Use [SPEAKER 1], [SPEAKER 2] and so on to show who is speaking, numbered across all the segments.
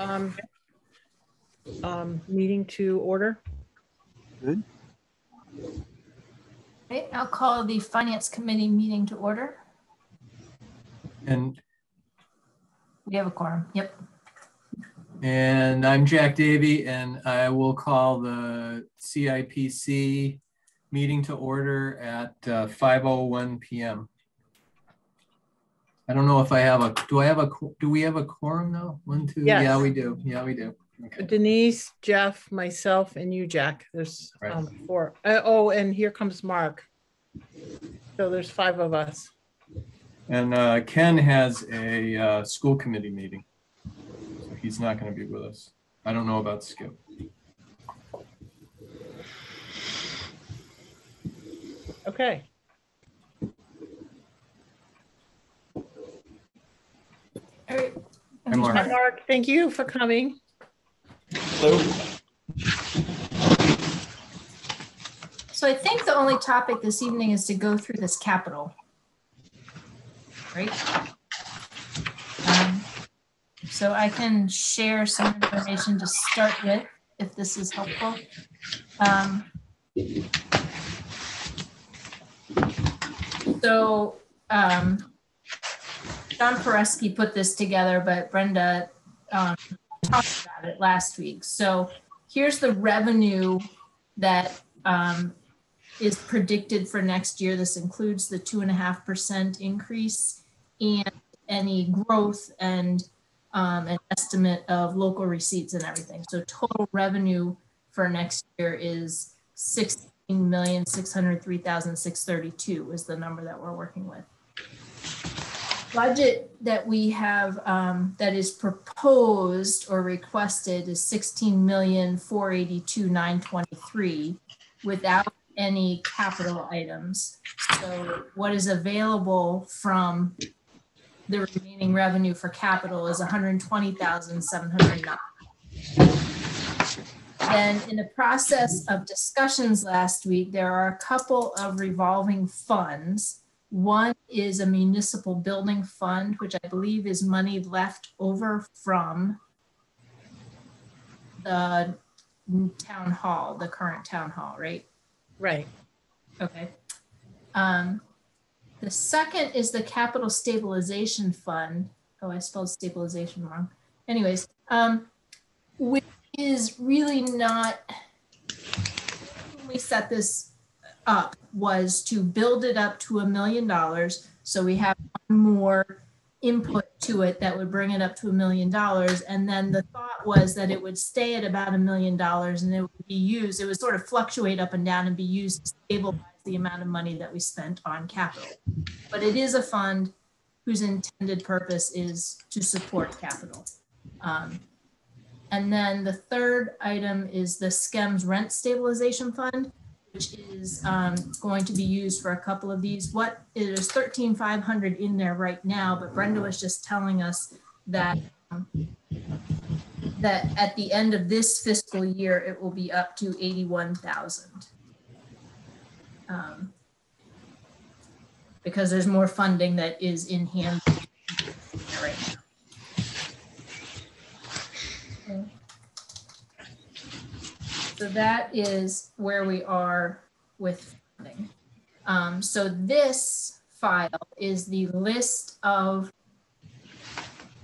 [SPEAKER 1] um, um, meeting to order.
[SPEAKER 2] Good.
[SPEAKER 3] Okay, I'll call the Finance Committee meeting to order.
[SPEAKER 2] And
[SPEAKER 3] We have a quorum. Yep.
[SPEAKER 2] and I'm Jack Davy, and I will call the CIPC meeting to order at uh, 5:01 PM. I don't know if I have a, do I have a, do we have a quorum now? One, two,
[SPEAKER 1] yes.
[SPEAKER 2] yeah, we do. Yeah, we do. Okay.
[SPEAKER 1] Denise, Jeff, myself, and you, Jack. There's
[SPEAKER 2] Right.
[SPEAKER 1] um, four. Uh, oh, and here comes Mark. So there's five of us.
[SPEAKER 2] And uh, Ken has a uh, school committee meeting. So he's not going to be with us. I don't know about Skip.
[SPEAKER 1] Okay.
[SPEAKER 3] All right.
[SPEAKER 2] Hi, Mark.
[SPEAKER 1] Hi, Mark. Thank you for coming. Hello.
[SPEAKER 3] So I think the only topic this evening is to go through this capital. Right? Um, So I can share some information to start with, if this is helpful. Um, So um, John Pereski put this together, but Brenda um, talked about it last week. So here's the revenue that um, is predicted for next year. This includes the two and a half percent increase and any growth and um, an estimate of local receipts and everything. So total revenue for next year is sixteen million six hundred three thousand six thirty-two is the number that we're working with budget that we have um, that is proposed or requested is sixteen million four eighty-two nine twenty-three without any capital items. So what is available from the remaining revenue for capital is one hundred twenty thousand seven hundred nine. Then in the process of discussions last week, there are a couple of revolving funds one is a municipal building fund, which I believe is money left over from the town hall, the current town hall, right?
[SPEAKER 1] Right.
[SPEAKER 3] Okay. Um, the second is the capital stabilization fund. Oh, I spelled stabilization wrong. Anyways, um, which is really not, we set this up was to build it up to a million dollars. So we have more input to it that would bring it up to a million dollars. And then the thought was that it would stay at about a million dollars and it would be used, it would sort of fluctuate up and down and be used to stabilize the amount of money that we spent on capital. But it is a fund whose intended purpose is to support capital. Um, and then the third item is the SCEMS rent stabilization fund which is um, going to be used for a couple of these. What is thirteen five hundred in there right now, but Brenda was just telling us that um, that at the end of this fiscal year, it will be up to eighty-one thousand. Um, because there's more funding that is in hand right now. So that is where we are with funding. Um, so this file is the list of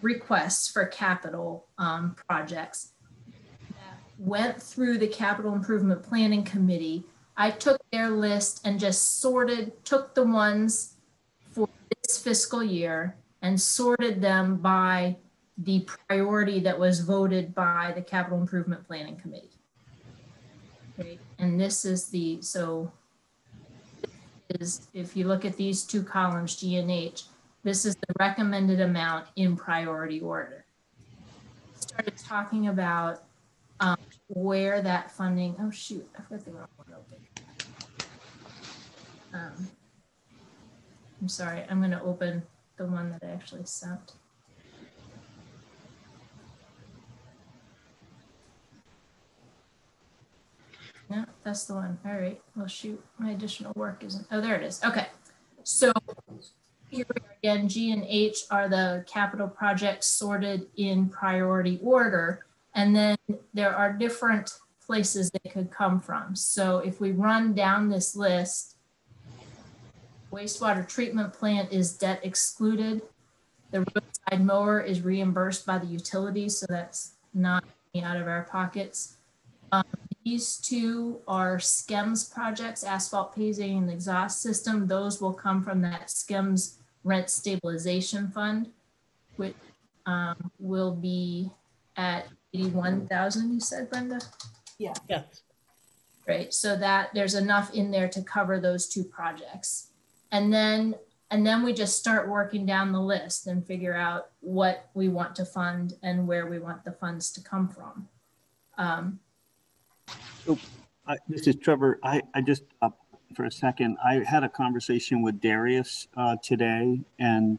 [SPEAKER 3] requests for capital um, projects that went through the capital improvement planning committee. I took their list and just sorted, took the ones for this fiscal year and sorted them by the priority that was voted by the capital improvement planning committee. Okay, and this is the, so is, if you look at these two columns, G and H, this is the recommended amount in priority order. Started talking about um, where that funding, oh shoot, I've got the wrong one open. Um, I'm sorry, I'm gonna open the one that I actually sent. No, that's the one. All right. Well, shoot, my additional work isn't. Oh, there it is. Okay. So here Again, G and H are the capital projects sorted in priority order. And then there are different places they could come from. So if we run down this list, wastewater treatment plant is debt excluded. The roadside mower is reimbursed by the utilities, so that's not out of our pockets. Um, These two are SCEMS projects, asphalt paving and exhaust system. Those will come from that SCEMS rent stabilization fund, which um, will be at eighty-one thousand, you said, Brenda?
[SPEAKER 1] Yeah. Yeah.
[SPEAKER 3] Right, so that there's enough in there to cover those two projects. And then, and then we just start working down the list and figure out what we want to fund and where we want the funds to come from. Um,
[SPEAKER 4] I- This is Trevor. I, I just, uh, for a second, I had a conversation with Darius uh, today and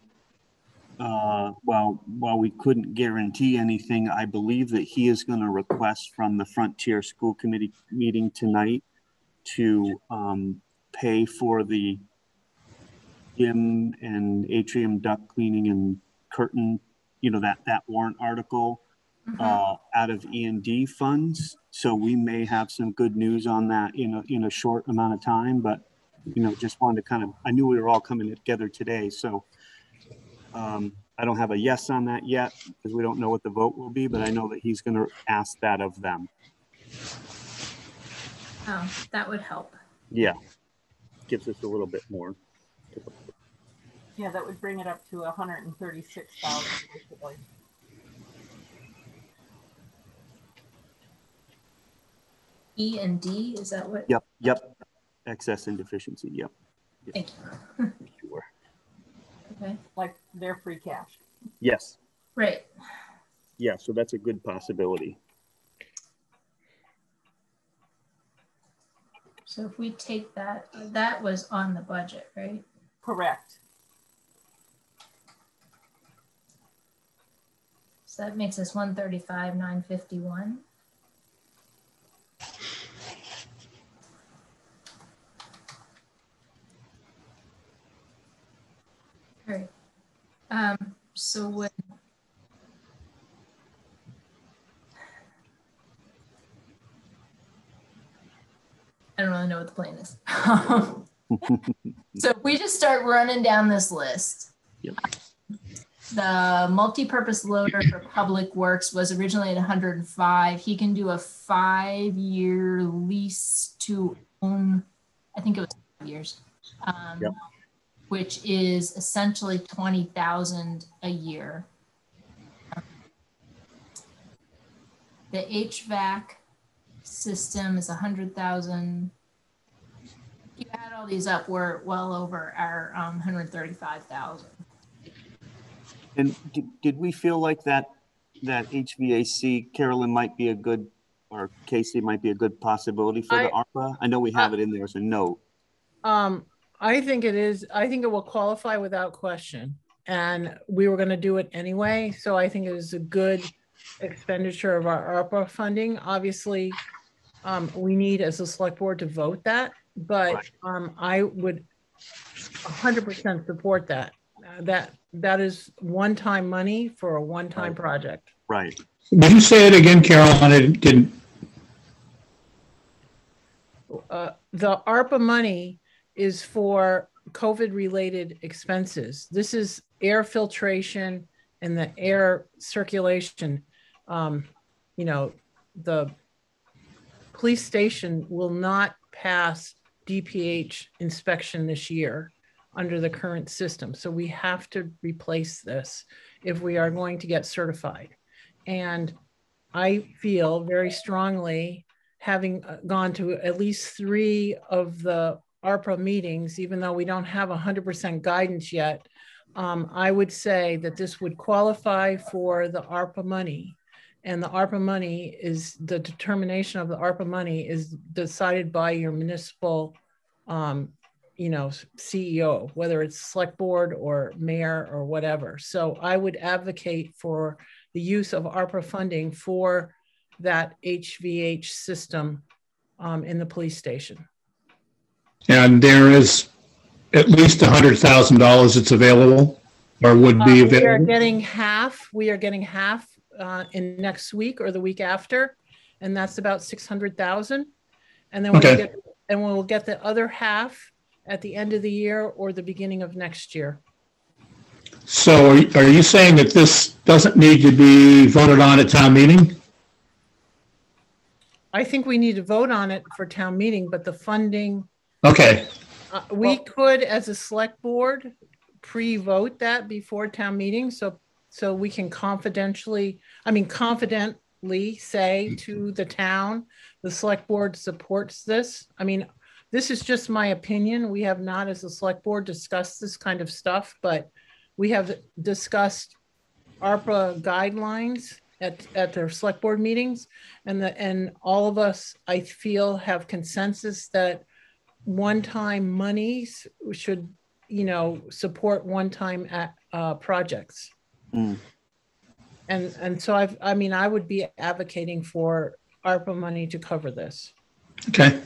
[SPEAKER 4] uh, while, while we couldn't guarantee anything, I believe that he is going to request from the Frontier School Committee meeting tonight to um, pay for the gym and atrium duct cleaning and curtain, you know, that, that warrant article
[SPEAKER 3] mm-hmm.
[SPEAKER 4] uh, out of END funds. So we may have some good news on that in a, in a short amount of time. But you know, just wanted to kind of I knew we were all coming together today, so um, I don't have a yes on that yet because we don't know what the vote will be. But I know that he's going to ask that of them.
[SPEAKER 3] Oh, that would help.
[SPEAKER 4] Yeah, gives us a little bit more.
[SPEAKER 5] Yeah, that would bring it up to 136,000.
[SPEAKER 3] E and D, is that what?
[SPEAKER 4] Yep, yep. Excess and deficiency, yep. yep.
[SPEAKER 3] Thank you.
[SPEAKER 4] sure.
[SPEAKER 3] Okay.
[SPEAKER 5] Like their free cash.
[SPEAKER 4] Yes.
[SPEAKER 3] Right.
[SPEAKER 4] Yeah, so that's a good possibility.
[SPEAKER 3] So if we take that, that was on the budget, right?
[SPEAKER 5] Correct.
[SPEAKER 3] So that makes us 135, 951. All right. Um, so what? I don't really know what the plan is. so if we just start running down this list.
[SPEAKER 4] Yep.
[SPEAKER 3] The multi-purpose loader for public works was originally at 105. He can do a five-year lease to own, I think it was five years. Um,
[SPEAKER 4] yep.
[SPEAKER 3] Which is essentially twenty thousand a year. The HVAC system is a hundred thousand. You add all these up, we're well over our um, hundred thirty-five thousand.
[SPEAKER 4] And did, did we feel like that, that HVAC, Carolyn might be a good, or Casey might be a good possibility for the ARPA? I know we have it in there as a note.
[SPEAKER 1] Um, I think it is, I think it will qualify without question. And we were gonna do it anyway, so I think it is a good expenditure of our ARPA funding. Obviously, um, we need as a select board to vote that, but, um, I would hundred percent support that. Uh, That, that is one-time money for a one-time
[SPEAKER 4] Right.
[SPEAKER 1] project.
[SPEAKER 4] Right,
[SPEAKER 6] Did you say it again, Carol? I didn't,
[SPEAKER 1] uh, the ARPA money is for COVID-related expenses. This is air filtration and the air circulation. Um, you know, the police station will not pass DPH inspection this year under the current system. So we have to replace this if we are going to get certified. And I feel very strongly having uh, gone to at least three of the ARPA meetings, even though we don't have 100% guidance yet, um, I would say that this would qualify for the ARPA money. And the ARPA money is, the determination of the ARPA money is decided by your municipal, um, you know, CEO, whether it's select board or mayor or whatever. So I would advocate for the use of ARPA funding for that HVH system um, in the police station.
[SPEAKER 6] And there is at least a hundred thousand dollars that's available. or would
[SPEAKER 1] Uh,
[SPEAKER 6] be
[SPEAKER 1] We are
[SPEAKER 6] available?
[SPEAKER 1] getting half, we are getting half uh, in next week or the week after, and that's about 600,000. And then we'll
[SPEAKER 6] Okay.
[SPEAKER 1] get, and we'll get the other half at the end of the year or the beginning of next year.
[SPEAKER 6] So are you- are you saying that this doesn't need to be voted on at town meeting?
[SPEAKER 1] I think we need to vote on it for town meeting, but the funding,
[SPEAKER 6] Okay,
[SPEAKER 1] uh, we could, as a select board, pre-vote that before town meeting, so, so we can confidentially, I mean confidently say to the town, the select board supports this. I mean, this is just my opinion. We have not, as a select board, discussed this kind of stuff, but we have discussed ARPA guidelines at, at their select board meetings. And the, and all of us, I feel, have consensus that one-time monies should, you know, support one-time at, uh, projects.
[SPEAKER 4] Mm.
[SPEAKER 1] And, and so I've, I mean, I would be advocating for ARPA money to cover this.
[SPEAKER 6] okay.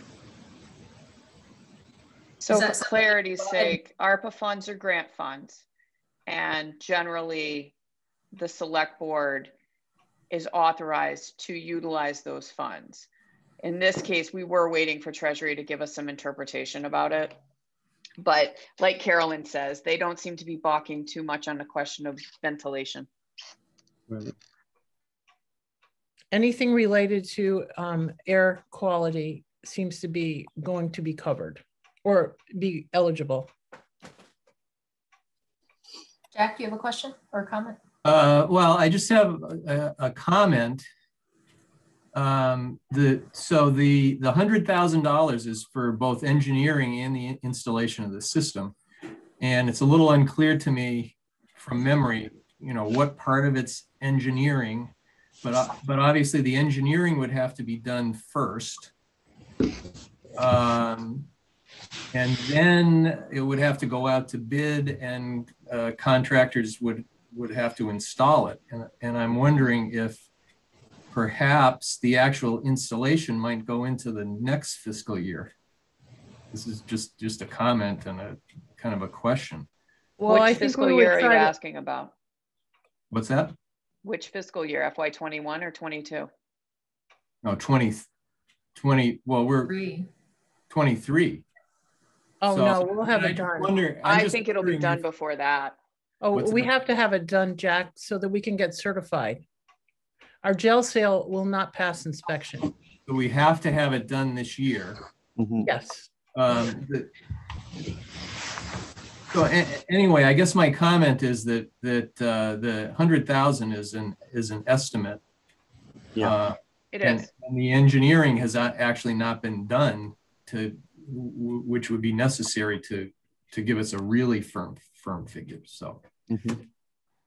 [SPEAKER 7] So for clarity's sake, ARPA funds are grant funds. And generally, the select board is authorized to utilize those funds. In this case, we were waiting for Treasury to give us some interpretation about it. But like Carolyn says, they don't seem to be balking too much on the question of ventilation.
[SPEAKER 1] Anything related to, um, air quality seems to be going to be covered or be eligible.
[SPEAKER 3] Jack, do you have a question or a comment?
[SPEAKER 2] Uh, well, I just have a, a comment. Um, the, so the, the hundred thousand dollars is for both engineering and the installation of the system. And it's a little unclear to me from memory, you know, what part of it's engineering. But, uh, but obviously the engineering would have to be done first. Um, and then it would have to go out to bid and uh, contractors would, would have to install it. And, and I'm wondering if perhaps the actual installation might go into the next fiscal year. This is just, just a comment and a kind of a question.
[SPEAKER 1] Well, I
[SPEAKER 7] Which
[SPEAKER 1] think
[SPEAKER 7] fiscal
[SPEAKER 1] we
[SPEAKER 7] year are you
[SPEAKER 1] to-
[SPEAKER 7] asking about?
[SPEAKER 2] What's that?
[SPEAKER 7] Which fiscal year, FY twenty-one or twenty-two?
[SPEAKER 2] No, 20, 20, well, we're
[SPEAKER 3] Agree.
[SPEAKER 2] 23.
[SPEAKER 1] Oh,
[SPEAKER 2] So
[SPEAKER 1] no, we'll have it
[SPEAKER 2] just
[SPEAKER 1] done.
[SPEAKER 2] Wonder, I'm
[SPEAKER 7] I
[SPEAKER 2] just
[SPEAKER 7] think it'll be done
[SPEAKER 2] if-
[SPEAKER 7] before that.
[SPEAKER 1] Oh,
[SPEAKER 2] What's
[SPEAKER 1] we
[SPEAKER 2] that?
[SPEAKER 1] have to have it done, Jack, so that we can get certified. Our jail sale will not pass inspection.
[SPEAKER 2] We have to have it done this year.
[SPEAKER 4] Mhm.
[SPEAKER 1] Yes.
[SPEAKER 2] Um, the- So a- a- anyway, I guess my comment is that, that uh, the hundred thousand is an, is an estimate.
[SPEAKER 4] Yeah.
[SPEAKER 2] Uh,
[SPEAKER 7] It
[SPEAKER 2] And,
[SPEAKER 7] is.
[SPEAKER 2] and the engineering has not- actually not been done to, w- which would be necessary to, to give us a really firm, firm figure, so.
[SPEAKER 4] Mhm.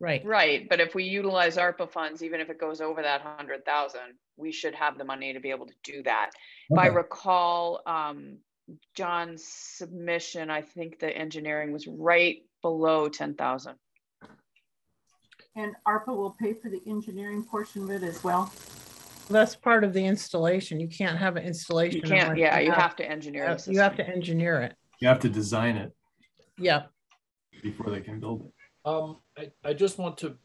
[SPEAKER 1] Right.
[SPEAKER 7] Right, but if we utilize ARPA funds, even if it goes over that hundred thousand, we should have the money to be able to do that. If I
[SPEAKER 2] Okay.
[SPEAKER 7] recall, um, John's submission, I think the engineering was right below ten thousand.
[SPEAKER 5] And ARPA will pay for the engineering portion of it as well.
[SPEAKER 1] That's part of the installation. You can't have an installation.
[SPEAKER 7] You can't,
[SPEAKER 1] unless
[SPEAKER 7] yeah, you have to engineer the
[SPEAKER 1] You have
[SPEAKER 7] system.
[SPEAKER 1] to engineer it.
[SPEAKER 2] You have to design it
[SPEAKER 1] Yeah.
[SPEAKER 2] before they can build it.
[SPEAKER 8] Um, I, I just want to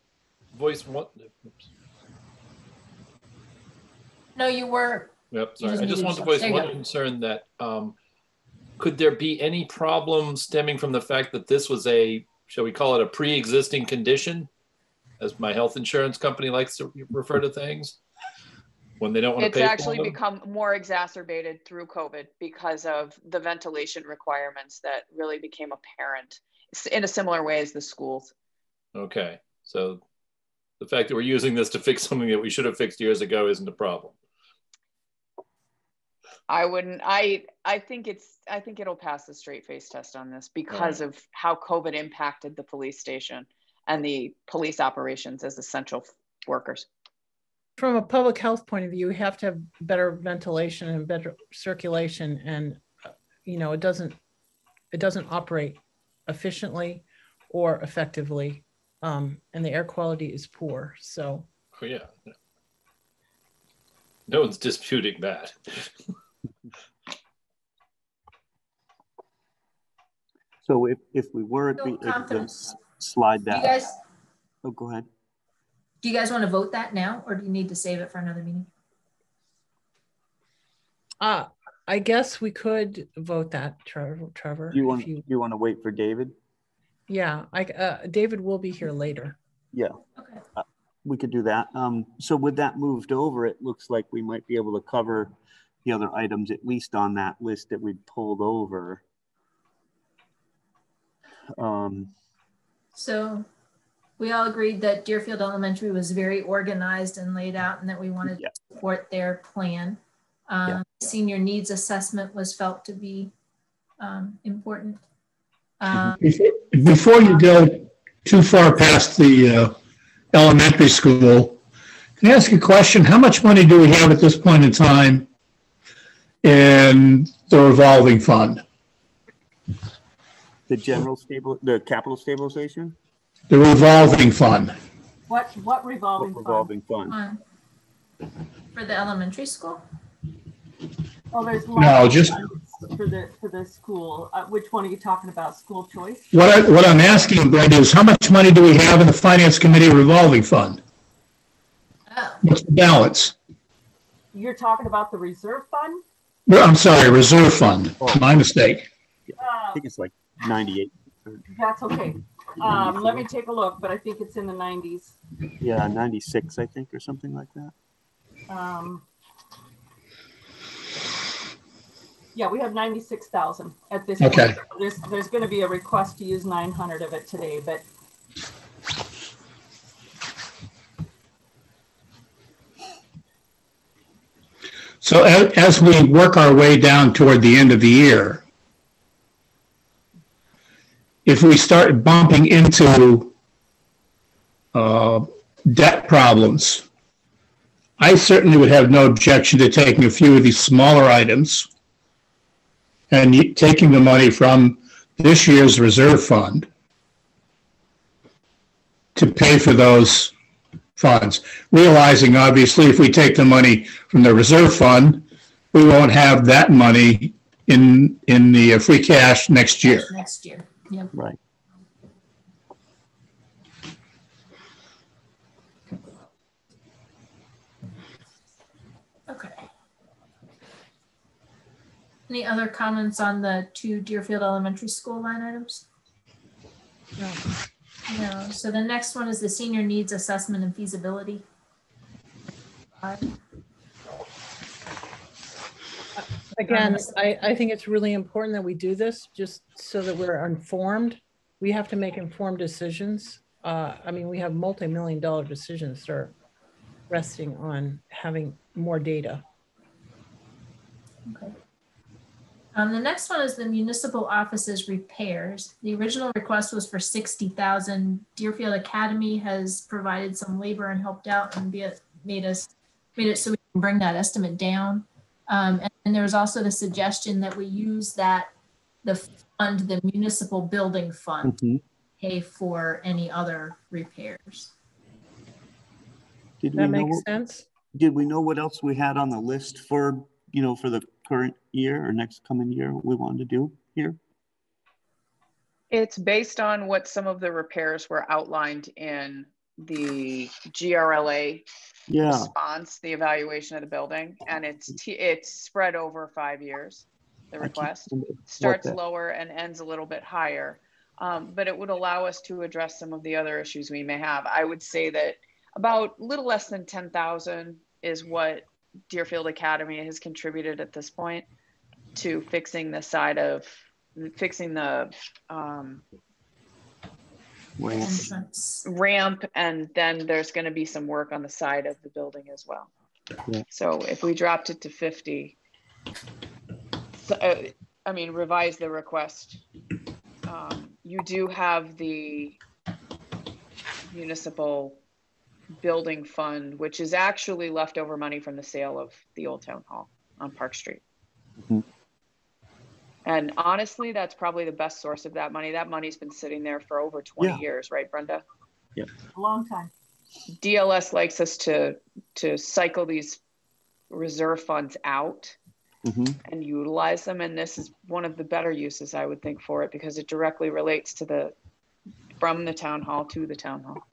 [SPEAKER 8] voice one, oops,
[SPEAKER 3] No, you were,
[SPEAKER 8] yep,
[SPEAKER 3] You
[SPEAKER 8] sorry.
[SPEAKER 3] just
[SPEAKER 8] I just
[SPEAKER 3] needed
[SPEAKER 8] want to
[SPEAKER 3] to-
[SPEAKER 8] voice
[SPEAKER 3] there you
[SPEAKER 8] one
[SPEAKER 3] go.
[SPEAKER 8] concern that, um, could there be any problem stemming from the fact that this was a, shall we call it a pre-existing condition? As my health insurance company likes to refer to things? When they don't want to
[SPEAKER 7] It's
[SPEAKER 8] pay for
[SPEAKER 7] actually
[SPEAKER 8] them?
[SPEAKER 7] become more exacerbated through COVID because of the ventilation requirements that really became apparent s- in a similar way as the schools.
[SPEAKER 8] Okay, so the fact that we're using this to fix something that we should have fixed years ago isn't a problem.
[SPEAKER 7] I wouldn't, I, I think it's, I think it'll pass the straight face test on this because of how COVID impacted the police station and the police operations as essential workers.
[SPEAKER 1] From a public health point of view, we have to have better ventilation and better circulation and, uh, you know, it doesn't, it doesn't operate efficiently or effectively. Um, and the air quality is poor. So,
[SPEAKER 8] Oh, yeah. No one's disputing that.
[SPEAKER 4] So if, if we were, at
[SPEAKER 3] no
[SPEAKER 4] the- if the-
[SPEAKER 3] confidence.
[SPEAKER 4] slide
[SPEAKER 3] Do
[SPEAKER 4] that.
[SPEAKER 3] guys,
[SPEAKER 4] Oh, go ahead.
[SPEAKER 3] do you guys want to vote that now or do you need to save it for another meeting?
[SPEAKER 1] Uh, I guess we could vote that, Trevor. Trevor.
[SPEAKER 4] Do you
[SPEAKER 1] if
[SPEAKER 4] want,
[SPEAKER 1] you-
[SPEAKER 4] you want to wait for David?
[SPEAKER 1] Yeah, I, uh, David will be here later.
[SPEAKER 4] Yeah,
[SPEAKER 3] Okay.
[SPEAKER 4] we could do that. Um, so with that moved over, it looks like we might be able to cover the other items, at least on that list that we pulled over. Um,
[SPEAKER 3] So we all agreed that Deerfield Elementary was very organized and laid out and that we wanted
[SPEAKER 4] Yeah.
[SPEAKER 3] to support their plan. Um, Senior needs assessment was felt to be um, important. Um,
[SPEAKER 6] Before before you go too far past the uh, elementary school, can I ask you a question? How much money do we have at this point in time in the revolving fund?
[SPEAKER 4] the general stable, the capital stabilization?
[SPEAKER 6] The revolving fund?
[SPEAKER 5] What, what revolving
[SPEAKER 4] What
[SPEAKER 5] fund?
[SPEAKER 4] Revolving fund.
[SPEAKER 3] on- For the elementary school?
[SPEAKER 5] Oh, there's.
[SPEAKER 6] No, just-
[SPEAKER 5] For the, for the school. Uh, which one are you talking about? School choice?
[SPEAKER 6] What I, what I'm asking, Brenda, is how much money do we have in the finance committee revolving fund?
[SPEAKER 3] Oh,
[SPEAKER 6] What's the balance?
[SPEAKER 5] You're talking about the reserve fund?
[SPEAKER 6] Well, I'm sorry, reserve fund. My mistake.
[SPEAKER 4] I
[SPEAKER 5] Uh,
[SPEAKER 4] think it's like ninety-eight.
[SPEAKER 5] that's okay. Um, let me take a look, but I think it's in the nineties.
[SPEAKER 4] Yeah, ninety-six, I think, or something like that.
[SPEAKER 5] Um, yeah, we have ninety-six thousand at this. point.
[SPEAKER 6] Okay.
[SPEAKER 5] There's, there's gonna be a request to use nine hundred of it today, but
[SPEAKER 6] So as, as we work our way down toward the end of the year, if we start bumping into uh, debt problems, I certainly would have no objection to taking a few of these smaller items and taking the money from this year's reserve fund to pay for those funds, realizing obviously if we take the money from the reserve fund, we won't have that money in, in the uh, free cash next year.
[SPEAKER 3] Next year. Yep.
[SPEAKER 4] Right.
[SPEAKER 3] Any other comments on the two Deerfield Elementary School line items?
[SPEAKER 1] No.
[SPEAKER 3] No, so the next one is the senior needs assessment and feasibility. Five.
[SPEAKER 1] Again, I, I think it's really important that we do this just so that we're informed. We have to make informed decisions. Uh, I mean, we have multi-million dollar decisions that are resting on having more data.
[SPEAKER 3] Okay. Um, the next one is the municipal offices repairs. The original request was for sixty thousand. Deerfield Academy has provided some labor and helped out and be, made us, made it so we can bring that estimate down. Um, and, and there was also the suggestion that we use that, the fund, the municipal building fund,
[SPEAKER 4] Mhm.
[SPEAKER 3] pay for any other repairs.
[SPEAKER 4] Did we
[SPEAKER 1] That
[SPEAKER 4] know,
[SPEAKER 1] makes
[SPEAKER 4] what-
[SPEAKER 1] sense?
[SPEAKER 4] did we know what else we had on the list for, you know, for the current year or next coming year we want to do here?
[SPEAKER 7] It's based on what some of the repairs were outlined in the GRLA
[SPEAKER 4] Yeah,
[SPEAKER 7] response, the evaluation of the building, and it's, t- it's spread over five years, the request. Starts lower and ends a little bit higher. Um, but it would allow us to address some of the other issues we may have. I would say that about little less than ten thousand is what Deerfield Academy has contributed at this point to fixing the side of, fixing the, um,
[SPEAKER 4] Ramp.
[SPEAKER 3] Entrance.
[SPEAKER 7] ramp and then there's going to be some work on the side of the building as well.
[SPEAKER 4] Yeah.
[SPEAKER 7] So if we dropped it to 50, so, uh, I mean, revise the request. Um, you do have the municipal building fund, which is actually leftover money from the sale of the old town hall on Park Street.
[SPEAKER 4] Mhm.
[SPEAKER 7] And honestly, that's probably the best source of that money. That money's been sitting there for over 20
[SPEAKER 4] Yeah.
[SPEAKER 7] years, right, Brenda? Yeah.
[SPEAKER 5] A long time.
[SPEAKER 7] DLS likes us to to cycle these reserve funds out
[SPEAKER 4] Mhm.
[SPEAKER 7] and utilize them, and this is one of the better uses I would think for it because it directly relates to the from the town hall to the town hall.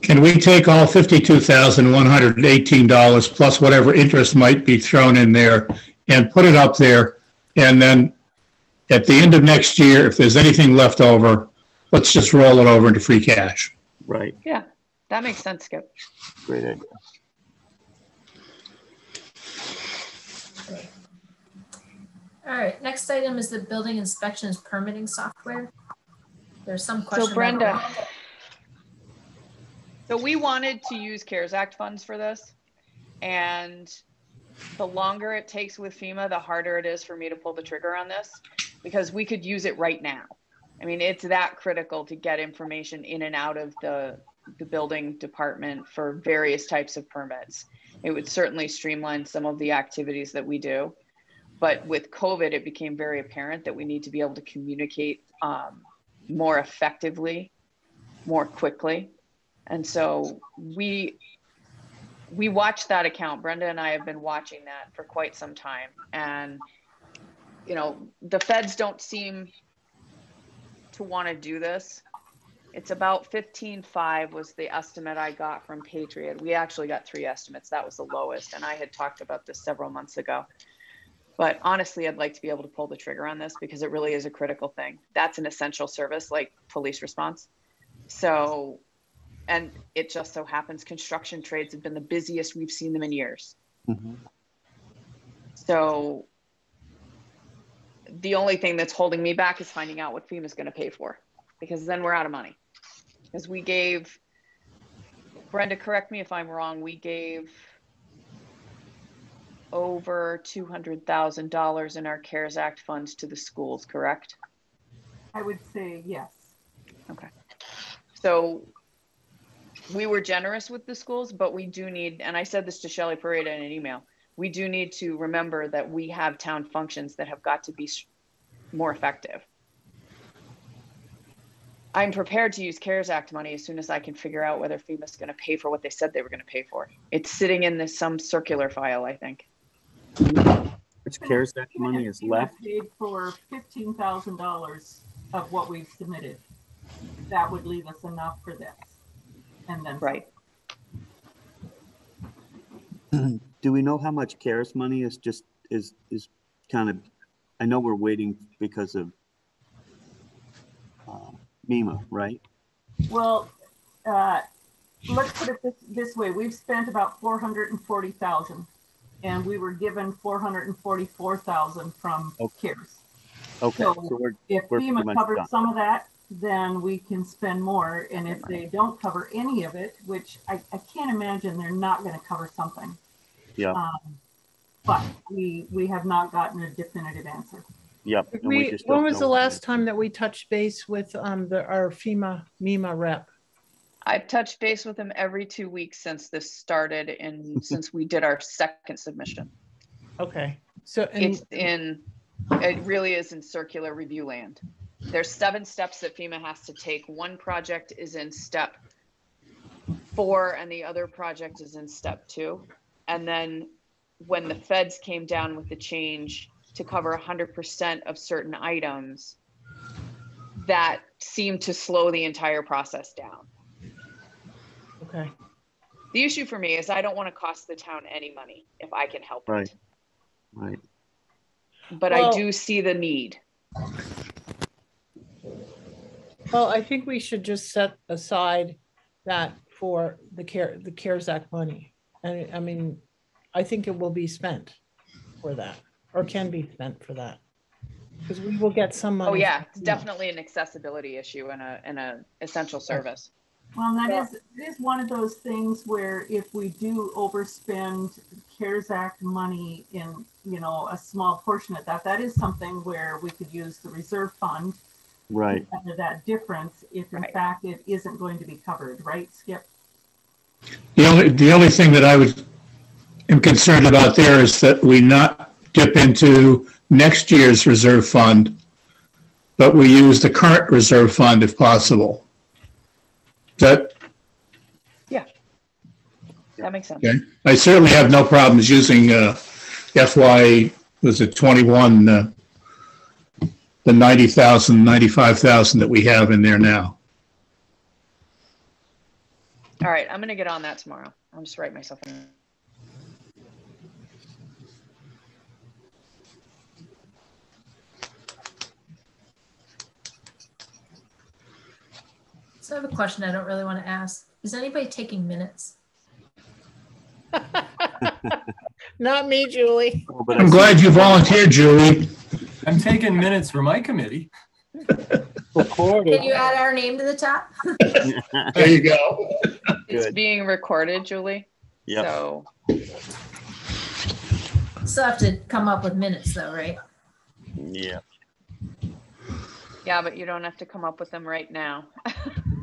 [SPEAKER 6] Can we take all fifty-two thousand one hundred and eighteen dollars plus whatever interest might be thrown in there and put it up there? And then at the end of next year, if there's anything left over, let's just roll it over into free cash.
[SPEAKER 4] Right, Yeah,
[SPEAKER 7] That makes sense, Skip.
[SPEAKER 4] great idea.
[SPEAKER 3] All right, next item is the building inspections permitting software. There's some question.
[SPEAKER 7] So Brenda. So we wanted to use CARES Act funds for this. And the longer it takes with FEMA, the harder it is for me to pull the trigger on this because we could use it right now. I mean, it's that critical to get information in and out of the, the building department for various types of permits. It would certainly streamline some of the activities that we do. But with COVID, it became very apparent that we need to be able to communicate um, more effectively, more quickly. And so we we watched that account. Brenda and I have been watching that for quite some time. And you know, the feds don't seem to want to do this. It's about 15.5 was the estimate I got from Patriot. We actually got three estimates. That was the lowest. And I had talked about this several months ago. But honestly, I'd like to be able to pull the trigger on this because it really is a critical thing. That's an essential service like police response. So, and it just so happens construction trades have been the busiest we've seen them in years.
[SPEAKER 4] Mhm.
[SPEAKER 7] So the only thing that's holding me back is finding out what FEMA is gonna pay for, because then we're out of money. Because we gave, Brenda, correct me if I'm wrong, we gave over two hundred thousand dollars in our CARES Act funds to the schools, correct?
[SPEAKER 5] I would say yes. Okay.
[SPEAKER 7] So we were generous with the schools, but we do need, and I said this to Shelley Pareda in an email, we do need to remember that we have town functions that have got to be more effective. I'm prepared to use CARES Act money as soon as I can figure out whether FEMA's gonna pay for what they said they were gonna pay for. It's sitting in this, some circular file, I think.
[SPEAKER 4] Which CARES Act money is
[SPEAKER 5] FEMA
[SPEAKER 4] left?
[SPEAKER 5] Paid for fifteen thousand dollars of what we've submitted. That would leave us enough for this. And then.
[SPEAKER 7] Right.
[SPEAKER 4] Do we know how much CARES money is just, is, is kind of, I know we're waiting because of uh, MEMA, right?
[SPEAKER 5] Well, uh, let's put it this, this way, we've spent about four hundred and forty thousand. And we were given four hundred and forty-four thousand from
[SPEAKER 4] Okay.
[SPEAKER 5] CARES.
[SPEAKER 4] Okay,
[SPEAKER 5] So-
[SPEAKER 4] so we're,
[SPEAKER 5] If
[SPEAKER 4] We're
[SPEAKER 5] FEMA covers
[SPEAKER 4] done.
[SPEAKER 5] some of that, then we can spend more. And if they don't cover any of it, which I, I can't imagine they're not gonna cover something.
[SPEAKER 4] Yeah,
[SPEAKER 5] Um, But we, we have not gotten a definitive answer.
[SPEAKER 4] yep. and we
[SPEAKER 1] We,
[SPEAKER 4] just
[SPEAKER 1] when
[SPEAKER 4] don't
[SPEAKER 1] was the
[SPEAKER 4] know.
[SPEAKER 1] last time that we touched base with um, the, our FEMA, MEMA rep?
[SPEAKER 7] I've touched base with him every two weeks since this started and since we did our second submission.
[SPEAKER 1] Okay, so, and,
[SPEAKER 7] It's in, it really is in circular review land. There's seven steps that FEMA has to take. One project is in step four and the other project is in step two. And then when the feds came down with the change to cover hundred percent of certain items, that seemed to slow the entire process down.
[SPEAKER 1] okay,
[SPEAKER 7] The issue for me is I don't want to cost the town any money if I can help
[SPEAKER 4] Right.
[SPEAKER 7] it.
[SPEAKER 4] Right,
[SPEAKER 7] But I do see the need.
[SPEAKER 1] well, I think we should just set aside that for the care, the CARES Act money. And I mean, I think it will be spent for that, or can be spent for that. Because we will get some money.
[SPEAKER 7] Oh, yeah, it's
[SPEAKER 1] FEMA.
[SPEAKER 7] definitely an accessibility issue and a, and a essential service.
[SPEAKER 5] Well, that is, it is one of those things where if we do overspend CARES Act money in, you know, a small portion of that, that is something where we could use the reserve fund.
[SPEAKER 4] right.
[SPEAKER 5] cover That difference, if in
[SPEAKER 7] Right.
[SPEAKER 5] fact it isn't going to be covered, right, Skip?
[SPEAKER 6] The only, the only thing that I would, am concerned about there is that we not dip into next year's reserve fund, but we use the current reserve fund if possible. That, Yeah.
[SPEAKER 7] That makes sense.
[SPEAKER 6] okay, I certainly have no problems using, uh, FY, was it twenty-one, uh, the ninety thousand, ninety-five thousand that we have in there now.
[SPEAKER 7] All right, I'm gonna get on that tomorrow. I'll just write myself in.
[SPEAKER 3] So I have a question I don't really want to ask. Is anybody taking minutes?
[SPEAKER 1] Not me, Julie.
[SPEAKER 4] Oh, I
[SPEAKER 6] I'm glad you volunteered, Julie.
[SPEAKER 2] I'm taking minutes for my committee.
[SPEAKER 3] Can you add our name to the top?
[SPEAKER 6] There you go.
[SPEAKER 7] It's
[SPEAKER 4] Good.
[SPEAKER 7] being recorded, Julie.
[SPEAKER 4] Yep,
[SPEAKER 7] So
[SPEAKER 3] Still have to come up with minutes though, right?
[SPEAKER 4] yeah.
[SPEAKER 7] yeah, but you don't have to come up with them right now.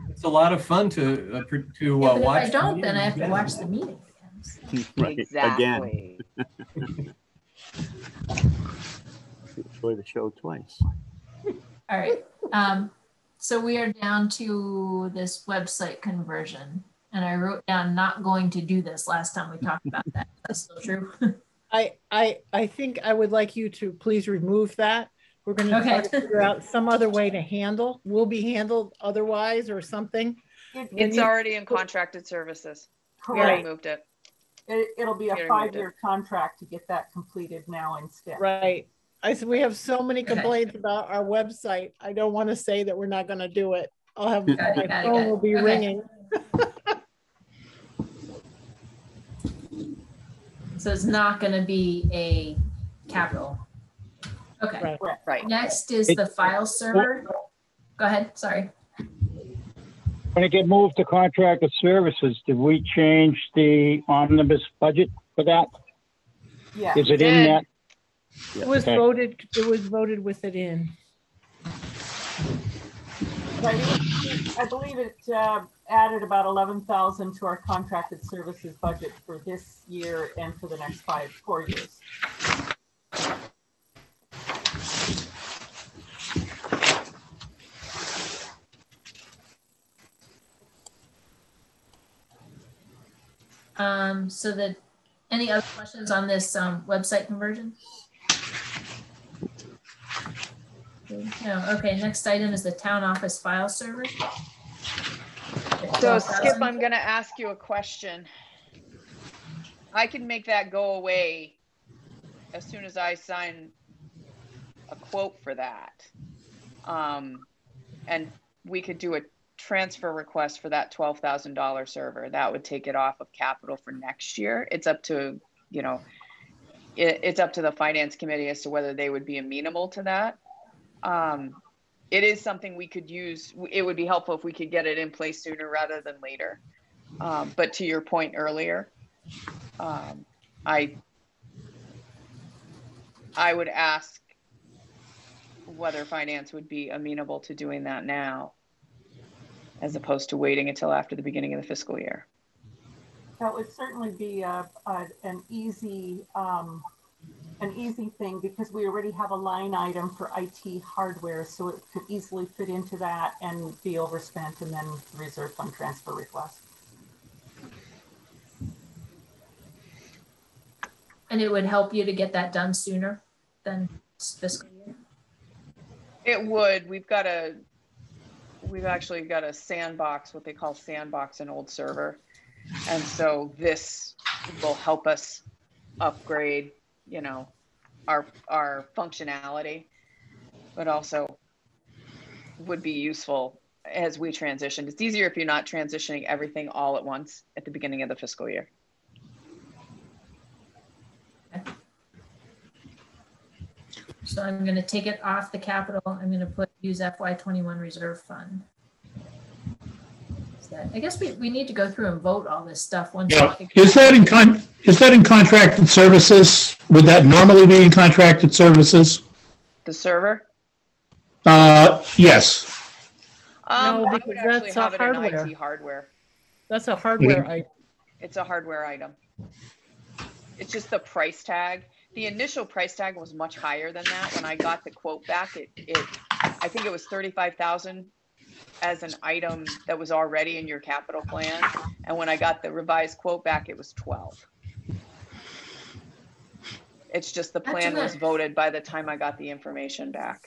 [SPEAKER 2] It's a lot of fun to, uh, pr- to
[SPEAKER 3] Yeah,
[SPEAKER 2] uh,
[SPEAKER 3] but if. I
[SPEAKER 2] the
[SPEAKER 3] don't, then I have to
[SPEAKER 2] meeting.
[SPEAKER 3] watch the meeting.
[SPEAKER 4] Right, again,
[SPEAKER 7] exactly.
[SPEAKER 4] enjoy the show twice.
[SPEAKER 3] All right. Um, so we are down to this website conversion. And I wrote down not going to do this last time we talked about that. That's still true.
[SPEAKER 1] I, I, I think I would like you to please remove that. We're gonna try
[SPEAKER 3] Okay.
[SPEAKER 1] to figure out some other way to handle, will be handled otherwise or something.
[SPEAKER 5] It-
[SPEAKER 7] It's
[SPEAKER 1] you-
[SPEAKER 7] already in contracted services. We already moved it.
[SPEAKER 5] It, it'll be a
[SPEAKER 7] Peter moved it.
[SPEAKER 5] five-year contract to get that completed now instead.
[SPEAKER 1] Right. I said, we have so many complaints about our website. I don't want to say that we're not gonna do it. I'll have,
[SPEAKER 3] Got it,
[SPEAKER 1] my
[SPEAKER 3] it, got
[SPEAKER 1] phone
[SPEAKER 3] it.
[SPEAKER 1] will be
[SPEAKER 3] Okay.
[SPEAKER 1] ringing.
[SPEAKER 3] So it's not going to be a capital. Okay.
[SPEAKER 1] Right.
[SPEAKER 7] Right.
[SPEAKER 3] Next is the file server. Go ahead. Sorry.
[SPEAKER 9] When it get moved to contracted services, did we change the omnibus budget for that?
[SPEAKER 5] Yeah.
[SPEAKER 9] Is it in that?
[SPEAKER 1] It was
[SPEAKER 9] Okay.
[SPEAKER 1] voted, it was voted with it in.
[SPEAKER 5] I believe- I believe it uh, added about eleven thousand to our contracted services budget for this year and for the next five, four years.
[SPEAKER 3] Um, so that, any other questions on this, um, website conversion? No, okay, next item is the town office file server.
[SPEAKER 7] So Skip, I'm gonna ask you a question. I can make that go away as soon as I sign a quote for that. Um, and we could do a transfer request for that twelve thousand dollar server. That would take it off of capital for next year. It's up to, you know, it, it's up to the finance committee as to whether they would be amenable to that. Um, it is something we could use. It would be helpful if we could get it in place sooner rather than later. Um, but to your point earlier, um, I I would ask whether finance would be amenable to doing that now, as opposed to waiting until after the beginning of the fiscal year.
[SPEAKER 5] That would certainly be a, a, an easy, um, an easy thing because we already have a line item for IT hardware, so it could easily fit into that and be overspent and then reserve fund transfer request.
[SPEAKER 3] And it would help you to get that done sooner than fiscal year.
[SPEAKER 7] It would. We've got a, we've actually got a sandbox, what they call sandbox, an old server. And so this will help us upgrade, you know, our, our functionality, but also would be useful as we transition. It's easier if you're not transitioning everything all at once at the beginning of the fiscal year.
[SPEAKER 3] So I'm gonna take it off the capital. I'm gonna put use FY twenty-one reserve fund. Is that- I guess we, we need to go through and vote all this stuff once.
[SPEAKER 6] Yeah, is that in con, is that in contracted services? Would that normally be in contracted services?
[SPEAKER 7] The server?
[SPEAKER 6] Uh, yes.
[SPEAKER 7] Um,
[SPEAKER 1] No,
[SPEAKER 7] I
[SPEAKER 1] because
[SPEAKER 7] actually
[SPEAKER 1] that's a
[SPEAKER 7] have it in
[SPEAKER 1] hardware.
[SPEAKER 7] IT hardware.
[SPEAKER 1] That's a hardware item.
[SPEAKER 7] It's a hardware item. It's just the price tag. The initial price tag was much higher than that. When I got the quote back, it, it, I think it was thirty-five thousand as an item that was already in your capital plan. And when I got the revised quote back, it was twelve. It's just the plan was voted by the time I got the information back.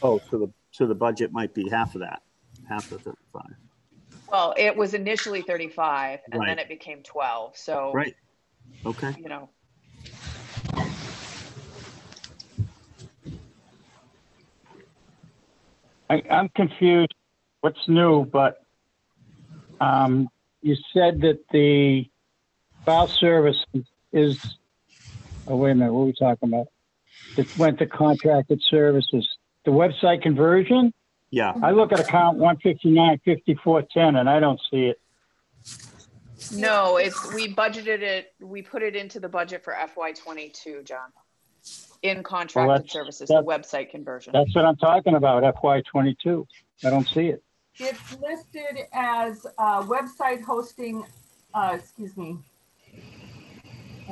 [SPEAKER 4] Oh, so the, so the budget might be half of that. half of thirty-five.
[SPEAKER 7] Well, it was initially 35 and
[SPEAKER 4] Right.
[SPEAKER 7] then it became 12. So,
[SPEAKER 4] Right, okay.
[SPEAKER 7] you know,
[SPEAKER 9] I, I'm confused. What's new, but, um, you said that the file service is, oh, wait a minute, what are we talking about? It went to contracted services. The website conversion?
[SPEAKER 4] Yeah,
[SPEAKER 9] I look at account one fifty-nine fifty-four ten and I don't see it.
[SPEAKER 7] no, it's, we budgeted it, we put it into the budget for FY22, John. In contracted
[SPEAKER 9] that's-
[SPEAKER 7] services, the
[SPEAKER 9] that-
[SPEAKER 7] website conversion.
[SPEAKER 9] That's what I'm talking about, FY twenty-two. I don't see it.
[SPEAKER 5] It's listed as uh, website hosting, uh, excuse me.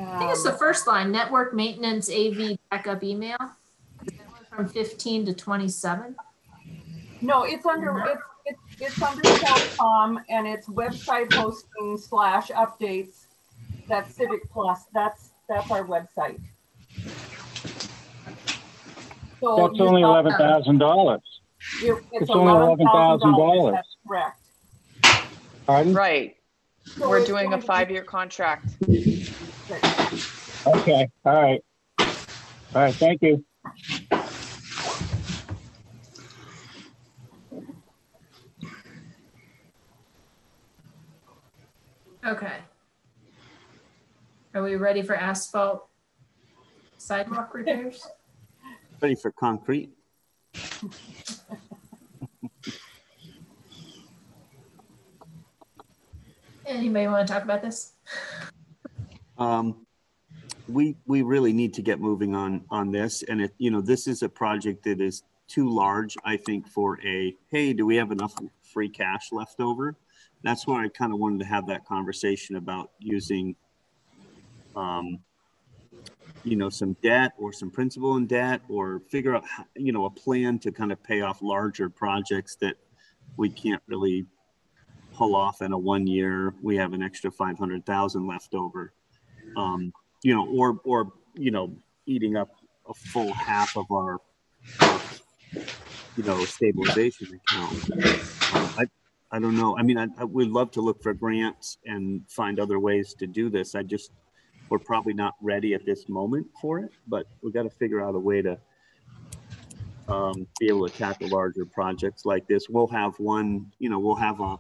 [SPEAKER 3] I think it's the first line, network maintenance AV backup email. That one From fifteen to twenty-seven.
[SPEAKER 5] No, it's under, it's, it's, it's under telecom and it's website hosting slash updates. That's Civic Plus. That's, that's our website. So
[SPEAKER 9] That's
[SPEAKER 5] you
[SPEAKER 9] only
[SPEAKER 5] saw-
[SPEAKER 9] eleven thousand dollars.
[SPEAKER 5] you-
[SPEAKER 9] it's only $11,000.
[SPEAKER 5] That's correct.
[SPEAKER 9] Pardon?
[SPEAKER 7] Right.
[SPEAKER 5] So
[SPEAKER 7] We're
[SPEAKER 5] it's
[SPEAKER 7] doing a
[SPEAKER 5] going to be-
[SPEAKER 7] five-year contract.
[SPEAKER 9] Okay, all right. All right, thank you.
[SPEAKER 3] Okay. Are we ready for asphalt sidewalk repairs?
[SPEAKER 4] ready for concrete?
[SPEAKER 3] Anybody want to talk about this?
[SPEAKER 4] Um, we, we really need to get moving on, on this. And it, you know, this is a project that is too large, I think, for a, hey, do we have enough free cash left over? That's why I kind of wanted to have that conversation about using, um, you know, some debt or some principal in debt or figure out, you know, a plan to kind of pay off larger projects that we can't really pull off in a one year. We have an extra 500,000 left over um, you know, or or you know, eating up a full half of our, you know, stabilization account. Um, I I don't know. I mean, I, I would love to look for grants and find other ways to do this. I just we're probably not ready at this moment for it, but we've got to figure out a way to um, be able to tackle larger projects like this. We'll have one, you know, we'll have a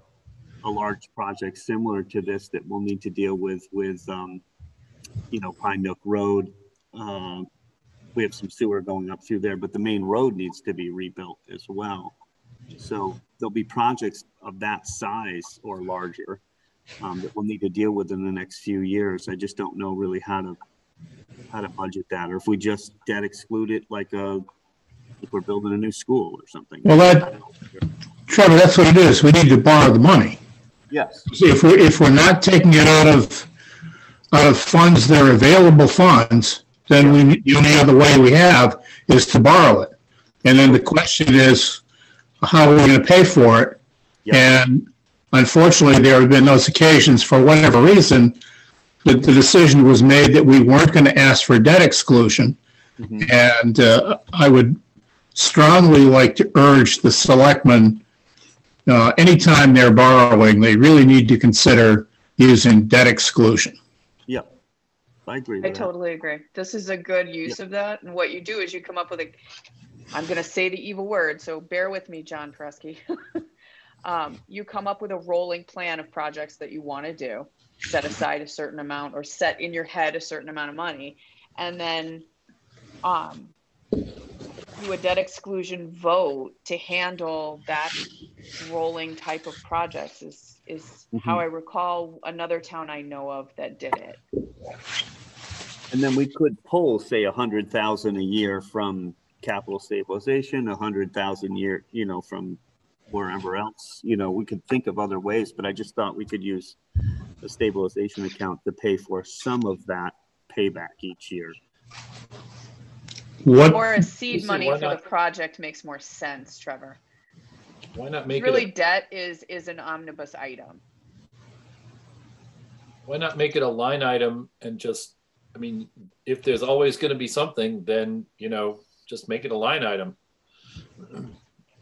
[SPEAKER 4] a large project similar to this that we'll need to deal with with um, you know, Pine Nook Road. Um, we have some sewer going up through there, but the main road needs to be rebuilt as well. So there'll be projects of that size or larger um, that we'll need to deal with in the next few years. I just don't know really how to how to budget that, or if we just debt exclude it like a if we're building a new school or something.
[SPEAKER 6] Well, that, Trevor, that's what it is. We need to borrow the money.
[SPEAKER 4] Yes.
[SPEAKER 6] If we're, if we're not taking it out of, out of funds that are available funds, then we, the only other way we have is to borrow it. And then the question is, how are we going to pay for it?
[SPEAKER 4] Yeah.
[SPEAKER 6] And unfortunately, there have been those occasions, for whatever reason, that the decision was made that we weren't going to ask for debt exclusion.
[SPEAKER 4] Mhm.
[SPEAKER 6] And uh, I would strongly like to urge the selectmen, uh, anytime they're borrowing, they really need to consider using debt exclusion.
[SPEAKER 4] I agree
[SPEAKER 7] I
[SPEAKER 4] with that.
[SPEAKER 7] totally agree. This is a good use of that. And what you do is you come up with a, I'm going to say the evil word, so bear with me, John Presky. um, you come up with a rolling plan of projects that you want to do, set aside a certain amount or set in your head a certain amount of money, and then um, do a debt exclusion vote to handle that rolling type of projects is is how I recall another town I know of that did it.
[SPEAKER 4] And then we could pull, say, a hundred thousand a year from capital stabilization, a hundred thousand year, you know, from wherever else. You know, we could think of other ways, but I just thought we could use a stabilization account to pay for some of that payback each year.
[SPEAKER 6] What,
[SPEAKER 7] Or a seed money
[SPEAKER 8] why
[SPEAKER 7] for the project makes more sense, Trevor.
[SPEAKER 8] Why not make
[SPEAKER 7] Really,
[SPEAKER 8] it, a-
[SPEAKER 7] debt is, is an omnibus item.
[SPEAKER 8] why not make it a line item and just, I mean, if there's always going to be something, then, you know, just make it a line item.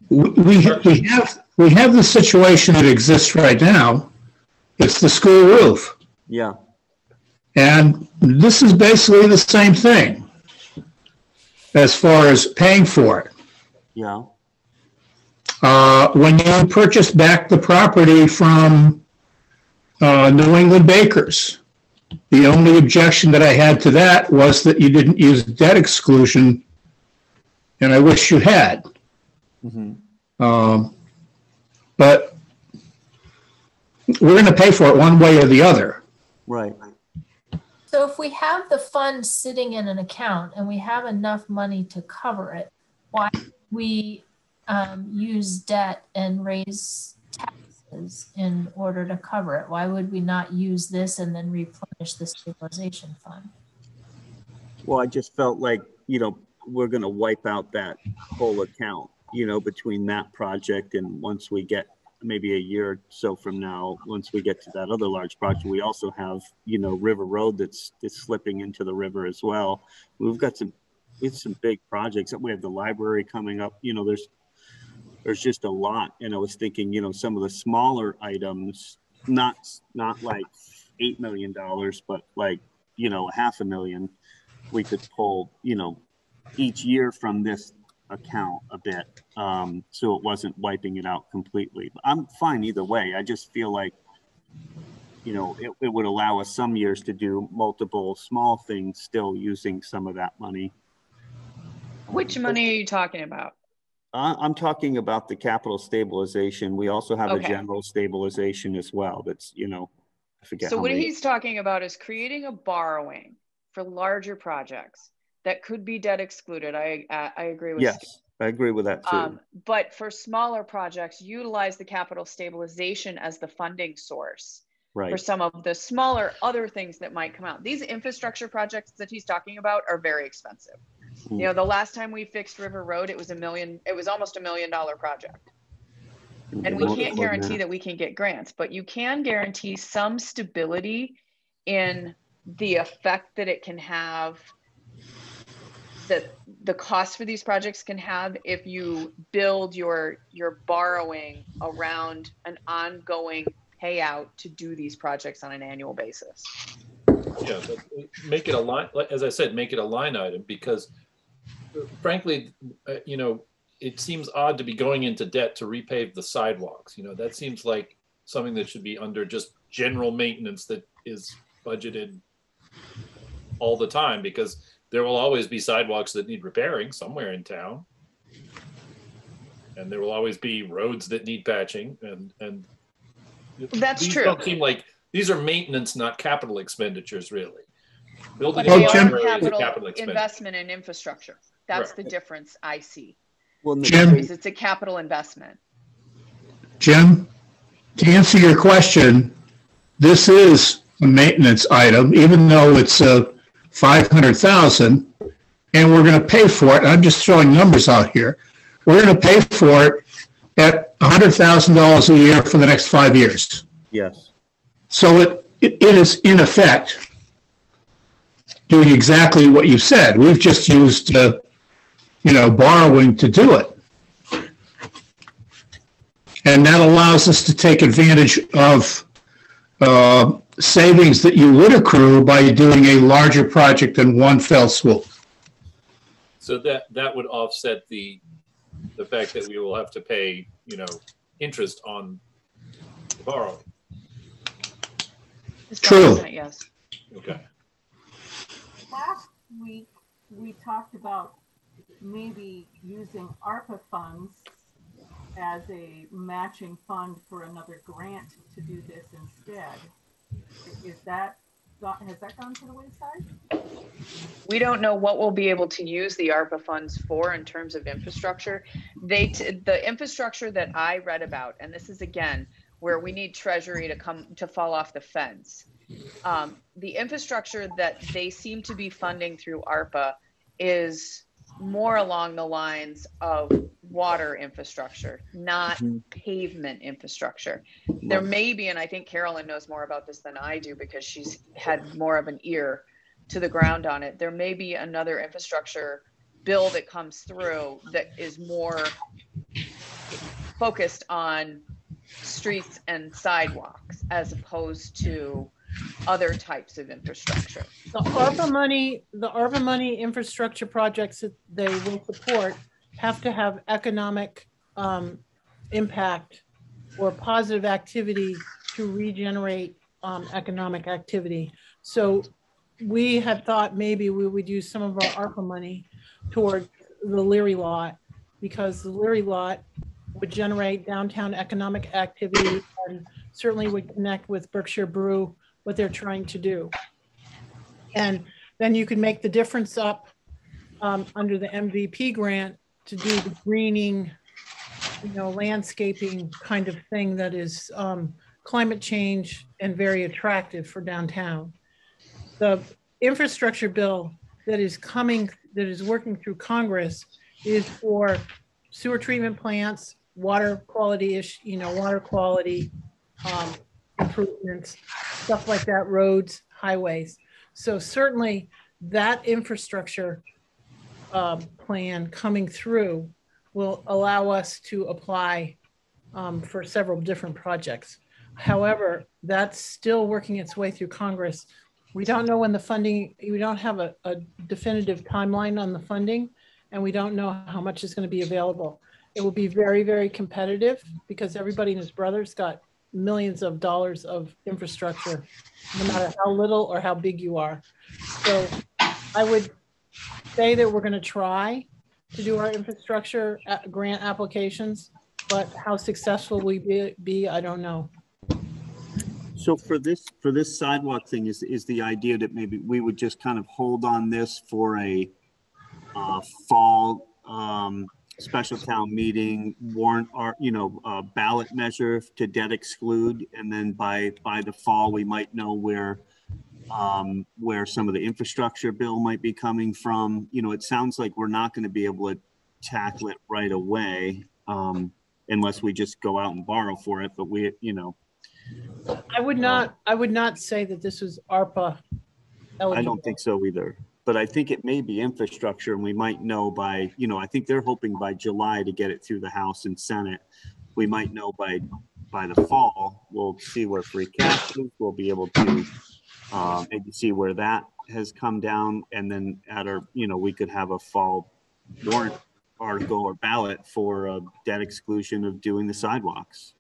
[SPEAKER 6] we, we we have, we have the situation that exists right now. It's the school roof.
[SPEAKER 4] Yeah,
[SPEAKER 6] And this is basically the same thing as far as paying for it.
[SPEAKER 4] yeah,
[SPEAKER 6] Uh, when you purchased back the property from uh, New England Bakers, the only objection that I had to that was that you didn't use debt exclusion, and I wish you had.
[SPEAKER 4] mhm,
[SPEAKER 6] Um, but we're going to pay for it one way or the other.
[SPEAKER 4] right.
[SPEAKER 3] So if we have the fund sitting in an account and we have enough money to cover it, why we um, use debt and raise taxes in order to cover it? Why would we not use this and then replenish the stabilization fund?
[SPEAKER 4] Well, I just felt like, you know, we're gonna wipe out that whole account, you know, between that project and once we get maybe a year or so from now, once we get to that other large project, we also have, you know, River Road that's, that's slipping into the river as well. We've got some, it's some big projects. That we have the library coming up, you know, there's, there's just a lot. And I was thinking, you know, some of the smaller items, not, not like eight million dollars, but like, you know, half a million, we could pull, you know, each year from this account a bit, um, so it wasn't wiping it out completely. But I'm fine either way. I just feel like, you know, it, it would allow us some years to do multiple small things, still using some of that money.
[SPEAKER 7] Which money are you talking about?
[SPEAKER 4] I'm talking about the capital stabilization. We also have a general stabilization as well. That's, you know, I forget
[SPEAKER 7] So what
[SPEAKER 4] many.
[SPEAKER 7] he's talking about is creating a borrowing for larger projects that could be debt excluded. I, I, agree with Steve.
[SPEAKER 4] Yes, I agree with that too.
[SPEAKER 7] Um, but for smaller projects, utilize the capital stabilization as the funding source for some of the smaller other things that might come out. These infrastructure projects that he's talking about are very expensive. You know, the last time we fixed River Road, it was a million, it was almost a million dollar project. And we can't guarantee
[SPEAKER 4] that.
[SPEAKER 7] we can get grants, but you can guarantee some stability in the effect that it can have that the cost for these projects can have if you build your your borrowing around an ongoing payout to do these projects on an annual basis.
[SPEAKER 8] Yeah, but make it a line, as I said, make it a line item because frankly, uh, you know, it seems odd to be going into debt to repave the sidewalks. You know, that seems like something that should be under just general maintenance that is budgeted all the time because there will always be sidewalks that need repairing somewhere in town. And there will always be roads that need patching and, and
[SPEAKER 7] That's
[SPEAKER 8] these
[SPEAKER 7] true.
[SPEAKER 8] don't seem like, these are maintenance, not capital expenditures, really. Building
[SPEAKER 7] But they are
[SPEAKER 6] Jim-
[SPEAKER 8] library is a
[SPEAKER 7] capital
[SPEAKER 8] capital expenditure.
[SPEAKER 7] investment in infrastructure. That's the difference I see.
[SPEAKER 4] Well,
[SPEAKER 6] Jim?
[SPEAKER 7] It's a capital investment.
[SPEAKER 6] Jim, to answer your question, this is a maintenance item, even though it's uh, 500,000, and we're going to pay for it. I'm just throwing numbers out here. We're going to pay for it at $100,000 a year for the next five years.
[SPEAKER 4] Yes,
[SPEAKER 6] So it, it it is in effect doing exactly what you said. We've just used, uh, you know, borrowing to do it. And that allows us to take advantage of uh, savings that you would accrue by doing a larger project in one fell swoop.
[SPEAKER 8] So that, that would offset the, the fact that we will have to pay, you know, interest on the borrowing.
[SPEAKER 7] Mr.
[SPEAKER 6] True.
[SPEAKER 7] President, Yes.
[SPEAKER 8] Okay.
[SPEAKER 5] Last week, we talked about maybe using ARPA funds as a matching fund for another grant to do this instead. Is that, has that gone to the wayside?
[SPEAKER 7] We don't know what we'll be able to use the ARPA funds for in terms of infrastructure. They, t- the infrastructure that I read about, and this is again, where we need treasury to come, to fall off the fence. Um, the infrastructure that they seem to be funding through ARPA is more along the lines of water infrastructure, not
[SPEAKER 4] Mhm.
[SPEAKER 7] pavement infrastructure. There may be, and I think Carolyn knows more about this than I do because she's had more of an ear to the ground on it. There may be another infrastructure bill that comes through that is more focused on streets and sidewalks as opposed to other types of infrastructure.
[SPEAKER 1] The ARPA money, the ARPA money infrastructure projects that they will support have to have economic um, impact or positive activity to regenerate um, economic activity. So we had thought maybe we would use some of our ARPA money toward the Leary lot because the Leary lot would generate downtown economic activity and certainly would connect with Berkshire Brew, what they're trying to do. And then you can make the difference up um, under the MVP grant to do the greening, you know, landscaping kind of thing that is um, climate change and very attractive for downtown. The infrastructure bill that is coming, that is working through Congress is for sewer treatment plants, water quality issue, you know, water quality um, improvements, stuff like that, roads, highways. So certainly that infrastructure um, plan coming through will allow us to apply um, for several different projects. However, that's still working its way through Congress. We don't know when the funding, we don't have a, a definitive timeline on the funding, and we don't know how much is going to be available. It will be very, very competitive because everybody and his brother's got millions of dollars of infrastructure, no matter how little or how big you are. So I would say that we're going to try to do our infrastructure uh, grant applications, but how successful we be, be, I don't know.
[SPEAKER 4] So for this, for this sidewalk thing, is, is the idea that maybe we would just kind of hold on this for a uh, fall um, special town meeting warrant or, you know, uh, ballot measure to debt exclude, and then by, by the fall, we might know where um, where some of the infrastructure bill might be coming from. You know, it sounds like we're not going to be able to tackle it right away um, unless we just go out and borrow for it. But we, you know,
[SPEAKER 1] I would not, I would not say that this was ARPA
[SPEAKER 4] I
[SPEAKER 1] eligible.
[SPEAKER 4] don't think so either. But I think it may be infrastructure and we might know by, you know, I think they're hoping by July to get it through the House and Senate. We might know by, by the fall, we'll see where free cash is. We'll be able to uh, maybe see where that has come down and then at our, you know, we could have a fall warrant article or ballot for uh, debt exclusion of doing the sidewalks.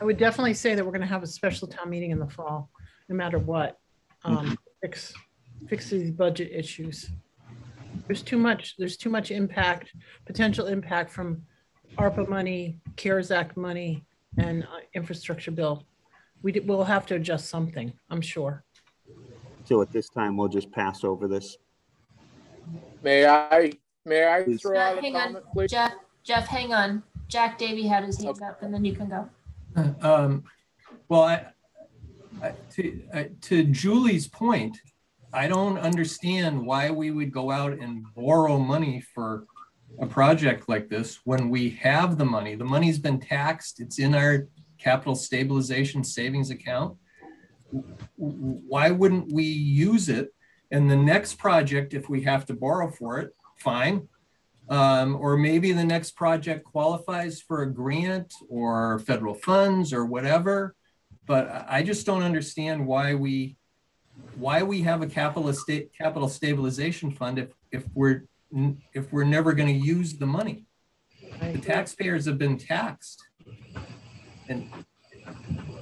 [SPEAKER 1] I would definitely say that we're going to have a special town meeting in the fall, no matter what. Um, fix, fix these budget issues. There's too much, there's too much impact, potential impact from ARPA money, CARES Act money, and uh, infrastructure bill. We d- will have to adjust something, I'm sure.
[SPEAKER 4] So at this time, we'll just pass over this.
[SPEAKER 10] May I, may I
[SPEAKER 4] Please.
[SPEAKER 10] throw out a
[SPEAKER 3] Hang on,
[SPEAKER 10] comment, please?
[SPEAKER 3] Jeff, Jeff, hang on. Jack Davy had his hand up and then you can go.
[SPEAKER 2] Um, well, I, I, to, I, to Julie's point, I don't understand why we would go out and borrow money for a project like this when we have the money. The money's been taxed. It's in our capital stabilization savings account. Why wouldn't we use it? And the next project, if we have to borrow for it, fine. Um, or maybe the next project qualifies for a grant or federal funds or whatever. But I just don't understand why we, why we have a capital state capital stabilization fund if, if we're, if we're never going to use the money. The taxpayers have been taxed. And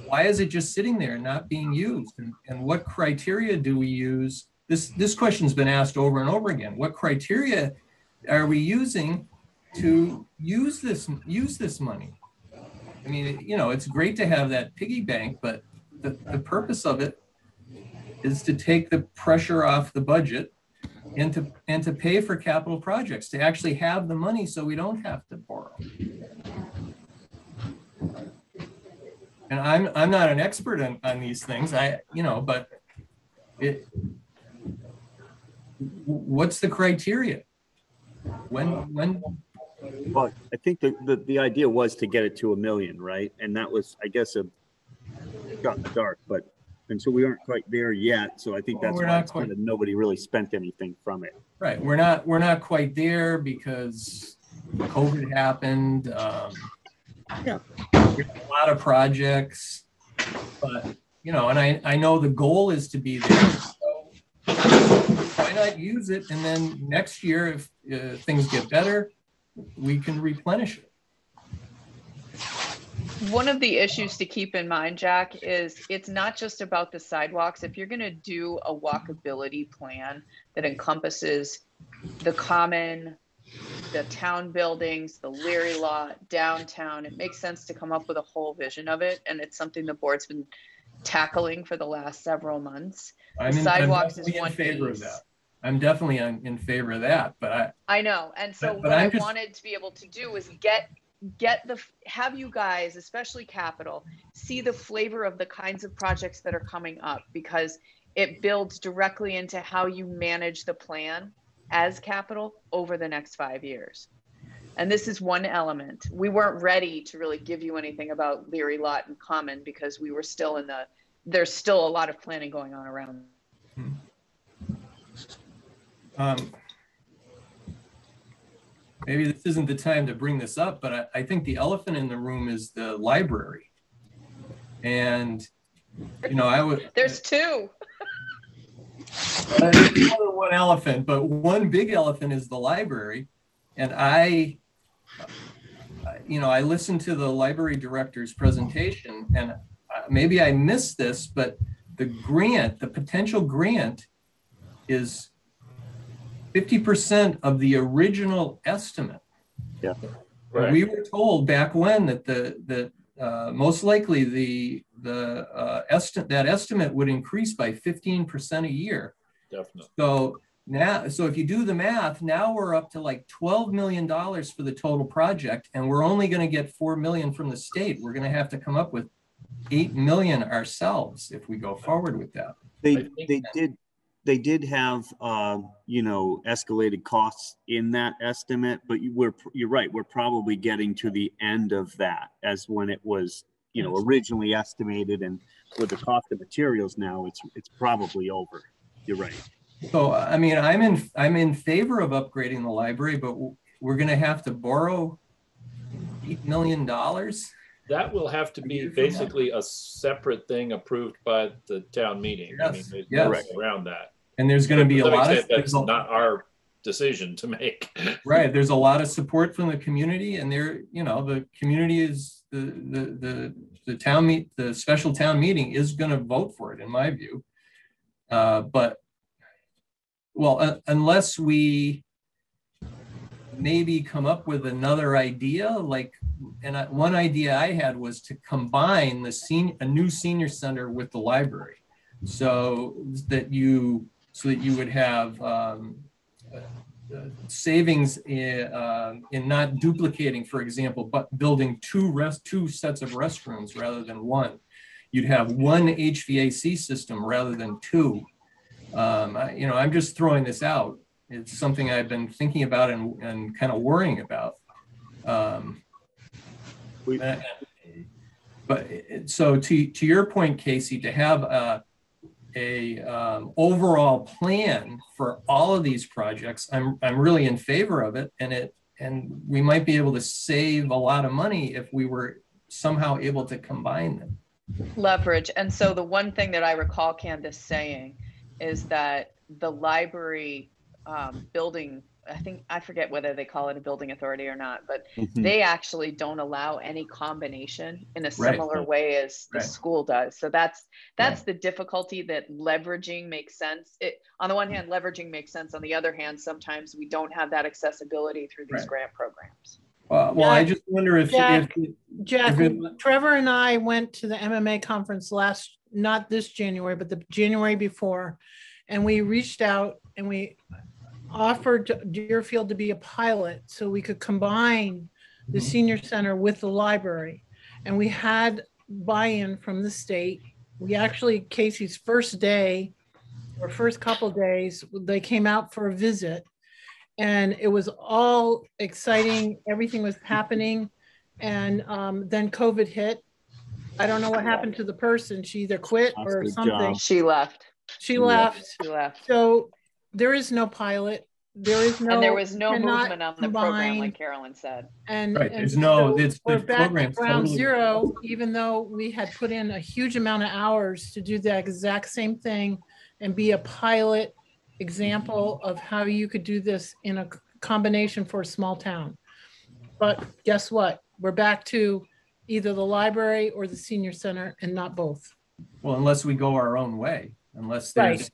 [SPEAKER 2] why is it just sitting there not being used? And, and what criteria do we use? This, this question's been asked over and over again. What criteria are we using to use this, use this money? I mean, you know, it's great to have that piggy bank, but the, the purpose of it is to take the pressure off the budget and to, and to pay for capital projects, to actually have the money so we don't have to borrow. And I'm, I'm not an expert on, on these things, I, you know, but it, what's the criteria? When, when,
[SPEAKER 4] But I think the, the, the idea was to get it to a million, right? And that was, I guess, a got in the dark, but, and so we aren't quite there yet. So I think that's
[SPEAKER 2] we're
[SPEAKER 4] why
[SPEAKER 2] not
[SPEAKER 4] it's kind of, nobody really spent anything from it.
[SPEAKER 2] right, we're not, we're not quite there because COVID happened. Um,
[SPEAKER 1] Yeah.
[SPEAKER 2] a lot of projects, but you know, and I, I know the goal is to be there. So why not use it? And then next year, if uh, things get better, we can replenish it.
[SPEAKER 7] One of the issues to keep in mind, Jack, is it's not just about the sidewalks. If you're going to do a walkability plan that encompasses the common, the town buildings, the Leary lot, downtown, it makes sense to come up with a whole vision of it. And it's something the board's been tackling for the last several months.
[SPEAKER 2] I'm in,
[SPEAKER 7] Sidewalks
[SPEAKER 2] I'm
[SPEAKER 7] is
[SPEAKER 2] in
[SPEAKER 7] one
[SPEAKER 2] favor of
[SPEAKER 7] piece.
[SPEAKER 2] that. I'm definitely in, in favor of that, but I,
[SPEAKER 7] I know. And so
[SPEAKER 2] But- but
[SPEAKER 7] what I
[SPEAKER 2] I'm just-
[SPEAKER 7] wanted to be able to do is get get the have you guys, especially capital, see the flavor of the kinds of projects that are coming up because it builds directly into how you manage the plan as capital over the next 5 years. And this is one element. We weren't ready to really give you anything about Leary Lot and Common because we were still in the there's still a lot of planning going on around
[SPEAKER 2] Um, maybe this isn't the time to bring this up, but I, I think the elephant in the room is the library. And, you know, I would.
[SPEAKER 7] There's two.
[SPEAKER 2] Uh, there's more than one elephant, but one big elephant is the library. And I, you know, I listened to the library director's presentation and uh, maybe I missed this, but the grant, the potential grant is 50% of the original estimate. Yeah.
[SPEAKER 8] Right.
[SPEAKER 2] We were told back when that the, that uh, most likely the, the uh, estimate, that estimate would increase by 15% a year.
[SPEAKER 8] Definitely.
[SPEAKER 2] So now, so if you do the math, now we're up to like $12 million for the total project, and we're only going to get 4 million from the state. We're going to have to come up with 8 million ourselves if we go forward with that.
[SPEAKER 4] They,
[SPEAKER 8] I think-
[SPEAKER 4] they did, they did have, uh, you know, escalated costs in that estimate, but you were, you're right, we're probably getting to the end of that as when it was, you know, originally estimated and with the cost of materials now, it's, it's probably over. You're right.
[SPEAKER 2] So, I mean, I'm in, I'm in favor of upgrading the library, but we're going to have to borrow $8 million.
[SPEAKER 8] That will have to be
[SPEAKER 2] year from now.
[SPEAKER 8] basically a separate thing approved by the town meeting. I mean,
[SPEAKER 2] Yes,
[SPEAKER 8] there's
[SPEAKER 2] yes.
[SPEAKER 8] way Around that.
[SPEAKER 2] And there's going to be a
[SPEAKER 8] To some
[SPEAKER 2] lot of.
[SPEAKER 8] extent, That's not our decision to make.
[SPEAKER 2] Right, there's a lot of support from the community and there, you know, the community is, the, the, the, the town meet, the special town meeting is gonna vote for it, in my view. Uh, but, well, uh, unless we maybe come up with another idea, like, and I- one idea I had was to combine the senior, a new senior center with the library. So that you, so that you would have, um, uh, savings in, uh, in not duplicating, for example, but building two rest, two sets of restrooms rather than one. You'd have one HVAC system rather than two. Um, I, you know, I'm just throwing this out. It's something I've been thinking about and, and kind of worrying about. Um,
[SPEAKER 4] We-
[SPEAKER 2] uh, but so to, to your point, Casey, to have a, a um, overall plan for all of these projects, I'm, I'm really in favor of it. And it, and we might be able to save a lot of money if we were somehow able to combine them.
[SPEAKER 7] leverage. And so the one thing that I recall Candace saying is that the library um, building, I think, I forget whether they call it a building authority or not, but
[SPEAKER 4] Mhm.
[SPEAKER 7] they actually don't allow any combination in a
[SPEAKER 2] Right.
[SPEAKER 7] similar way as the school does. So that's that's the difficulty that leveraging makes sense. It on the one hand, leveraging makes sense. On the other hand, sometimes we don't have that accessibility through these
[SPEAKER 2] Right.
[SPEAKER 7] grant programs.
[SPEAKER 2] Uh, well, I just wonder if, if,
[SPEAKER 1] Jack, Jack,
[SPEAKER 2] If it-
[SPEAKER 1] Trevor and I went to the MMA conference last, not this January, but the January before. And we reached out and we offered Deerfield to be a pilot so we could combine the
[SPEAKER 2] Mhm.
[SPEAKER 1] senior center with the library. And we had buy-in from the state. We actually, Casey's first day, or first couple days, they came out for a visit. And it was all exciting. Everything was happening. And um, then COVID hit. I don't know what happened to the person. She either quit or something.
[SPEAKER 4] job.
[SPEAKER 7] She left.
[SPEAKER 1] She
[SPEAKER 4] Yeah.
[SPEAKER 1] left.
[SPEAKER 7] She left.
[SPEAKER 1] So there is no pilot. there is no.
[SPEAKER 7] And there was no
[SPEAKER 1] cannot
[SPEAKER 7] movement on the program, like Carolyn said.
[SPEAKER 1] And.
[SPEAKER 2] Right,
[SPEAKER 1] and
[SPEAKER 2] there's no-
[SPEAKER 1] so
[SPEAKER 2] it's- the
[SPEAKER 1] We're back to
[SPEAKER 2] program's
[SPEAKER 1] ground
[SPEAKER 2] totally-
[SPEAKER 1] zero, even though we had put in a huge amount of hours to do the exact same thing and be a pilot example of how you could do this in a combination for a small town. But guess what? We're back to either the library or the senior center and not both.
[SPEAKER 2] Well, unless we go our own way, unless
[SPEAKER 1] Right.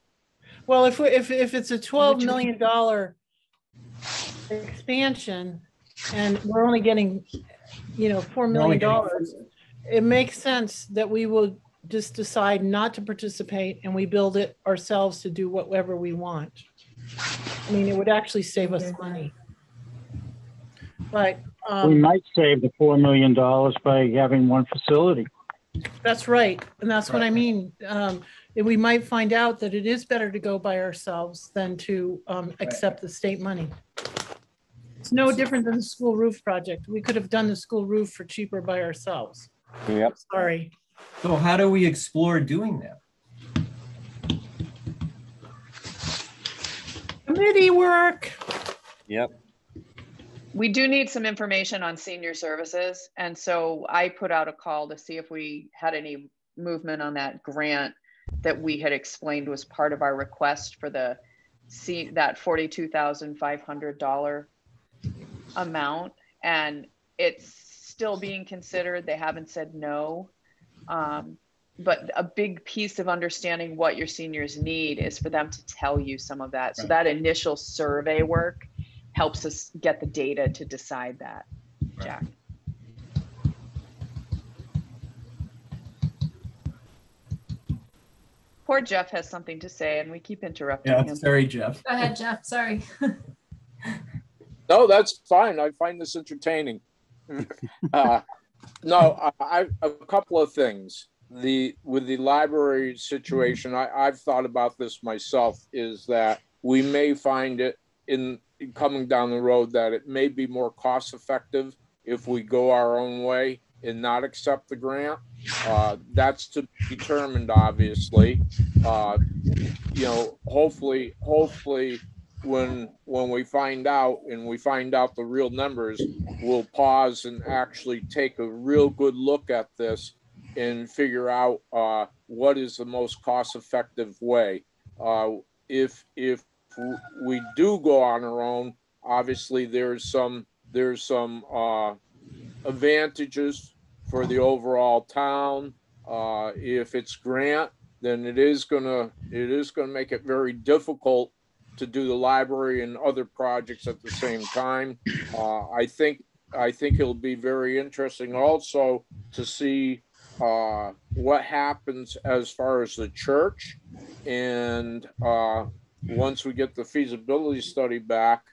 [SPEAKER 1] Well, if, we- if, if it's a twelve million dollar expansion and we're only getting, you know, four
[SPEAKER 2] only
[SPEAKER 1] million dollars, it makes sense that we will just decide not to participate and we build it ourselves to do whatever we want. I mean, it would actually save us money. But,
[SPEAKER 9] We
[SPEAKER 1] um,
[SPEAKER 9] might save the $4 million by having one facility.
[SPEAKER 1] that's right. And that's what I mean. Um, and we might find out that it is better to go by ourselves than to, um, accept the state money. It's no different than the school roof project. We could have done the school roof for cheaper by ourselves.
[SPEAKER 4] Yep.
[SPEAKER 1] Sorry.
[SPEAKER 2] so how do we explore doing that?
[SPEAKER 1] Committee work.
[SPEAKER 4] Yep.
[SPEAKER 7] We do need some information on senior services. And so I put out a call to see if we had any movement on that grant that we had explained was part of our request for the see that forty-two thousand five hundred dollar amount. And it's still being considered. They haven't said no. Um, but a big piece of understanding what your seniors need is for them to tell you some of that. So
[SPEAKER 2] Right.
[SPEAKER 7] that initial survey work helps us get the data to decide that,
[SPEAKER 2] Right.
[SPEAKER 7] Jack. Poor Jeff has something to say and we keep interrupting
[SPEAKER 2] Yeah,
[SPEAKER 7] him.
[SPEAKER 2] sorry, Jeff.
[SPEAKER 3] Go ahead, Jeff, sorry.
[SPEAKER 10] No, that's fine. I find this entertaining. uh, no, I, I, a couple of things. The with the library situation, I, I've thought about this myself. Is that we may find it in coming down the road that it may be more cost effective if we go our own way and not accept the grant. Uh, that's to be determined, obviously. Uh, you know, hopefully, hopefully, when when we find out and we find out the real numbers, we'll pause and actually take a real good look at this and figure out uh, what is the most cost-effective way. Uh, if if we do go on our own, obviously there's some there's some uh, advantages for the overall town. Uh, if it's grant, then it is gonna it is gonna make it very difficult to do the library and other projects at the same time. Uh, I think I think it'll be very interesting also to see uh, what happens as far as the church and uh, once we get the feasibility study back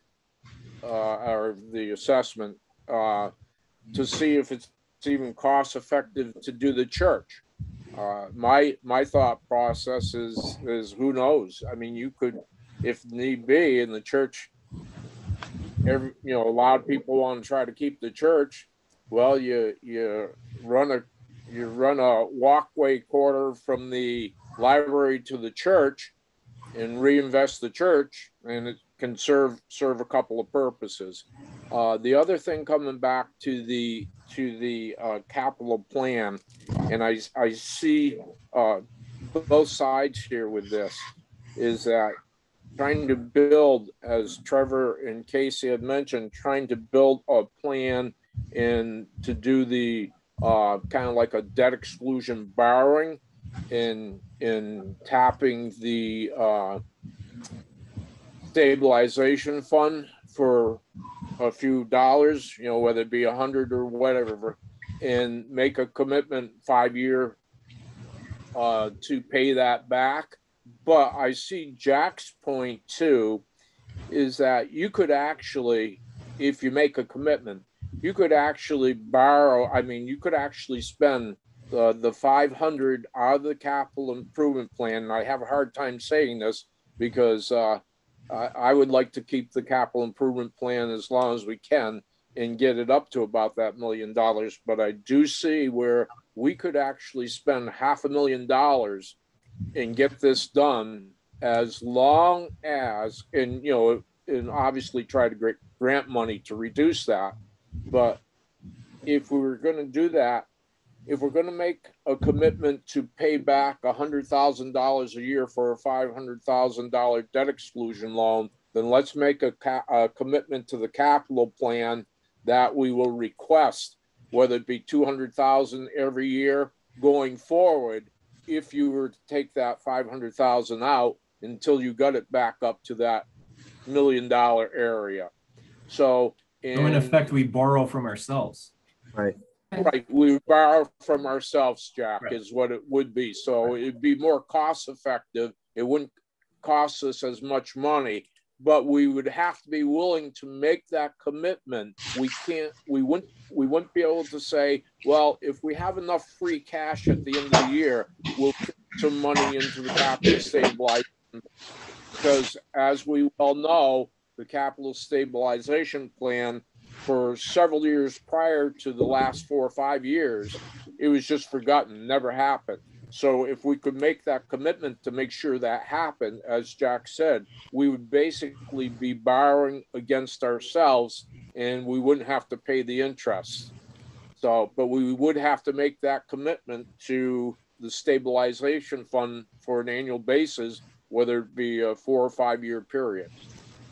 [SPEAKER 10] uh, or the assessment uh, to see if it's even cost effective to do the church. Uh, my my thought process is is who knows? I mean, you could, if need be, in the church. Every you know, a lot of people want to try to keep the church. Well, you you run a you run a walkway quarter from the library to the church, and reinvest the church, and it can serve serve a couple of purposes. Uh, the other thing coming back to the to the uh, capital plan, and I I see uh, both sides here with this, is that trying to build, as Trevor and Casey had mentioned, trying to build a plan and to do the uh, kind of like a debt exclusion borrowing in in tapping the uh, stabilization fund for a few dollars, you know, whether it be a hundred or whatever, and make a commitment five year uh, to pay that back. But I see Jack's point too, is that you could actually, if you make a commitment, you could actually borrow. I mean, you could actually spend the the five hundred out of the capital improvement plan. And I have a hard time saying this because uh, I, would like to keep the capital improvement plan as long as we can and get it up to about that million dollars. But I do see where we could actually spend half a million dollars and get this done as long as, and you know, and obviously try to get grant money to reduce that. But if we were gonna do that, if we're gonna make a commitment to pay back a hundred thousand dollars a year for a five hundred thousand dollar debt exclusion loan, then let's make a ca- a commitment to the capital plan that we will request, whether it be two hundred thousand every year going forward, if you were to take that five hundred thousand out until you got it back up to that million dollar area. So.
[SPEAKER 2] So in effect, we borrow from ourselves.
[SPEAKER 4] Right.
[SPEAKER 10] Right, we borrow from ourselves, Jack,
[SPEAKER 2] Right.
[SPEAKER 10] is what it would be. So it'd be more cost effective. It wouldn't cost us as much money, but we would have to be willing to make that commitment. We can't, we wouldn't, we wouldn't be able to say, well, if we have enough free cash at the end of the year, we'll put some money into the capital stabilization. Because as we all know, the capital stabilization plan for several years prior to the last four or five years, it was just forgotten, never happened. So if we could make that commitment to make sure that happened, as Jack said, we would basically be borrowing against ourselves and we wouldn't have to pay the interest. So, but we would have to make that commitment to the stabilization fund for an annual basis, whether it be a four or five year period.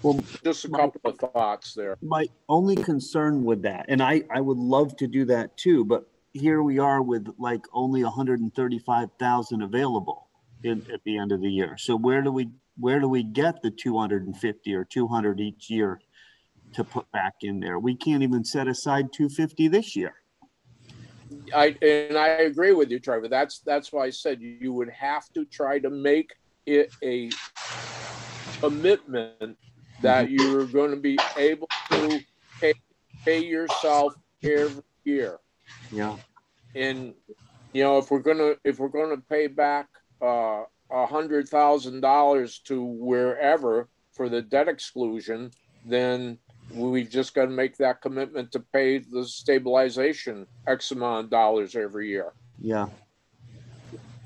[SPEAKER 4] Well,
[SPEAKER 10] Just a couple of thoughts there.
[SPEAKER 4] my only concern with that, and I, I would love to do that too, but here we are with like only hundred and thirty-five thousand available in, at the end of the year. So where do we, where do we get the two hundred and fifty or two hundred each year to put back in there? We can't even set aside two fifty this year.
[SPEAKER 10] I and I agree with you, Trevor. That's that's why I said you would have to try to make it a commitment that you're going to be able to pay, pay yourself every year.
[SPEAKER 4] Yeah.
[SPEAKER 10] And you know, if we're gonna if we're gonna pay back uh, a hundred thousand dollars to wherever for the debt exclusion, then we've just got to make that commitment to pay the stabilization X amount of dollars every year.
[SPEAKER 4] Yeah.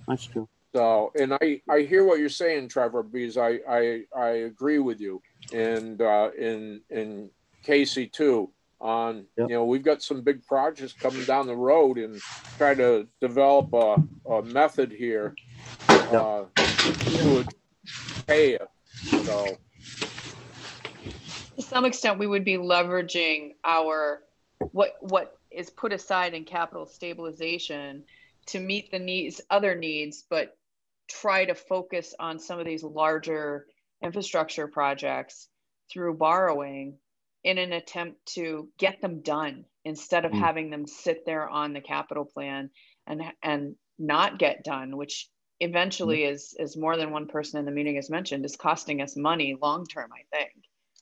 [SPEAKER 4] That's true.
[SPEAKER 10] So, and I, I hear what you're saying, Trevor, because I, I, I agree with you. And, uh, in, in Casey too, on,
[SPEAKER 4] Yep.
[SPEAKER 10] you know, we've got some big projects coming down the road and try to develop a, a method here, uh, to pay it. So,
[SPEAKER 7] To some extent, we would be leveraging our, what, what is put aside in capital stabilization to meet the needs, other needs, but try to focus on some of these larger infrastructure projects through borrowing in an attempt to get them done instead of
[SPEAKER 4] Mm.
[SPEAKER 7] having them sit there on the capital plan and, and not get done, which eventually is, is more than one person in the meeting has mentioned, is costing us money long-term, I think.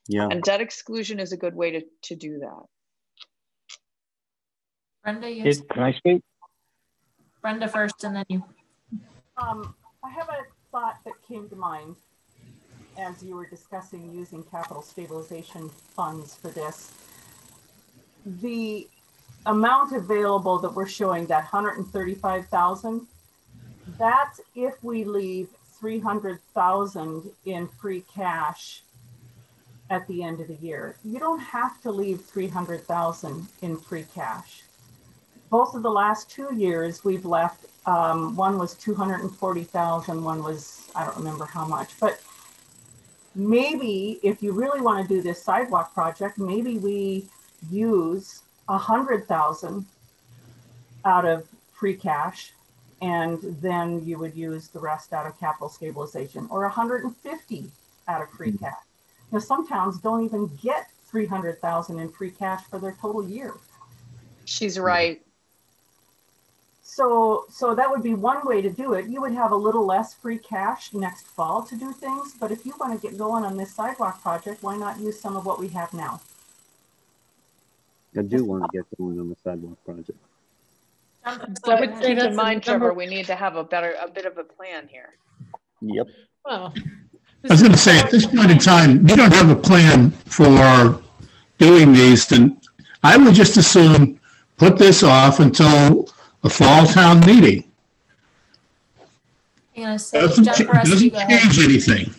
[SPEAKER 4] Yeah.
[SPEAKER 7] And debt exclusion is a good way to, to do that.
[SPEAKER 3] Brenda, you
[SPEAKER 9] It- Can I speak?
[SPEAKER 3] Brenda first and then you.
[SPEAKER 5] Um, I have a thought that came to mind as you were discussing using capital stabilization funds for this. The amount available that we're showing, that hundred and thirty-five thousand, that's if we leave three hundred thousand in free cash at the end of the year. You don't have to leave three hundred thousand in free cash both of the last two years we've left um, one was 240,000 one was I don't remember how much but maybe if you really want to do this sidewalk project maybe we use a hundred thousand out of free cash and then you would use the rest out of capital stabilization or 150 out of free hmm. cash. Now some towns don't even get 300,000 in free cash for their total year.
[SPEAKER 7] She's right.
[SPEAKER 5] So, so that would be one way to do it. You would have a little less free cash next fall to do things, but if you want to get going on this sidewalk project, why not use some of what we have now?
[SPEAKER 4] I do want to get going on the sidewalk project.
[SPEAKER 7] So
[SPEAKER 1] I would
[SPEAKER 7] keep in mind, Trevor, we need to have a better, a bit of a plan here.
[SPEAKER 4] Yep.
[SPEAKER 1] Well.
[SPEAKER 6] I was going to say, at this point in time, we don't have a plan for doing these, and I would just assume put this off until a fall town meeting.
[SPEAKER 3] I'm gonna say,
[SPEAKER 6] Doesn't
[SPEAKER 3] John
[SPEAKER 6] ch-
[SPEAKER 3] Presky,
[SPEAKER 6] doesn't
[SPEAKER 3] go ahead.
[SPEAKER 6] change anything.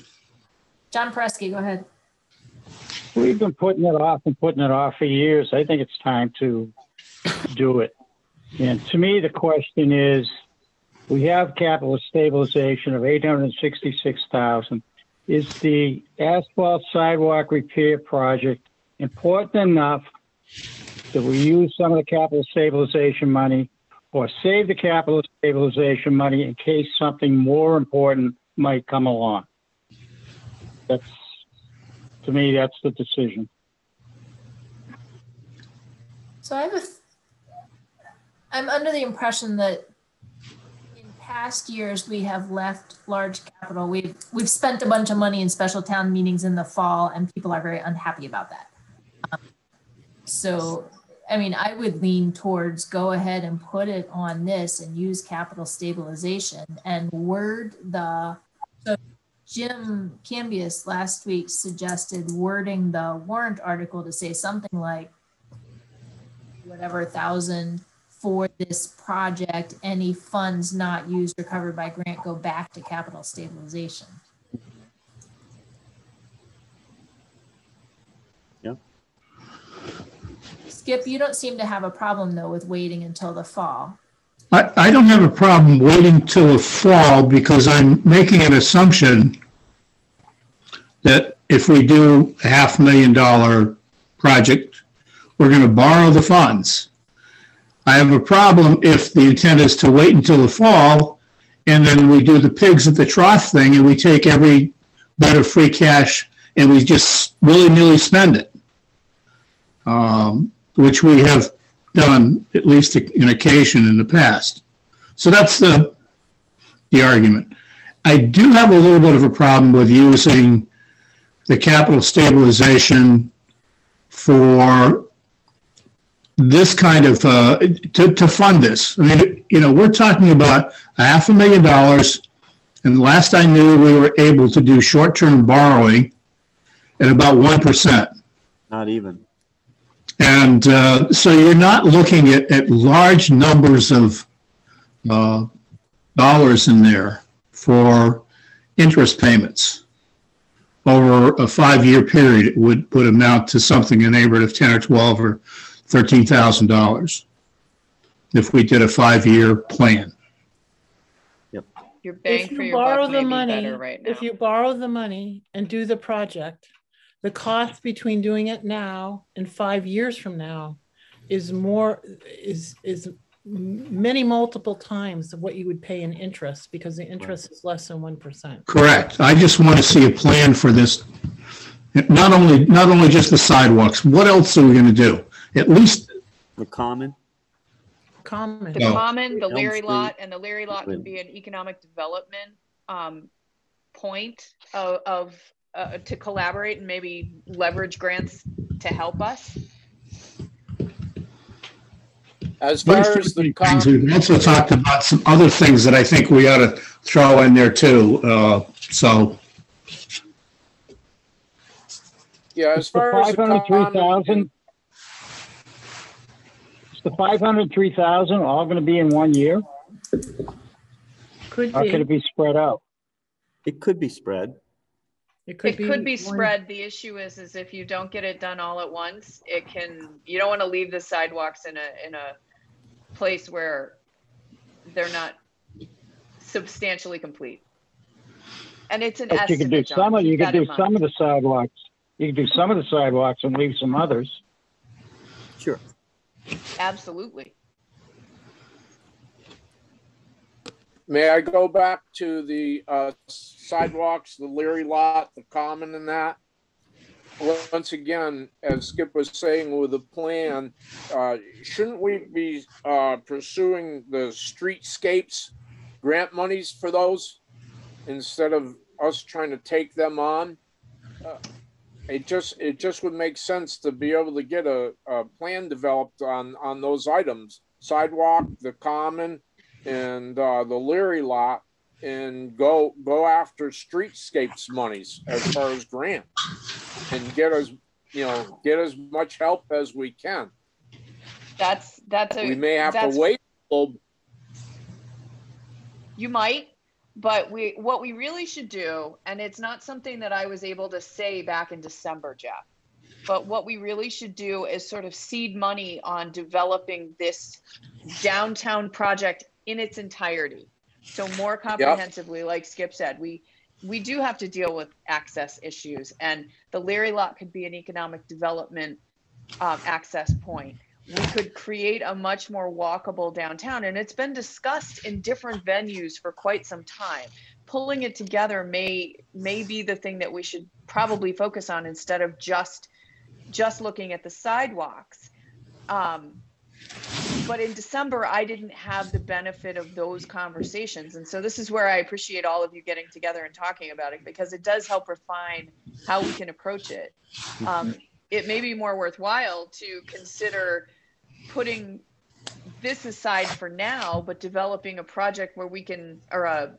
[SPEAKER 3] John Presky, go ahead.
[SPEAKER 9] We've been putting it off and putting it off for years. I think it's time to do it. And to me, the question is, we have capital stabilization of eight hundred and sixty-six thousand. Is the asphalt sidewalk repair project important enough that we use some of the capital stabilization money or save the capital stabilization money in case something more important might come along? That's, to me, that's the decision.
[SPEAKER 3] So I have a, I'm under the impression that in past years, we have left large capital. We've, we've spent a bunch of money in special town meetings in the fall and people are very unhappy about that. Um, So, I mean, I would lean towards go ahead and put it on this and use capital stabilization and word the, so Jim Cambias last week suggested wording the warrant article to say something like whatever thousand for this project, any funds not used or covered by grant go back to capital stabilization.
[SPEAKER 4] Yeah.
[SPEAKER 3] Skip, you don't seem to have a problem though with waiting until the fall.
[SPEAKER 6] I, I don't have a problem waiting till the fall because I'm making an assumption that if we do a half million dollar project, we're going to borrow the funds. I have a problem if the intent is to wait until the fall and then we do the pigs at the trough thing and we take every bit of free cash and we just willy-nilly spend it. Um, which we have done at least an occasion in the past. So that's the, the argument. I do have a little bit of a problem with using the capital stabilization for this kind of, uh, to, to fund this. I mean, you know, we're talking about a half a million dollars. And last I knew, we were able to do short-term borrowing at about 1%.
[SPEAKER 4] Not even.
[SPEAKER 6] And uh, so you're not looking at, at large numbers of uh, dollars in there for interest payments. Over a five-year period, it would, would amount to something in the neighborhood of 10 or 12 or $13,000 if we did a five-year plan. Yep.
[SPEAKER 7] Your bang
[SPEAKER 1] If
[SPEAKER 7] for
[SPEAKER 1] you
[SPEAKER 7] your
[SPEAKER 1] borrow
[SPEAKER 7] buck
[SPEAKER 1] the
[SPEAKER 7] may be
[SPEAKER 1] money,
[SPEAKER 7] better right now.
[SPEAKER 1] if you borrow the money and do the project, the cost between doing it now and five years from now is more, is, is many multiple times of what you would pay in interest because the interest is less than 1%.
[SPEAKER 6] Correct. I just want to see a plan for this. Not only, not only just the sidewalks, what else are we going to do? At least,
[SPEAKER 4] The common,
[SPEAKER 1] Common.
[SPEAKER 7] The
[SPEAKER 6] No.
[SPEAKER 7] common, the
[SPEAKER 4] Elm
[SPEAKER 7] Leary
[SPEAKER 4] Street.
[SPEAKER 7] lot, and the Leary lot can be an economic development um, point of, of uh, to collaborate and maybe leverage grants to help us.
[SPEAKER 10] As far as the com-
[SPEAKER 6] we've also talked about some other things that I think we ought to throw in there too. Uh, So,
[SPEAKER 10] yeah, as
[SPEAKER 9] the
[SPEAKER 10] far as the
[SPEAKER 9] hundred three
[SPEAKER 10] common,
[SPEAKER 9] thousand? Is the five hundred three thousand all gonna be in one year,
[SPEAKER 1] Could
[SPEAKER 9] or could it
[SPEAKER 1] be,
[SPEAKER 9] be spread out?
[SPEAKER 4] it could be spread.
[SPEAKER 1] It could
[SPEAKER 7] It
[SPEAKER 1] be.
[SPEAKER 7] could be
[SPEAKER 1] one-
[SPEAKER 7] spread. The issue is, is if you don't get it done all at once, it can, you don't want to leave the sidewalks in a, in a place where they're not substantially complete. And it's an
[SPEAKER 9] But you could do
[SPEAKER 7] John.
[SPEAKER 9] some of, you
[SPEAKER 7] Keep
[SPEAKER 9] could
[SPEAKER 7] that in
[SPEAKER 9] do
[SPEAKER 7] mind.
[SPEAKER 9] some of the sidewalks. You could do some of the sidewalks and leave some others.
[SPEAKER 4] Sure.
[SPEAKER 7] Absolutely.
[SPEAKER 10] May I go back to the uh, sidewalks, the Leary lot, the common and that? Once again, as Skip was saying with the plan, uh, shouldn't we be uh, pursuing the streetscapes grant monies for those instead of us trying to take them on? Uh, It just, it just would make sense to be able to get a, a plan developed on, on those items. Sidewalk, the common, and uh, the Leary lot, and go, go after streetscapes monies as far as grant. And get us, you know, get as much help as we can.
[SPEAKER 7] That's, that's a.
[SPEAKER 10] We may have to wait a little
[SPEAKER 7] You might, but we, what we really should do, and it's not something that I was able to say back in December, Jeff, But what we really should do is sort of seed money on developing this downtown project in its entirety. So more comprehensively, like Skip said, we we do have to deal with access issues, and the Leary lot could be an economic development um, access point. We could create a much more walkable downtown, and it's been discussed in different venues for quite some time. Pulling it together may may be the thing that we should probably focus on instead of just just looking at the sidewalks. Um, but in December, I didn't have the benefit of those conversations. And so this is where I appreciate all of you getting together and talking about it because it does help refine how we can approach it. Um, it may be more worthwhile to consider putting this aside for now, but developing a project where we can, or a,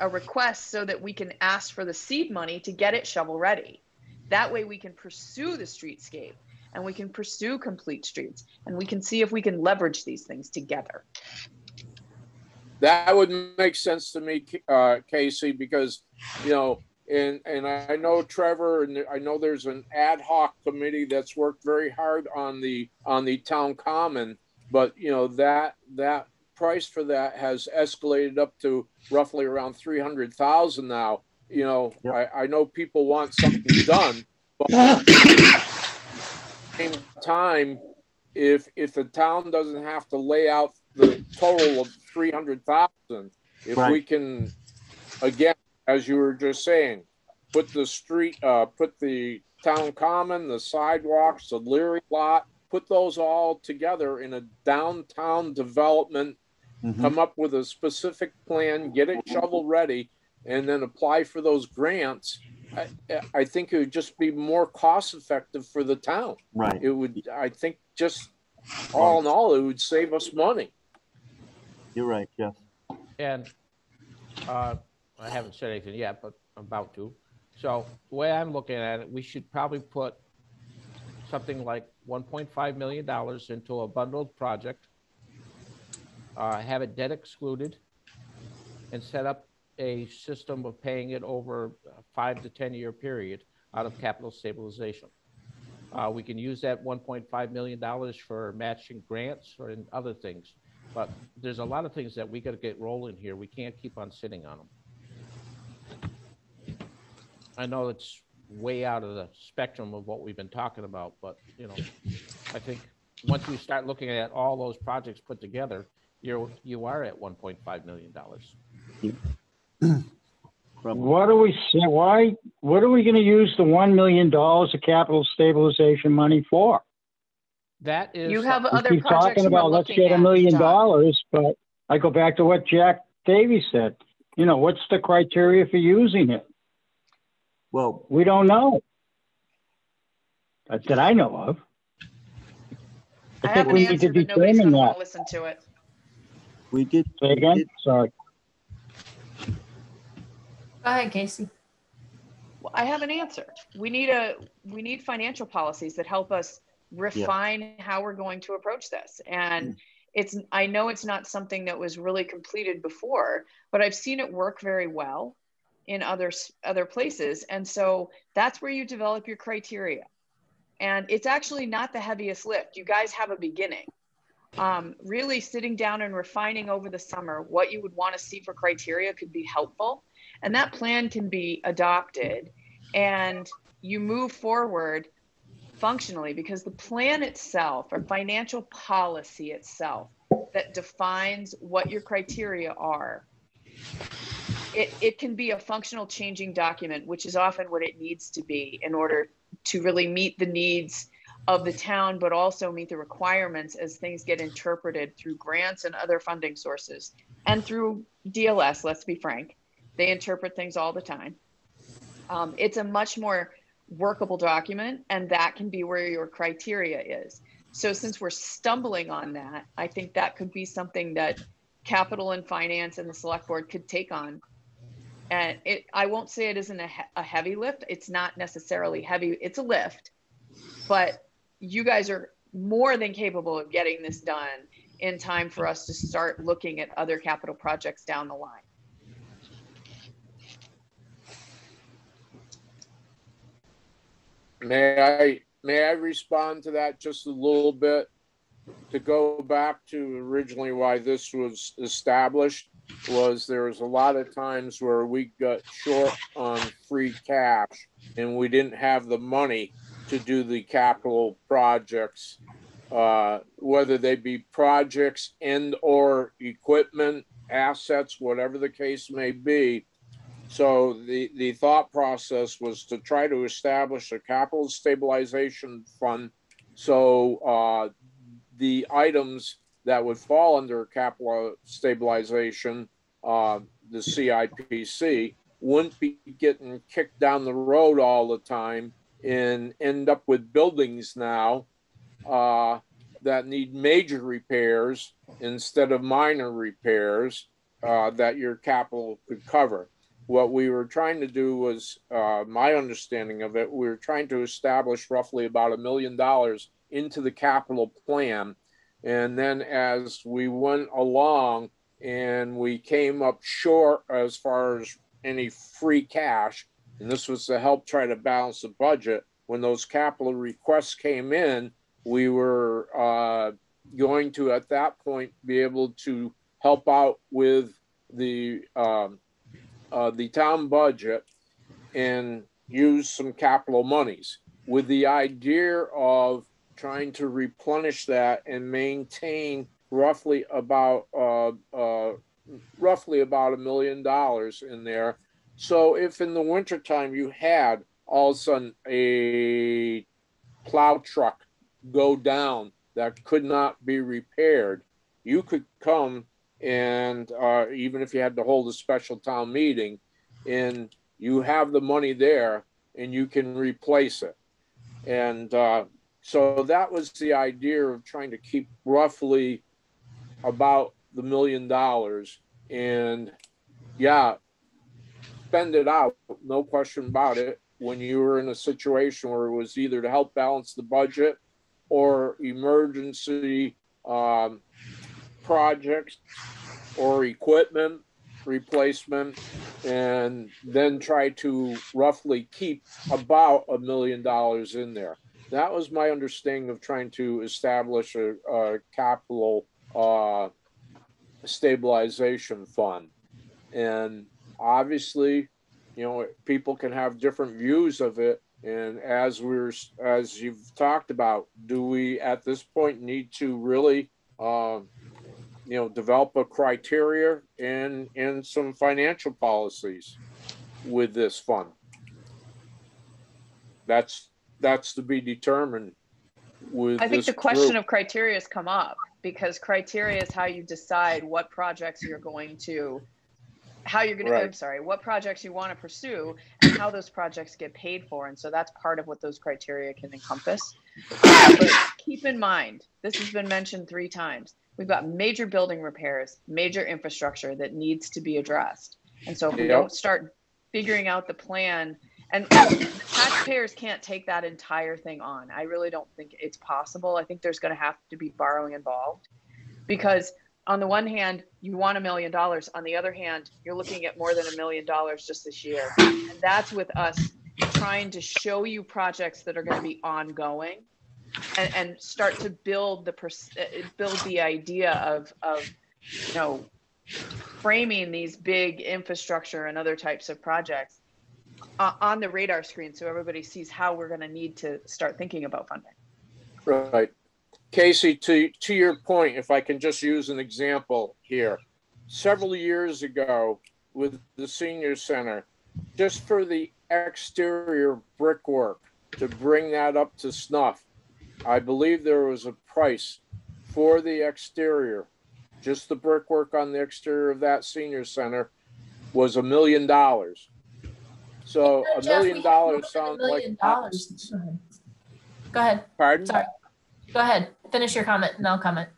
[SPEAKER 7] a request so that we can ask for the seed money to get it shovel ready. That way we can pursue the streetscape and we can pursue complete streets and we can see if we can leverage these things together.
[SPEAKER 10] That would make sense to me, uh, Casey, because, you know, and, and I know Trevor, and I know there's an ad hoc committee that's worked very hard on the, on the town common, but you know, that, that price for that has escalated up to roughly around 300,000 now. You know,
[SPEAKER 4] Yep.
[SPEAKER 10] I, I know people want something done, but same time, if if the town doesn't have to lay out the total of three hundred thousand, if we can, again, as you were just saying, put the street, uh, put the town common, the sidewalks, the Leary lot, put those all together in a downtown development,
[SPEAKER 4] Mhm.
[SPEAKER 10] come up with a specific plan, get it shovel ready, and then apply for those grants. I, I think it would just be more cost effective for the town.
[SPEAKER 4] Right.
[SPEAKER 10] It would, I think, just all in all, it would save us money.
[SPEAKER 4] You're right, Jeff.
[SPEAKER 11] And uh, I haven't said anything yet, but I'm about to. So the way I'm looking at it, we should probably put something like $1.5 million into a bundled project, uh, have it debt excluded, and set up a system of paying it over a five to 10 year period out of capital stabilization. Uh, we can use that $1.5 million for matching grants or in other things. But there's a lot of things that we got to get rolling here. We can't keep on sitting on them. I know it's way out of the spectrum of what we've been talking about, but you know, I think once we start looking at all those projects put together, you're you are at 1.5 million dollars.
[SPEAKER 4] Probably.
[SPEAKER 9] What are we, why, what are we gonna use the one million dollars of capital stabilization money for?
[SPEAKER 11] That is
[SPEAKER 7] You have other
[SPEAKER 9] keep
[SPEAKER 7] projects
[SPEAKER 9] talking
[SPEAKER 7] we're
[SPEAKER 9] about, let's get a million
[SPEAKER 7] John.
[SPEAKER 9] dollars, but I go back to what Jack Davies said. You know, what's the criteria for using it?
[SPEAKER 4] Well,
[SPEAKER 9] We don't know. That that I know of.
[SPEAKER 7] I
[SPEAKER 9] I think we need to
[SPEAKER 7] be nobody's
[SPEAKER 9] determine
[SPEAKER 7] gonna wanna
[SPEAKER 9] that.
[SPEAKER 7] listen to it.
[SPEAKER 4] we did,
[SPEAKER 9] Say again? Sorry.
[SPEAKER 3] Go ahead, Casey.
[SPEAKER 7] Well, I have an answer. We need a, we need financial policies that help us refine how we're going to approach this. And it's, I know it's not something that was really completed before, but I've seen it work very well in other, other places. And so that's where you develop your criteria. And it's actually not the heaviest lift. You guys have a beginning. Um, really sitting down and refining over the summer what you would want to see for criteria could be helpful. And that plan can be adopted and you move forward functionally because the plan itself or financial policy itself that defines what your criteria are it, it can be a functional changing document which is often what it needs to be in order to really meet the needs of the town but also meet the requirements as things get interpreted through grants and other funding sources and through dls let's be frank they interpret things all the time. Um, it's a much more workable document and that can be where your criteria is. So since we're stumbling on that i think that could be something that capital and finance and the select board could take on. And it i won't say it isn't a, a heavy lift. It's not necessarily heavy. It's a lift. But you guys are more than capable of getting this done in time for us to start looking at other capital projects down the line
[SPEAKER 10] May I, may I respond to that just a little bit? To go back to originally why this was established was there was a lot of times where we got short on free cash and we didn't have the money to do the capital projects, uh, whether they be projects and or equipment, assets, whatever the case may be. So the, the thought process was to try to establish a capital stabilization fund. So uh, the items that would fall under capital stabilization, uh, the CIPC, wouldn't be getting kicked down the road all the time and end up with buildings now uh, that need major repairs instead of minor repairs uh, that your capital could cover. What we were trying to do was, uh, my understanding of it, we were trying to establish roughly about a million dollars into the capital plan. And then as we went along and we came up short as far as any free cash, and this was to help try to balance the budget, when those capital requests came in, we were uh, going to, at that point, be able to help out with the um, uh, the town budget and use some capital monies with the idea of trying to replenish that and maintain roughly about uh, uh, roughly about a million dollars in there. So if in the wintertime you had all of a sudden a plow truck go down that could not be repaired, you could come and uh, even if you had to hold a special town meeting, and you have the money there and you can replace it. And uh, so that was the idea of trying to keep roughly about the million dollars. And yeah, spend it out, no question about it. When you were in a situation where it was either to help balance the budget or emergency um, projects or equipment replacement and then try to roughly keep about a million dollars in there. That was my understanding of trying to establish a, a capital uh, stabilization fund. And obviously, you know, people can have different views of it. And as we're, as you've talked about, do we at this point need to really uh, you know, develop a criteria and, and some financial policies with this fund. That's, that's to be determined with
[SPEAKER 7] I think the question
[SPEAKER 10] group.
[SPEAKER 7] of criteria has come up because criteria is how you decide what projects you're going to, how you're going to, I'm sorry, what projects you want to pursue and how those projects get paid for. And so that's part of what those criteria can encompass. But keep in mind, this has been mentioned three times. We've got major building repairs, major infrastructure that needs to be addressed. And so if we
[SPEAKER 10] Yep.
[SPEAKER 7] don't start figuring out the plan and taxpayers can't take that entire thing on. I really don't think it's possible. I think there's going to have to be borrowing involved because on the one hand, you want a million dollars. On the other hand, you're looking at more than a million dollars just this year. And that's with us trying to show you projects that are going to be ongoing and, and start to build the uh, build the idea of of you know framing these big infrastructure and other types of projects uh, on the radar screen so everybody sees how we're going to need to start thinking about funding.
[SPEAKER 10] Right. Casey, to, to your point, if I can just use an example here. Several years ago with the senior center, just for the exterior brickwork, to bring that up to snuff, I believe there was a price for the exterior, just the brickwork on the exterior of that senior center was a million dollars. So a
[SPEAKER 3] Jeff,
[SPEAKER 10] million
[SPEAKER 3] we have more
[SPEAKER 10] dollars
[SPEAKER 3] than a
[SPEAKER 10] sounds
[SPEAKER 3] million
[SPEAKER 10] like,
[SPEAKER 3] dollars. Go ahead.
[SPEAKER 10] pardon?
[SPEAKER 3] Sorry. Go ahead. Finish your comment and I'll comment.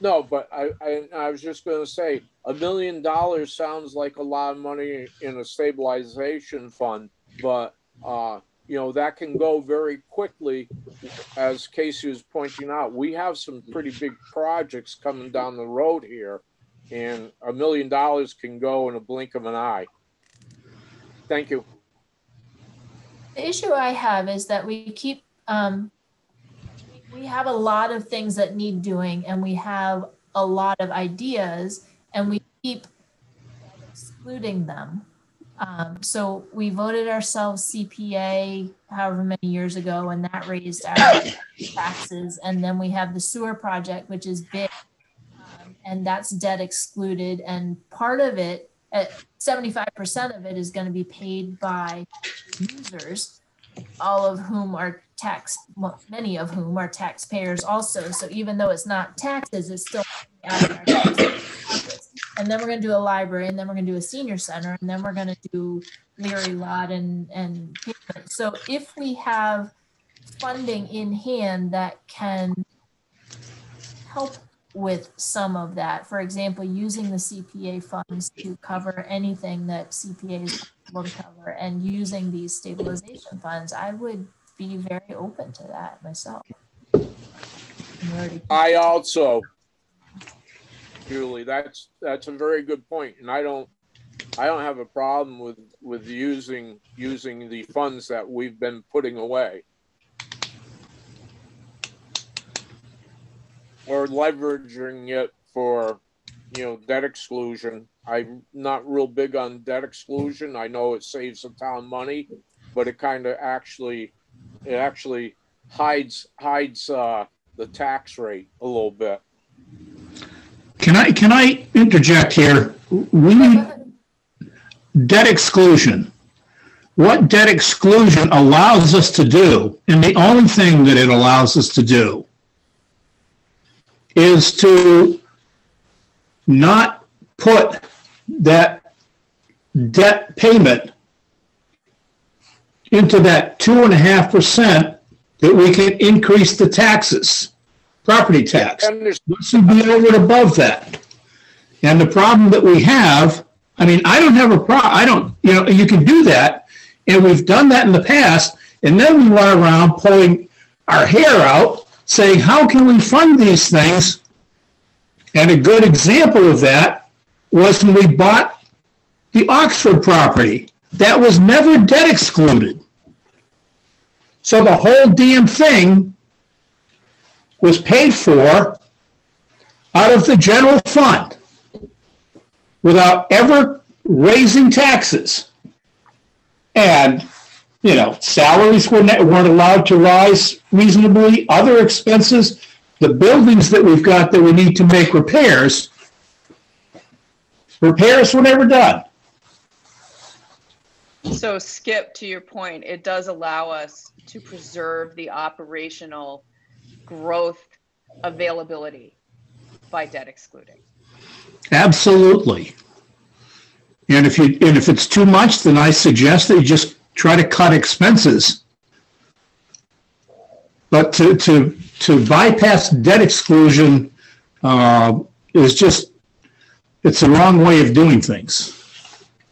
[SPEAKER 10] No, but I, I, I was just gonna say, a million dollars sounds like a lot of money in a stabilization fund, but, uh, you know, that can go very quickly. As Casey was pointing out, we have some pretty big projects coming down the road here. And a million dollars can go in a blink of an eye. Thank you.
[SPEAKER 3] The issue I have is that we keep um, we have a lot of things that need doing and we have a lot of ideas and we keep excluding them. Um, so we voted ourselves CPA however many years ago, and that raised our taxes. And then we have the sewer project, which is big, um, and that's debt excluded. And part of it, at 75% of it, is going to be paid by users, all of whom are tax, many of whom are taxpayers also. So even though it's not taxes, it's still out of our taxes and then we're going to do a library and then we're going to do a senior center and then we're going to do Leary lot and and pavement. so if we have funding in hand that can help with some of that for example using the cpa funds to cover anything that cpa is able to cover and using these stabilization funds i would be very open to that myself
[SPEAKER 10] i also Julie. That's that's a very good point, and I don't I don't have a problem with with using using the funds that we've been putting away or leveraging it for you know debt exclusion. I'm not real big on debt exclusion. I know it saves the town money, but it kind of actually it actually hides hides uh, the tax rate a little bit.
[SPEAKER 6] Can I, can I interject here? We need debt exclusion. What debt exclusion allows us to do, and the only thing that it allows us to do, is to not put that debt payment into that two and a half percent that we can increase the taxes property tax. What should be over and above that. And the problem that we have, I mean, I don't have a pro, I don't, you know, you can do that. And we've done that in the past. And then we run around pulling our hair out saying, how can we fund these things? And a good example of that was when we bought the Oxford property. That was never debt excluded. So the whole damn thing was paid for out of the general fund without ever raising taxes. And, you know, salaries were not, weren't allowed to rise reasonably, other expenses, the buildings that we've got that we need to make repairs, repairs were never done.
[SPEAKER 7] So Skip, to your point, it does allow us to preserve the operational growth availability by debt excluding.
[SPEAKER 6] Absolutely. And if you and if it's too much, then I suggest that you just try to cut expenses. But to to to bypass debt exclusion uh, is just it's the wrong way of doing things.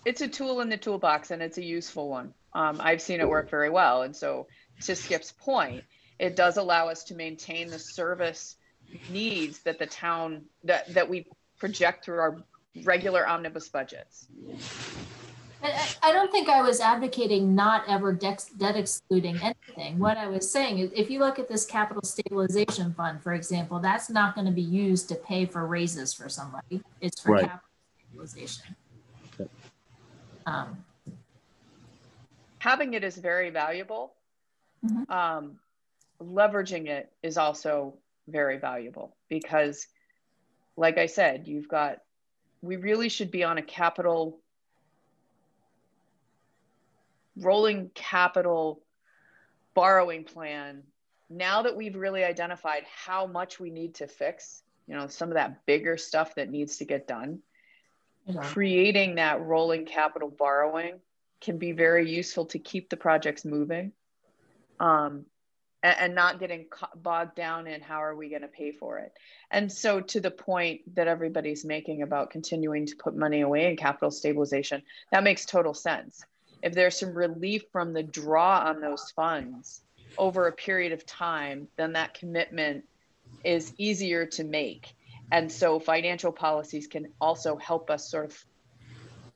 [SPEAKER 7] It's a tool in the toolbox, and it's a useful one. Um, I've seen it work very well. And so, to Skip's point, it does allow us to maintain the service needs that the town that that we project through our regular omnibus budgets.
[SPEAKER 3] I don't think I was advocating not ever debt excluding anything. What I was saying is if you look at this capital stabilization fund, for example, that's not going to be used to pay for raises for somebody. It's for right. capital stabilization. Um,
[SPEAKER 7] Having it is very valuable. Mm-hmm. Um, leveraging it is also very valuable because like I said, you've got we really should be on a capital rolling capital borrowing plan. Now that we've really identified how much we need to fix you know some of that bigger stuff that needs to get done creating that rolling capital borrowing can be very useful to keep the projects moving. Um, and, and not getting bogged down in how are we going to pay for it. And so, to the point that everybody's making about continuing to put money away in capital stabilization, that makes total sense. If there's some relief from the draw on those funds over a period of time, then that commitment is easier to make. And so financial policies can also help us sort of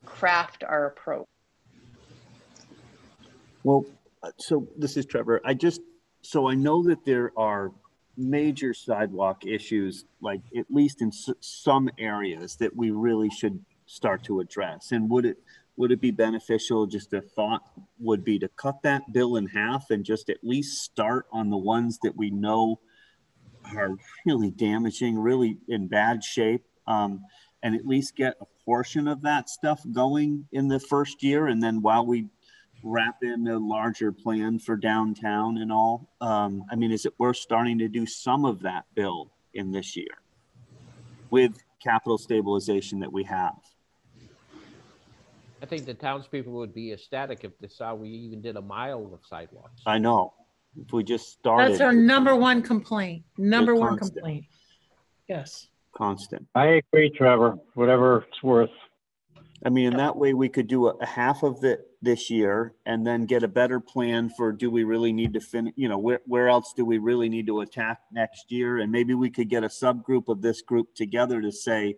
[SPEAKER 7] craft our approach.
[SPEAKER 4] Well, so this is Trevor. I just so I know that there are major sidewalk issues, like at least in s- some areas that we really should start to address. And would it, would it be beneficial, just a thought would be to cut that bill in half and just at least start on the ones that we know are really damaging, really in bad shape, um, and at least get a portion of that stuff going in the first year. And then while we wrap in a larger plan for downtown and all, um, I mean, is it worth starting to do some of that bill in this year with capital stabilization that we have?
[SPEAKER 11] I think the townspeople would be ecstatic if they saw we even did a mile of sidewalks.
[SPEAKER 4] I know. If we just started.
[SPEAKER 1] That's our number one complaint, number one
[SPEAKER 4] constant.
[SPEAKER 1] complaint. Yes.
[SPEAKER 4] Constant.
[SPEAKER 9] I agree, Trevor, whatever it's worth.
[SPEAKER 4] I mean, in that way we could do a, a half of it this year and then get a better plan for, do we really need to finish you know, where, where else do we really need to attack next year? And maybe we could get a subgroup of this group together to say,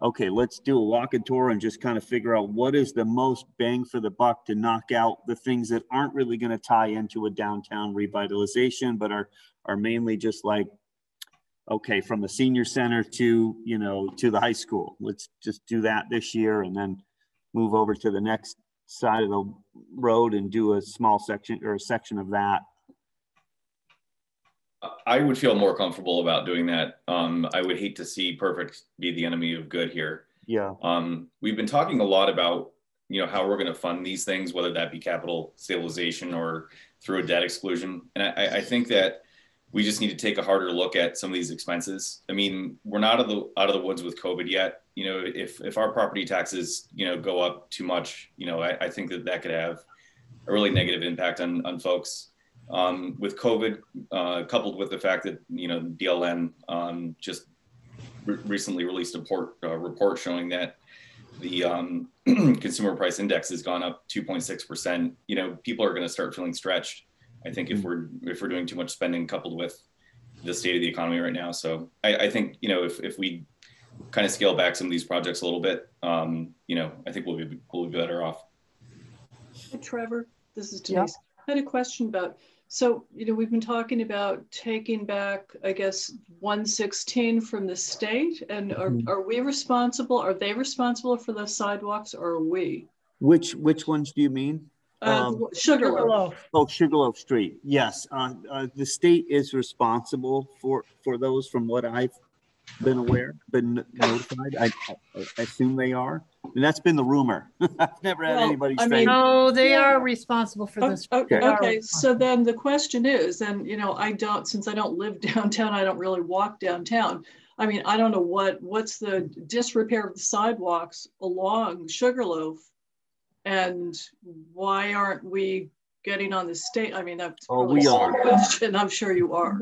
[SPEAKER 4] okay, let's do a walking tour and just kind of figure out what is the most bang for the buck to knock out the things that aren't really going to tie into a downtown revitalization, but are, are mainly just like, okay, from the senior center to, you know, to the high school. Let's just do that this year and then move over to the next side of the road and do a small section or a section of that.
[SPEAKER 12] I would feel more comfortable about doing that. Um, I would hate to see perfect be the enemy of good here.
[SPEAKER 4] Yeah.
[SPEAKER 12] Um, we've been talking a lot about, you know, how we're going to fund these things, whether that be capital stabilization or through a debt exclusion. And I, I think that we just need to take a harder look at some of these expenses. I mean, we're not out of the out of the woods with COVID yet. You know, if if our property taxes, you know, go up too much, you know, I, I think that that could have a really negative impact on on folks. Um, with COVID, uh, coupled with the fact that you know DLN um, just re- recently released a report, uh, report showing that the um, consumer price index has gone up 2.6 percent. You know, people are going to start feeling stretched. I think if we're if we're doing too much spending coupled with the state of the economy right now, so I, I think you know if if we kind of scale back some of these projects a little bit, um, you know, I think we'll be we'll be better off.
[SPEAKER 13] Hey, Trevor, this is Denise. I had a question about, so, you know, we've been talking about taking back, I guess, 116 from the state. And are,
[SPEAKER 4] Mhm.
[SPEAKER 13] are we responsible? Are they responsible for the sidewalks or are we?
[SPEAKER 4] Which, which ones do you mean?
[SPEAKER 13] Uh,
[SPEAKER 4] Um,
[SPEAKER 13] Sugarloaf.
[SPEAKER 1] Sugarloaf.
[SPEAKER 4] Oh, Sugarloaf Street. Yes, uh, uh, the state is responsible for, for those from what I've been aware, been notified. I, I I assume they are. And that's been the rumor. I've never had
[SPEAKER 13] Well,
[SPEAKER 4] anybody
[SPEAKER 13] I
[SPEAKER 4] say.
[SPEAKER 13] mean-
[SPEAKER 1] No, they
[SPEAKER 13] Yeah.
[SPEAKER 1] are responsible for
[SPEAKER 13] Oh,
[SPEAKER 1] this.
[SPEAKER 13] oh, oh
[SPEAKER 1] They are
[SPEAKER 13] Okay, so
[SPEAKER 1] responsible.
[SPEAKER 13] then the question is, and you know, I don't, since I don't live downtown, I don't really walk downtown. I mean, I don't know what, what's the disrepair of the sidewalks along Sugarloaf? And why aren't we getting on the state? I mean, that's.
[SPEAKER 4] Oh,
[SPEAKER 13] really
[SPEAKER 4] we
[SPEAKER 13] a
[SPEAKER 4] are.
[SPEAKER 13] Question, I'm sure you are.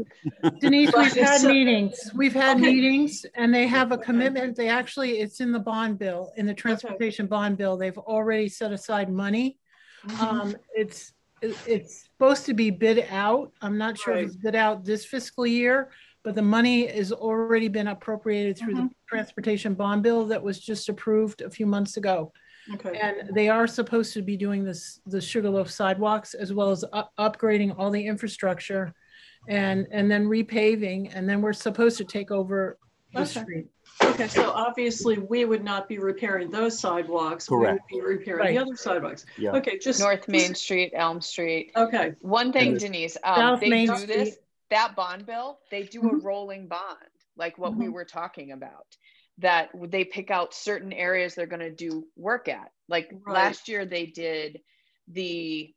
[SPEAKER 1] Denise, we've had
[SPEAKER 13] So-
[SPEAKER 1] meetings, we've had
[SPEAKER 13] Okay.
[SPEAKER 1] meetings and they have a commitment. They actually, it's in the bond bill, in the transportation bond bill. They've already set aside money.
[SPEAKER 13] Mhm.
[SPEAKER 1] Um, it's it's supposed to be bid out. I'm not sure if it's bid out this fiscal year, but the money has already been appropriated through the transportation bond bill that was just approved a few months ago.
[SPEAKER 13] Okay,
[SPEAKER 1] And they are supposed to be doing this, the Sugarloaf sidewalks as well as up- upgrading all the infrastructure and, and then repaving, and then we're supposed to take over the
[SPEAKER 13] Okay.
[SPEAKER 1] street.
[SPEAKER 13] okay, so obviously we would not be repairing those sidewalks. Correct. We would be repairing the other sidewalks.
[SPEAKER 4] Yeah.
[SPEAKER 13] Okay, just.
[SPEAKER 7] North Main
[SPEAKER 13] just-
[SPEAKER 7] Street, Elm Street.
[SPEAKER 13] Okay,
[SPEAKER 7] One thing, Denise, um,
[SPEAKER 1] South
[SPEAKER 7] they
[SPEAKER 1] Main
[SPEAKER 7] do
[SPEAKER 1] Street.
[SPEAKER 7] this, that bond bill, they do a
[SPEAKER 13] Mhm.
[SPEAKER 7] rolling bond, like what we
[SPEAKER 13] Mhm.
[SPEAKER 7] were talking about. That they pick out certain areas they're gonna do work at. Like
[SPEAKER 13] Right.
[SPEAKER 7] last year, they did the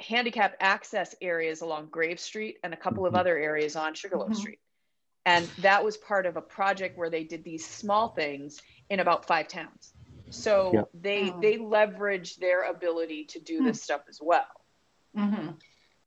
[SPEAKER 7] handicap access areas along Grave Street and a couple of
[SPEAKER 4] Mhm.
[SPEAKER 7] other areas on Sugarloaf
[SPEAKER 13] Mhm.
[SPEAKER 7] Street. And that was part of a project where they did these small things in about five towns. So
[SPEAKER 4] Yep.
[SPEAKER 7] they
[SPEAKER 13] Oh.
[SPEAKER 7] they leverage their ability to do
[SPEAKER 13] Hmm.
[SPEAKER 7] this stuff as well.
[SPEAKER 13] Mm-hmm.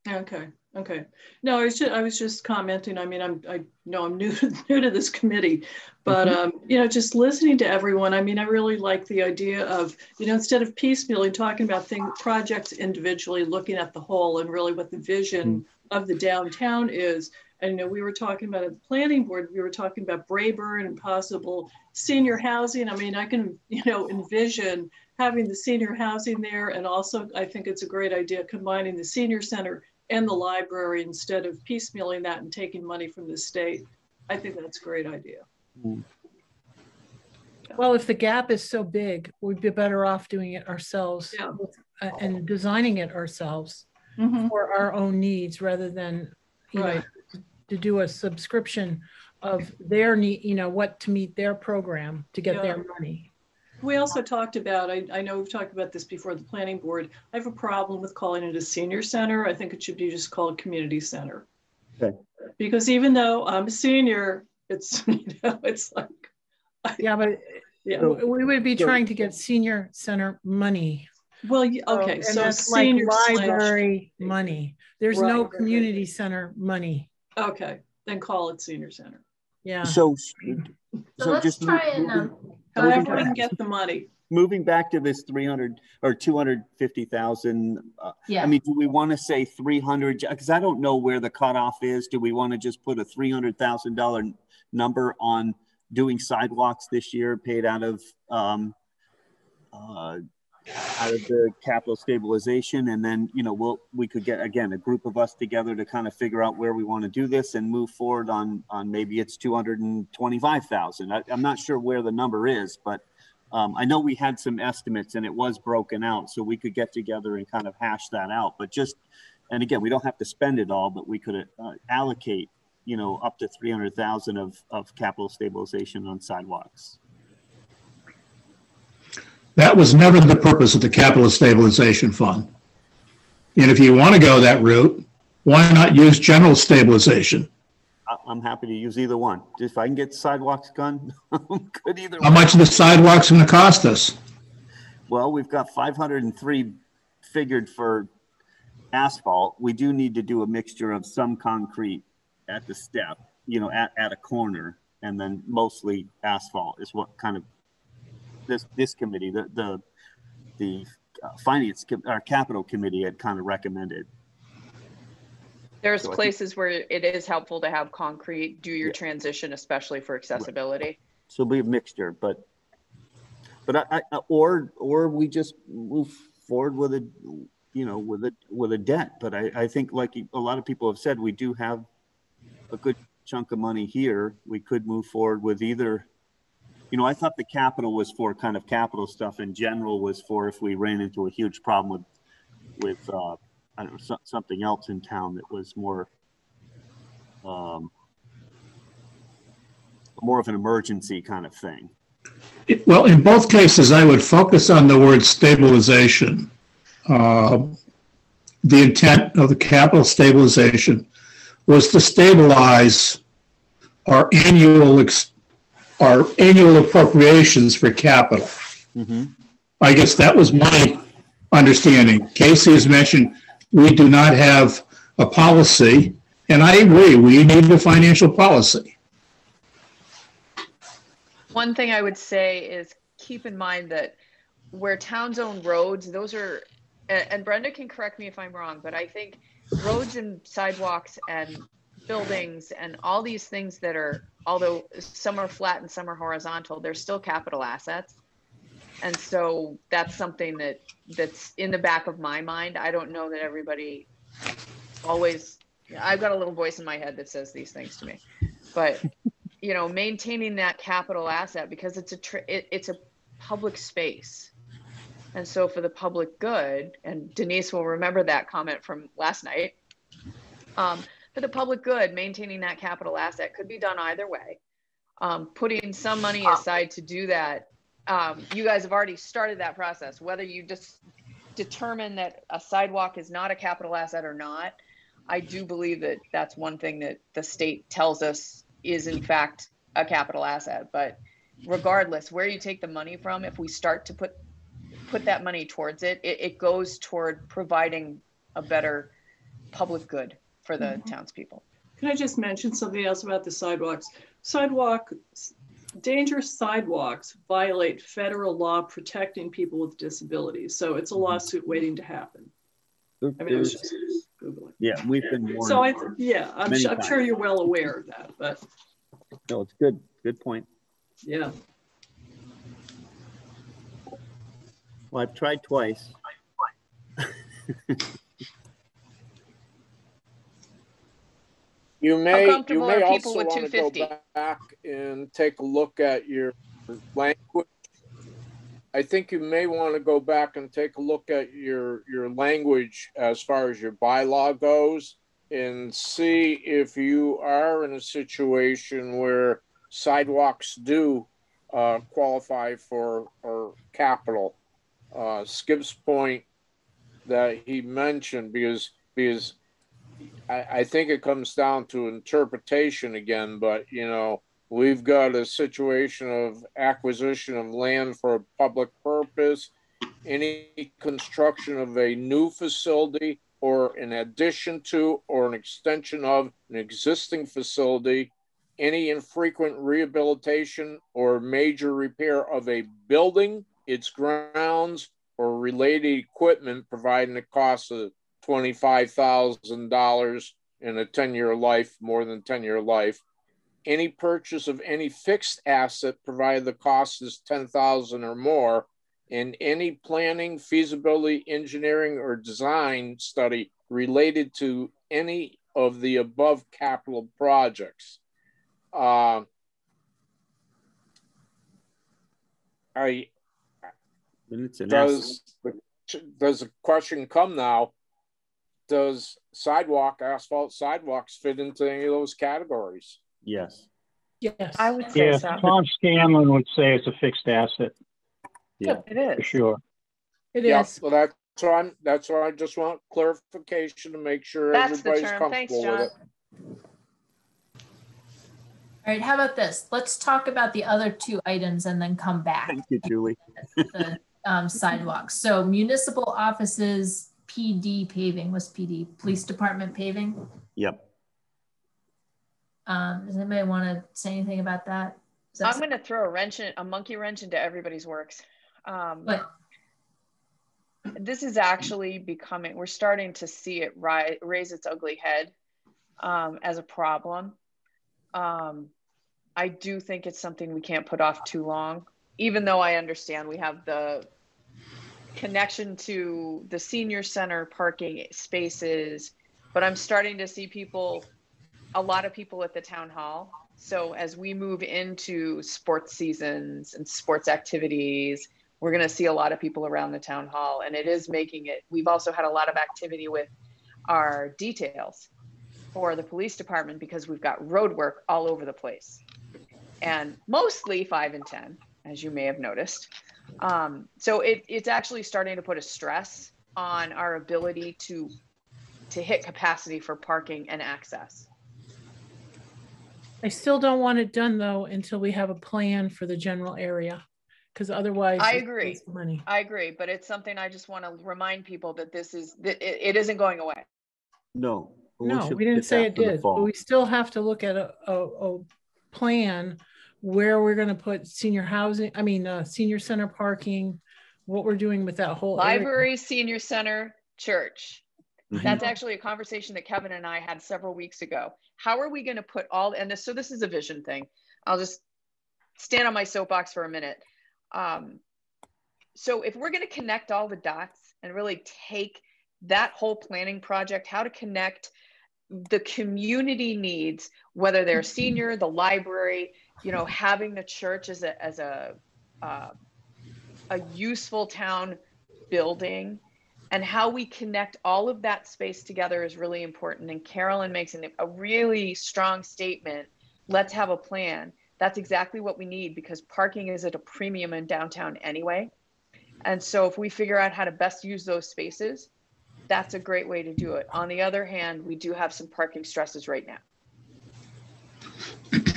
[SPEAKER 13] Okay, okay. No, I was just, I was just commenting. I mean, I'm, I know I'm new, new to this committee, but, um, you know, just listening to everyone, I mean, I really like the idea of, you know, instead of piecemealing, talking about things, projects individually, looking at the whole and really what the vision of the downtown is. And, you know, we were talking about at the planning board, we were talking about Brayburn and possible senior housing. I mean, I can, you know, envision having the senior housing there. And also, I think it's a great idea combining the senior center and the library instead of piecemealing that and taking money from the state. I think that's a great idea.
[SPEAKER 1] Well, if the gap is so big, we'd be better off doing it ourselves
[SPEAKER 13] Yeah.
[SPEAKER 1] uh, and designing it ourselves
[SPEAKER 13] Mhm.
[SPEAKER 1] for our own needs rather than, you know, to do a subscription of their need, you know, what to meet their program to get their money.
[SPEAKER 13] We also talked about, I, I know we've talked about this before the planning board. I have a problem with calling it a senior center. I think it should be just called community center.
[SPEAKER 4] Okay.
[SPEAKER 13] Because even though I'm a senior, it's, you know, it's like,
[SPEAKER 1] Yeah, but
[SPEAKER 13] yeah.
[SPEAKER 1] w- we would be
[SPEAKER 4] so-
[SPEAKER 1] trying to get senior center money.
[SPEAKER 13] Well, y- okay,
[SPEAKER 1] and
[SPEAKER 13] so
[SPEAKER 1] that's like
[SPEAKER 13] senior slash-
[SPEAKER 1] library money. There's no
[SPEAKER 13] Right, right, right.
[SPEAKER 1] community center money.
[SPEAKER 13] Okay, then call it senior center.
[SPEAKER 1] Yeah.
[SPEAKER 4] So,
[SPEAKER 3] So
[SPEAKER 4] so
[SPEAKER 3] let's
[SPEAKER 4] just
[SPEAKER 3] try and,
[SPEAKER 4] moving-
[SPEAKER 3] um,
[SPEAKER 13] However
[SPEAKER 4] moving
[SPEAKER 13] we can
[SPEAKER 4] back-
[SPEAKER 13] get the money.
[SPEAKER 4] moving back to this 300 or 250,000, uh,
[SPEAKER 3] yeah.
[SPEAKER 4] I mean, do we want to say 300? Because I don't know where the cutoff is. Do we want to just put a $300,000 number on doing sidewalks this year paid out of, um, uh, out of the capital stabilization? And then, you know, we'll, we could get, again, a group of us together to kind of figure out where we want to do this and move forward on, on maybe it's 225,000. I, I'm not sure where the number is, but um, I know we had some estimates and it was broken out, so we could get together and kind of hash that out. But just, and again, we don't have to spend it all, but we could uh, allocate, you know, up to 300,000 of, of capital stabilization on sidewalks.
[SPEAKER 6] That was never the purpose of the capital stabilization fund. And if you want to go that route, why not use general stabilization?
[SPEAKER 4] I'm happy to use either one. If I can get sidewalks done, I'm good either
[SPEAKER 6] How
[SPEAKER 4] way.
[SPEAKER 6] much are the sidewalks going to cost us?
[SPEAKER 4] Well, we've got 503 figured for asphalt. We do need to do a mixture of some concrete at the step, you know, at, at a corner, and then mostly asphalt is what kind of this this committee, the the the uh, finance our capital committee had kind of recommended.
[SPEAKER 7] There's
[SPEAKER 4] So I think-
[SPEAKER 7] places where it is helpful to have concrete, do your
[SPEAKER 4] Yeah.
[SPEAKER 7] transition, especially for accessibility.
[SPEAKER 4] So it'll be a mixture, but but I, I or or we just move forward with a you know with a with a debt. But I, I think like a lot of people have said, we do have a good chunk of money here. We could move forward with either. You know, I thought the capital was for kind of capital stuff in general was for if we ran into a huge problem with with uh, I don't know so, something else in town that was more um, more of an emergency kind of thing.
[SPEAKER 6] Well, in both cases, I would focus on the word stabilization. Uh, The intent of the capital stabilization was to stabilize our annual, ex- our annual appropriations for capital. Mm-hmm. I guess that was my understanding. Casey has mentioned we do not have a policy, and I agree, we need a financial policy.
[SPEAKER 7] One thing I would say is keep in mind that where towns own roads, those are, and and Brenda can correct me if I'm wrong, but I think roads and sidewalks and buildings and all these things that are, although some are flat and some are horizontal, they're still capital assets. And so that's something that, that's in the back of my mind. I don't know that everybody always, I've got a little voice in my head that says these things to me. But you know, maintaining that capital asset because it's a it, it's a public space. And so for the public good, and Denise will remember that comment from last night. Um, for the public good, maintaining that capital asset could be done either way. Um, putting some money aside to do that. Um, you guys have already started that process, whether you just determine that a sidewalk is not a capital asset or not. I do believe that that's one thing that the state tells us is in fact a capital asset. But regardless, where you take the money from, if we start to put put that money towards it, it, it goes toward providing a better public good for the
[SPEAKER 13] Mhm.
[SPEAKER 7] townspeople.
[SPEAKER 13] Can I just mention something else about the sidewalks? Sidewalk, dangerous sidewalks violate federal law protecting people with disabilities. So it's a lawsuit waiting to happen. I mean, I was just Googling.
[SPEAKER 4] Yeah, we've been warned.
[SPEAKER 13] So I, yeah, I'm,
[SPEAKER 4] many
[SPEAKER 13] I'm sure you're well aware of that, but
[SPEAKER 4] No, it's good. Good point.
[SPEAKER 13] yeah.
[SPEAKER 4] Well, I've tried twice.
[SPEAKER 10] You may, you
[SPEAKER 7] comfortable
[SPEAKER 10] may
[SPEAKER 7] are people
[SPEAKER 10] also
[SPEAKER 7] with
[SPEAKER 10] want to go
[SPEAKER 7] 250?
[SPEAKER 10] back and take a look at your language. I think you may want to go back and take a look at your, your language as far as your bylaw goes and see if you are in a situation where sidewalks do uh, qualify for, or capital. Uh, Skip's point that he mentioned, because, because I, I think it comes down to interpretation again, but you know, we've got a situation of acquisition of land for a public purpose. Any construction of a new facility or an addition to or an extension of an existing facility, any infrequent rehabilitation or major repair of a building, its grounds, or related equipment, providing the cost of twenty-five thousand dollars in a ten-year life, more than ten-year life. Any purchase of any fixed asset, provided the cost is ten thousand or more, and any planning, feasibility, engineering, or design study related to any of the above capital projects. Uh, I does does the question come now? Does sidewalk, asphalt sidewalks fit into any of those categories?
[SPEAKER 4] Yes.
[SPEAKER 1] Yes.
[SPEAKER 7] I would say
[SPEAKER 9] Yes,
[SPEAKER 7] so.
[SPEAKER 9] Tom Scanlon would say it's a fixed asset,
[SPEAKER 4] Yeah.
[SPEAKER 7] It
[SPEAKER 9] for sure.
[SPEAKER 1] It
[SPEAKER 10] Yeah,
[SPEAKER 1] is.
[SPEAKER 10] well, that's what I'm, that's what I just want clarification to make sure
[SPEAKER 7] That's the
[SPEAKER 10] everybody's
[SPEAKER 7] term. Thanks,
[SPEAKER 10] comfortable with
[SPEAKER 7] John.
[SPEAKER 10] it.
[SPEAKER 3] All right, how about this? Let's talk about the other two items and then come back.
[SPEAKER 4] Thank you, Julie.
[SPEAKER 3] the um, sidewalks. So municipal offices, PD paving, what's PD? Police department paving.
[SPEAKER 4] Yep.
[SPEAKER 3] Um, does anybody want to say anything about that? Is that
[SPEAKER 7] I'm going to throw a wrench in, a monkey wrench into everybody's works. Um,
[SPEAKER 3] But
[SPEAKER 7] this is actually becoming, we're starting to see it ri- raise its ugly head um, as a problem. Um, I do think it's something we can't put off too long, even though I understand we have the connection to the senior center parking spaces, but I'm starting to see people, a lot of people at the town hall. So as we move into sports seasons and sports activities, we're going to see a lot of people around the town hall and it is making it we've also had a lot of activity with our details for the police department because we've got road work all over the place and mostly five and ten as you may have noticed um, so it, it's actually starting to put a stress on our ability to to hit capacity for parking and access
[SPEAKER 1] I still don't want it done though until we have a plan for the general area. Because otherwise.
[SPEAKER 7] I agree.
[SPEAKER 1] Money.
[SPEAKER 7] i agree but it's something i just want to remind people that this is that it, it isn't going away
[SPEAKER 4] No. but
[SPEAKER 1] No, we didn't say it did, but we still have to look at a, a, a plan where we're gonna put senior housing, I mean, uh, senior center parking, what we're doing with that whole. area.
[SPEAKER 7] library senior center church
[SPEAKER 4] Mhm.
[SPEAKER 7] That's actually a conversation that Kevin and I had several weeks ago. How are we going to put all, and this, so this is a vision thing. I'll just stand on my soapbox for a minute. Um, so if we're going to connect all the dots and really take that whole planning project, how to connect the community needs, whether they're senior, the library, you know, having the church as a, as a, uh, a useful town building and how we connect all of that space together is really important. And Carolyn makes an, a really strong statement. Let's have a plan. That's exactly what we need because parking is at a premium in downtown anyway. And so if we figure out how to best use those spaces, that's a great way to do it. On the other hand, we do have some parking stresses right now.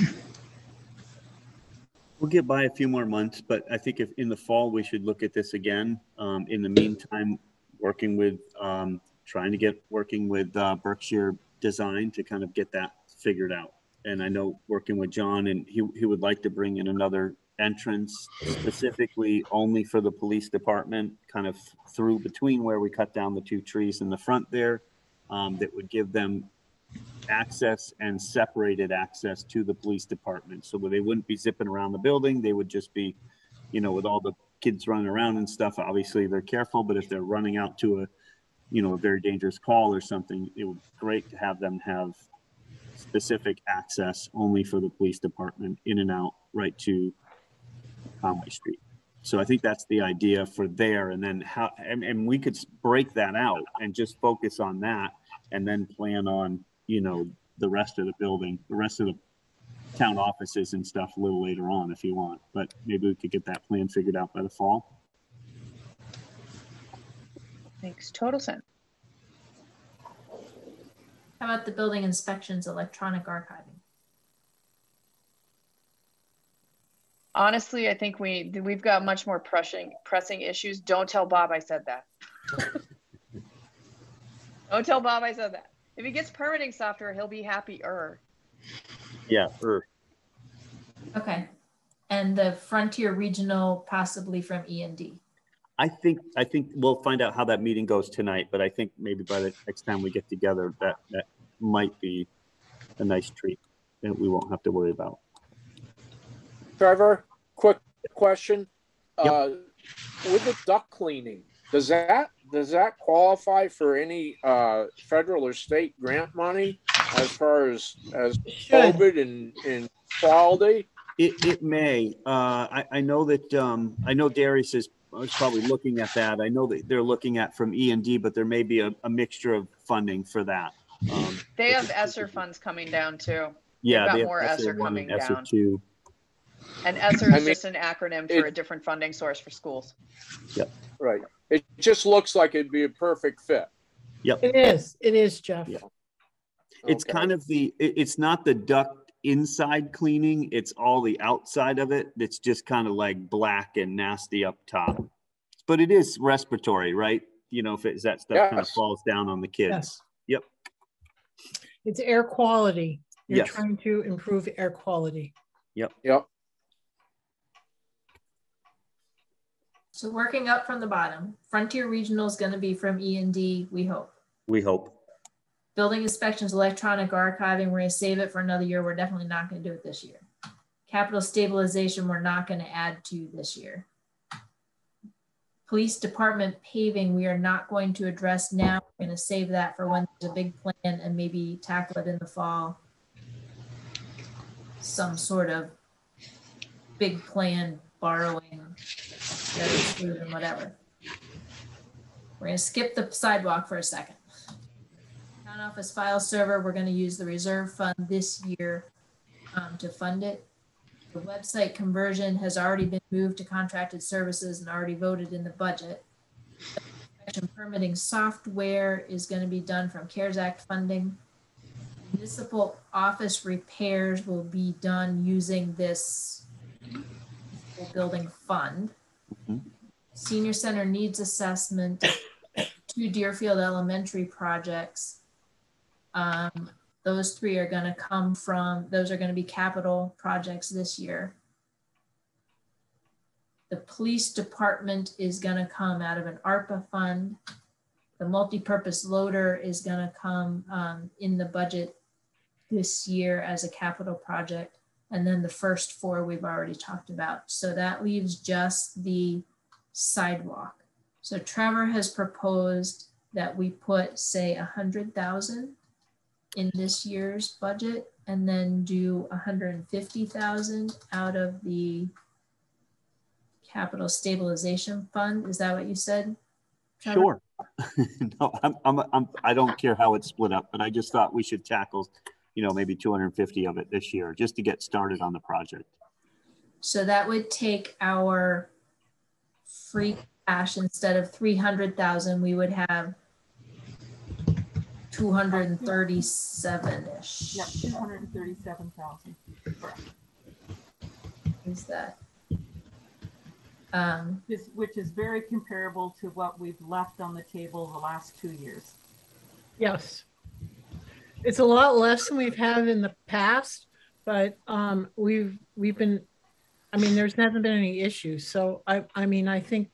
[SPEAKER 4] We'll get by a few more months, but I think if in the fall, we should look at this again. Um, in the meantime, working with, um, trying to get, working with, uh, Berkshire Design to kind of get that figured out. And I know working with John and he, he would like to bring in another entrance specifically only for the police department, kind of through between where we cut down the two trees in the front there. Um, that would give them access and separated access to the police department. So they wouldn't be zipping around the building. They would just be, you know, with all the kids running around and stuff, obviously they're careful, but if they're running out to a, you know, a very dangerous call or something, it would be great to have them have specific access only for the police department in and out right to Conway Street. So I think that's the idea for there and then how, and, and we could break that out and just focus on that and then plan on, you know, the rest of the building, the rest of the town offices and stuff a little later on if you want, but maybe we could get that plan figured out by the fall.
[SPEAKER 7] Makes total sense.
[SPEAKER 3] How about the building inspections, electronic archiving?
[SPEAKER 7] Honestly, I think we, we've got much more pressing, pressing issues. Don't tell Bob I said that. Don't tell Bob I said that. If he gets permitting software, he'll be happier.
[SPEAKER 4] Yeah, sure.
[SPEAKER 3] Okay. And the Frontier Regional possibly from E and D.
[SPEAKER 4] I think, I think we'll find out how that meeting goes tonight, but I think maybe by the next time we get together, that, that might be a nice treat that we won't have to worry about.
[SPEAKER 10] Trevor, quick question.
[SPEAKER 4] Yep.
[SPEAKER 10] Uh, with the duck cleaning, does that, does that qualify for any, uh, federal or state grant money as far as, as COVID and, and quality?
[SPEAKER 4] It, it may, uh, I, I know that, um, I know Darius is, is probably looking at that. I know that they're looking at from E and D, but there may be a, a mixture of funding for that. Um,
[SPEAKER 7] They have ESSER funds coming down too.
[SPEAKER 4] yeah.
[SPEAKER 7] got
[SPEAKER 4] they have
[SPEAKER 7] more
[SPEAKER 4] ESSER
[SPEAKER 7] ESSER
[SPEAKER 4] one
[SPEAKER 7] coming
[SPEAKER 4] and ESSER
[SPEAKER 7] down.
[SPEAKER 4] two.
[SPEAKER 7] And ESSER
[SPEAKER 10] I
[SPEAKER 7] is
[SPEAKER 10] mean,
[SPEAKER 7] just an acronym for
[SPEAKER 10] it-
[SPEAKER 7] a different funding source for schools. Yep.
[SPEAKER 10] Right. It just looks like it'd be a perfect fit. Yep.
[SPEAKER 1] It is, it is, Jeff.
[SPEAKER 4] Yeah. It's
[SPEAKER 10] Okay.
[SPEAKER 4] kind of the, it, it's not the duct inside cleaning, it's all the outside of it that's just kind of like black and nasty up top. But it is respiratory, right? You know, if it's that stuff kind of falls down on the kids.
[SPEAKER 1] Yes.
[SPEAKER 4] Yep.
[SPEAKER 1] It's air quality. You're
[SPEAKER 4] Yes.
[SPEAKER 1] trying to improve air quality.
[SPEAKER 10] Yep. Yep.
[SPEAKER 3] So working up from the bottom, Frontier Regional is going to be from E and D, we hope.
[SPEAKER 4] We hope.
[SPEAKER 3] Building inspections, electronic archiving, we're going to save it for another year. We're definitely not going to do it this year. Capital stabilization, we're not going to add to this year. Police department paving, we are not going to address now. We're going to save that for when there's a big plan and maybe tackle it in the fall. Some sort of big plan borrowing, exclusion, whatever. We're going to skip the sidewalk for a second. Town office file server, we're gonna use the reserve fund this year um, to fund it. The website conversion has already been moved to contracted services and already voted in the budget. Permitting software is gonna be done from CARES Act funding. Municipal office repairs will be done using this building fund. Senior center needs assessment, two Deerfield Elementary projects. Um, those three are gonna come from, those are gonna be capital projects this year. The police department is gonna come out of an ARPA fund. The multipurpose loader is gonna come, um, in the budget this year as a capital project. And then the first four we've already talked about. So that leaves just the sidewalk. So Trevor has proposed that we put, say, a hundred thousand in this year's budget and then do a hundred and fifty thousand out of the capital stabilization fund. Is that what you said? Trevor?
[SPEAKER 4] Sure. No, I'm, I'm, I'm, I don't care how it's split up, but I just thought we should tackle, you know, maybe 250 of it this year, just to get started on the project.
[SPEAKER 3] So that would take our free cash instead of three hundred thousand, we would have two hundred and thirty-seven-ish.
[SPEAKER 5] Yep, two hundred and thirty-seven thousand.
[SPEAKER 3] Is that? Um,
[SPEAKER 5] Which which is very comparable to what we've left on the table the last two years.
[SPEAKER 1] Yes. It's a lot less than we've had in the past, but um, we've, we've been, I mean, there's hasn't been any issues. So I, I mean, I think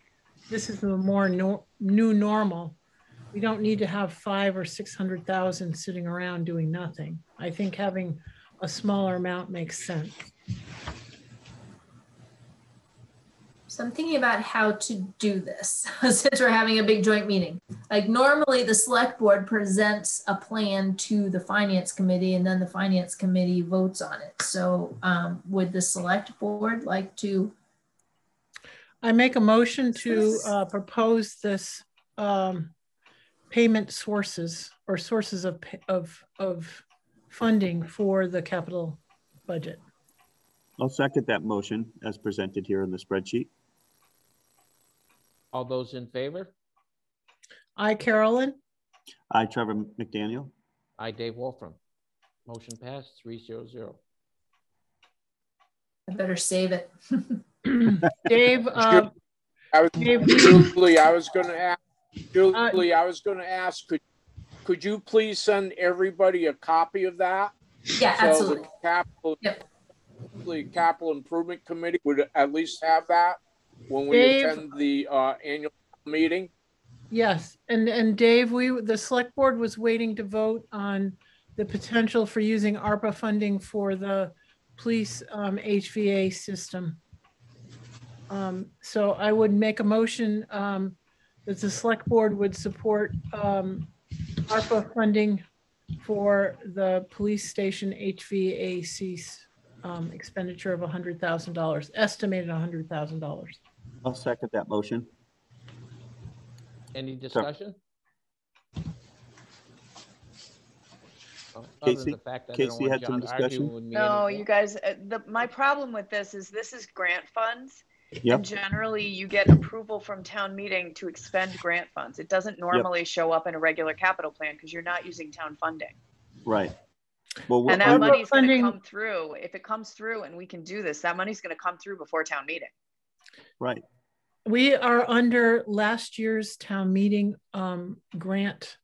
[SPEAKER 1] this is the more no, new normal. We don't need to have five or 600,000 sitting around doing nothing. I think having a smaller amount makes sense.
[SPEAKER 3] So I'm thinking about how to do this since we're having a big joint meeting. Like normally the select board presents a plan to the finance committee and then the finance committee votes on it. So um, would the select board like to,
[SPEAKER 1] I make a motion to uh, propose this um, payment sources or sources of, of, of funding for the capital budget.
[SPEAKER 4] I'll second that motion as presented here in the spreadsheet.
[SPEAKER 11] All those in favor?
[SPEAKER 1] I, Carolyn,
[SPEAKER 4] I, Trevor McDaniel.
[SPEAKER 11] I, Dave Wolfram. Motion passed, three zero zero.
[SPEAKER 3] I better save it.
[SPEAKER 1] Dave, uh,
[SPEAKER 10] I was,
[SPEAKER 1] Dave,
[SPEAKER 10] Julie, I was gonna ask, Julie, I was gonna ask, could, could you please send everybody a copy of that?
[SPEAKER 3] Yeah,
[SPEAKER 10] So the
[SPEAKER 3] absolutely.
[SPEAKER 10] Capital,
[SPEAKER 3] Yep.
[SPEAKER 10] the capital improvement committee would at least have that when we
[SPEAKER 1] Dave?
[SPEAKER 10] attend the, uh, annual meeting?
[SPEAKER 1] Yes, and, and Dave, we, the select board was waiting to vote on the potential for using ARPA funding for the police um, HVA system. Um, So I would make a motion um, that the select board would support um, ARPA funding for the police station HVAC um, expenditure of hundred thousand dollars, estimated hundred thousand dollars.
[SPEAKER 4] I'll second that motion.
[SPEAKER 11] Any discussion? Other than
[SPEAKER 4] Casey?
[SPEAKER 11] the fact that I
[SPEAKER 4] Casey
[SPEAKER 11] don't want
[SPEAKER 4] had some
[SPEAKER 11] John arguing
[SPEAKER 4] discussion?
[SPEAKER 11] with me
[SPEAKER 7] No,
[SPEAKER 11] anymore.
[SPEAKER 7] you guys, uh, the, my problem with this is this is grant funds. And generally you get approval from town meeting to expend grant funds. It doesn't normally show up in a regular capital plan because you're not using town funding.
[SPEAKER 4] right. Well,
[SPEAKER 7] And
[SPEAKER 4] what-
[SPEAKER 7] that
[SPEAKER 1] ARPA
[SPEAKER 7] money's gonna
[SPEAKER 1] funding-
[SPEAKER 7] come through. If it comes through and we can do this, that money's gonna come through before town meeting.
[SPEAKER 4] Right.
[SPEAKER 1] We are under last year's town meeting um, grant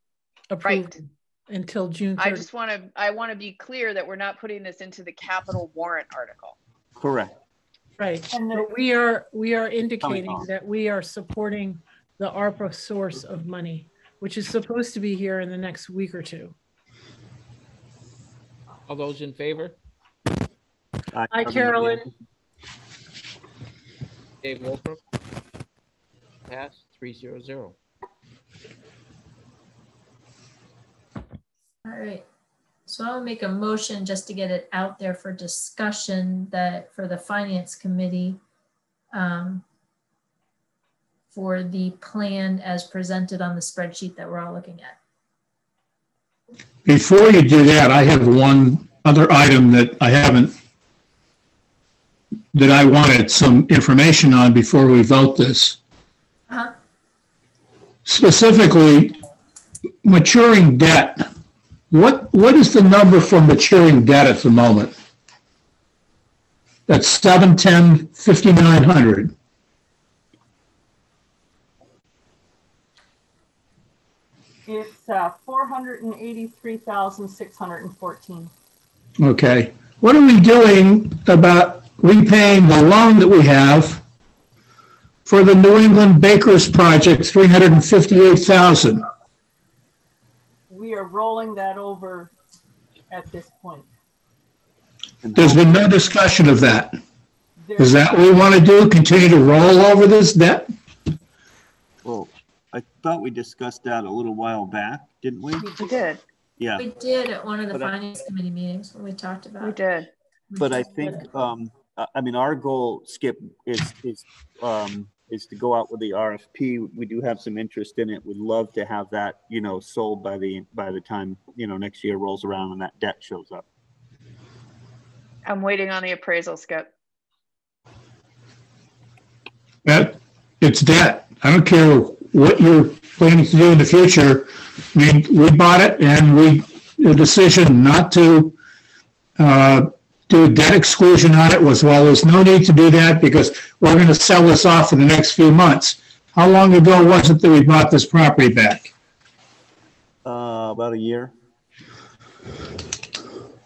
[SPEAKER 1] approved until June
[SPEAKER 7] I just want to, I want to be clear that we're not putting this into the capital warrant article.
[SPEAKER 4] Correct.
[SPEAKER 1] Right,
[SPEAKER 5] And the-
[SPEAKER 1] but we are, we are indicating that we are supporting the ARPA source of money, which is supposed to be here in the next week or two.
[SPEAKER 11] All those in favor?
[SPEAKER 1] Hi,
[SPEAKER 4] Trevor
[SPEAKER 1] Carolyn.
[SPEAKER 4] McDaniel.
[SPEAKER 11] Dave Wolfram? Pass, three zero zero.
[SPEAKER 3] All right. So I'll make a motion just to get it out there for discussion that for the finance committee um, for the plan as presented on the spreadsheet that we're all looking at.
[SPEAKER 6] Before you do that, I have one other item that I haven't, that I wanted some information on before we vote this.
[SPEAKER 3] Uh-huh.
[SPEAKER 6] Specifically, maturing debt. What, what is the number for maturing debt at the moment? That's seven, ten, fifty-nine hundred.
[SPEAKER 5] It's uh, four hundred and eighty-three thousand, six hundred and fourteen.
[SPEAKER 6] Okay. What are we doing about repaying the loan that we have for the New England Bakers Project, three hundred and fifty-eight thousand?
[SPEAKER 5] We are rolling that over at this point.
[SPEAKER 6] There's been no discussion of that.
[SPEAKER 5] There-
[SPEAKER 6] Is that what we want to do? Continue to roll over this debt?
[SPEAKER 4] Well, I thought we discussed that a little while back, didn't we?
[SPEAKER 7] We did,
[SPEAKER 4] Yeah,
[SPEAKER 3] We did at one of the
[SPEAKER 4] But I-
[SPEAKER 3] finance committee meetings when we talked about.
[SPEAKER 7] we
[SPEAKER 3] it.
[SPEAKER 7] did.
[SPEAKER 4] but I think, um, I, I mean, our goal, Skip, is, is, um, is to go out with the RFP. We do have some interest in it. We'd love to have that, you know, sold by the, by the time, you know, next year rolls around and that debt shows up.
[SPEAKER 7] I'm waiting on the appraisal, Skip.
[SPEAKER 6] That, it's debt. I don't care what you're planning to do in the future. I mean, we bought it and we, the decision not to, uh, do a debt exclusion on it was, well, there's no need to do that because we're going to sell this off in the next few months. How long ago was it that we bought this property back?
[SPEAKER 4] Uh, about a year.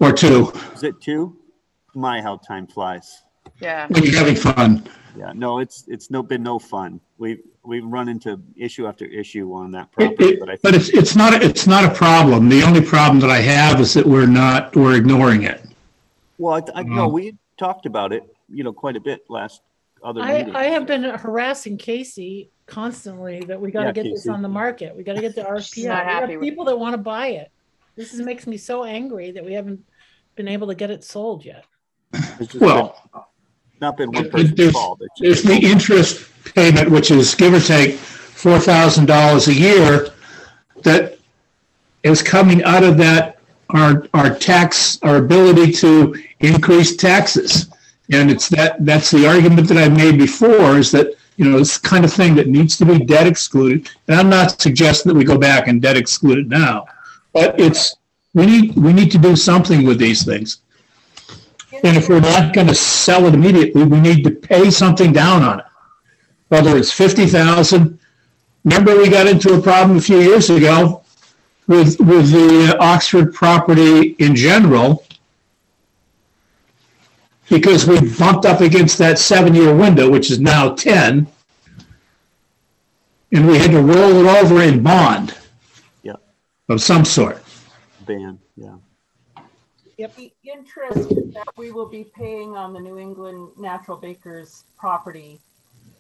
[SPEAKER 6] Or two?
[SPEAKER 4] Is it two? My, how time flies.
[SPEAKER 7] Yeah.
[SPEAKER 6] We're having fun.
[SPEAKER 4] Yeah, no, it's, it's no, been no fun. We've, we've run into issue after issue on that property,
[SPEAKER 6] it-
[SPEAKER 4] but I
[SPEAKER 6] But it's, it's not, it's not a problem. The only problem that I have is that we're not, we're ignoring it.
[SPEAKER 4] Well, I, I, no,
[SPEAKER 6] Mhm.
[SPEAKER 4] we talked about it, you know, quite a bit last other
[SPEAKER 1] I,
[SPEAKER 4] meeting.
[SPEAKER 1] I have been harassing Casey constantly that we got to
[SPEAKER 4] Yeah,
[SPEAKER 1] get this on the market. We got to get the
[SPEAKER 7] She's
[SPEAKER 1] RFP
[SPEAKER 7] not
[SPEAKER 1] out. We have people that want to buy it. This is, makes me so angry that we haven't been able to get it sold yet.
[SPEAKER 4] It's
[SPEAKER 6] Well,
[SPEAKER 4] been- Not been one person's
[SPEAKER 6] there's-
[SPEAKER 4] fault. It's
[SPEAKER 6] there's the interest payment, which is give or take four thousand dollars a year that is coming out of that, our, our tax, our ability to increase taxes. And it's that, that's the argument that I've made before is that, you know, this kind of thing that needs to be debt excluded. And I'm not suggesting that we go back and debt exclude it now, but it's, we need, we need to do something with these things. And if we're not gonna sell it immediately, we need to pay something down on it. Whether it's fifty thousand, remember we got into a problem a few years ago with with the Oxford property in general because we bumped up against that seven year window, which is now 10, and we had to roll it over in bond
[SPEAKER 4] yeah.
[SPEAKER 6] of some sort.
[SPEAKER 4] Ban, yeah.
[SPEAKER 1] Yep.
[SPEAKER 5] The interest that we will be paying on the New England Natural Bakers property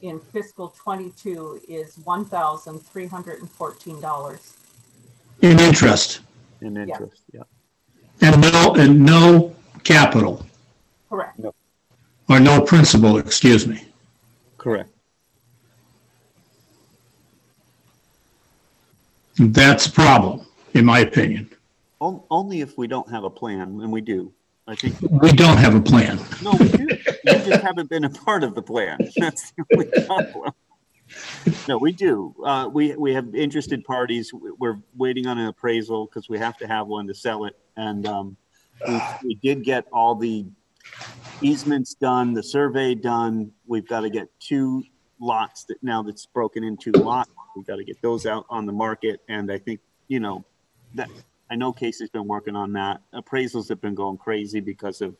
[SPEAKER 5] in fiscal 22 is $1,314.
[SPEAKER 6] In interest,
[SPEAKER 4] In interest, yeah.
[SPEAKER 6] and no, and no capital,
[SPEAKER 5] Correct.
[SPEAKER 6] or no principal, excuse me.
[SPEAKER 4] Correct.
[SPEAKER 6] That's a problem, in my opinion.
[SPEAKER 4] On- Only if we don't have a plan, and we do. I think,
[SPEAKER 6] We don't have a plan.
[SPEAKER 4] no, we do. You just haven't been a part of the plan. That's the only problem. No, we do. Uh, we, we have interested parties. We're waiting on an appraisal because we have to have one to sell it. And, um, we, we did get all the easements done, the survey done. We've got to get two lots that now that's broken into lots. We've got to get those out on the market. And I think, you know, that, I know Casey's been working on that. Appraisals have been going crazy because of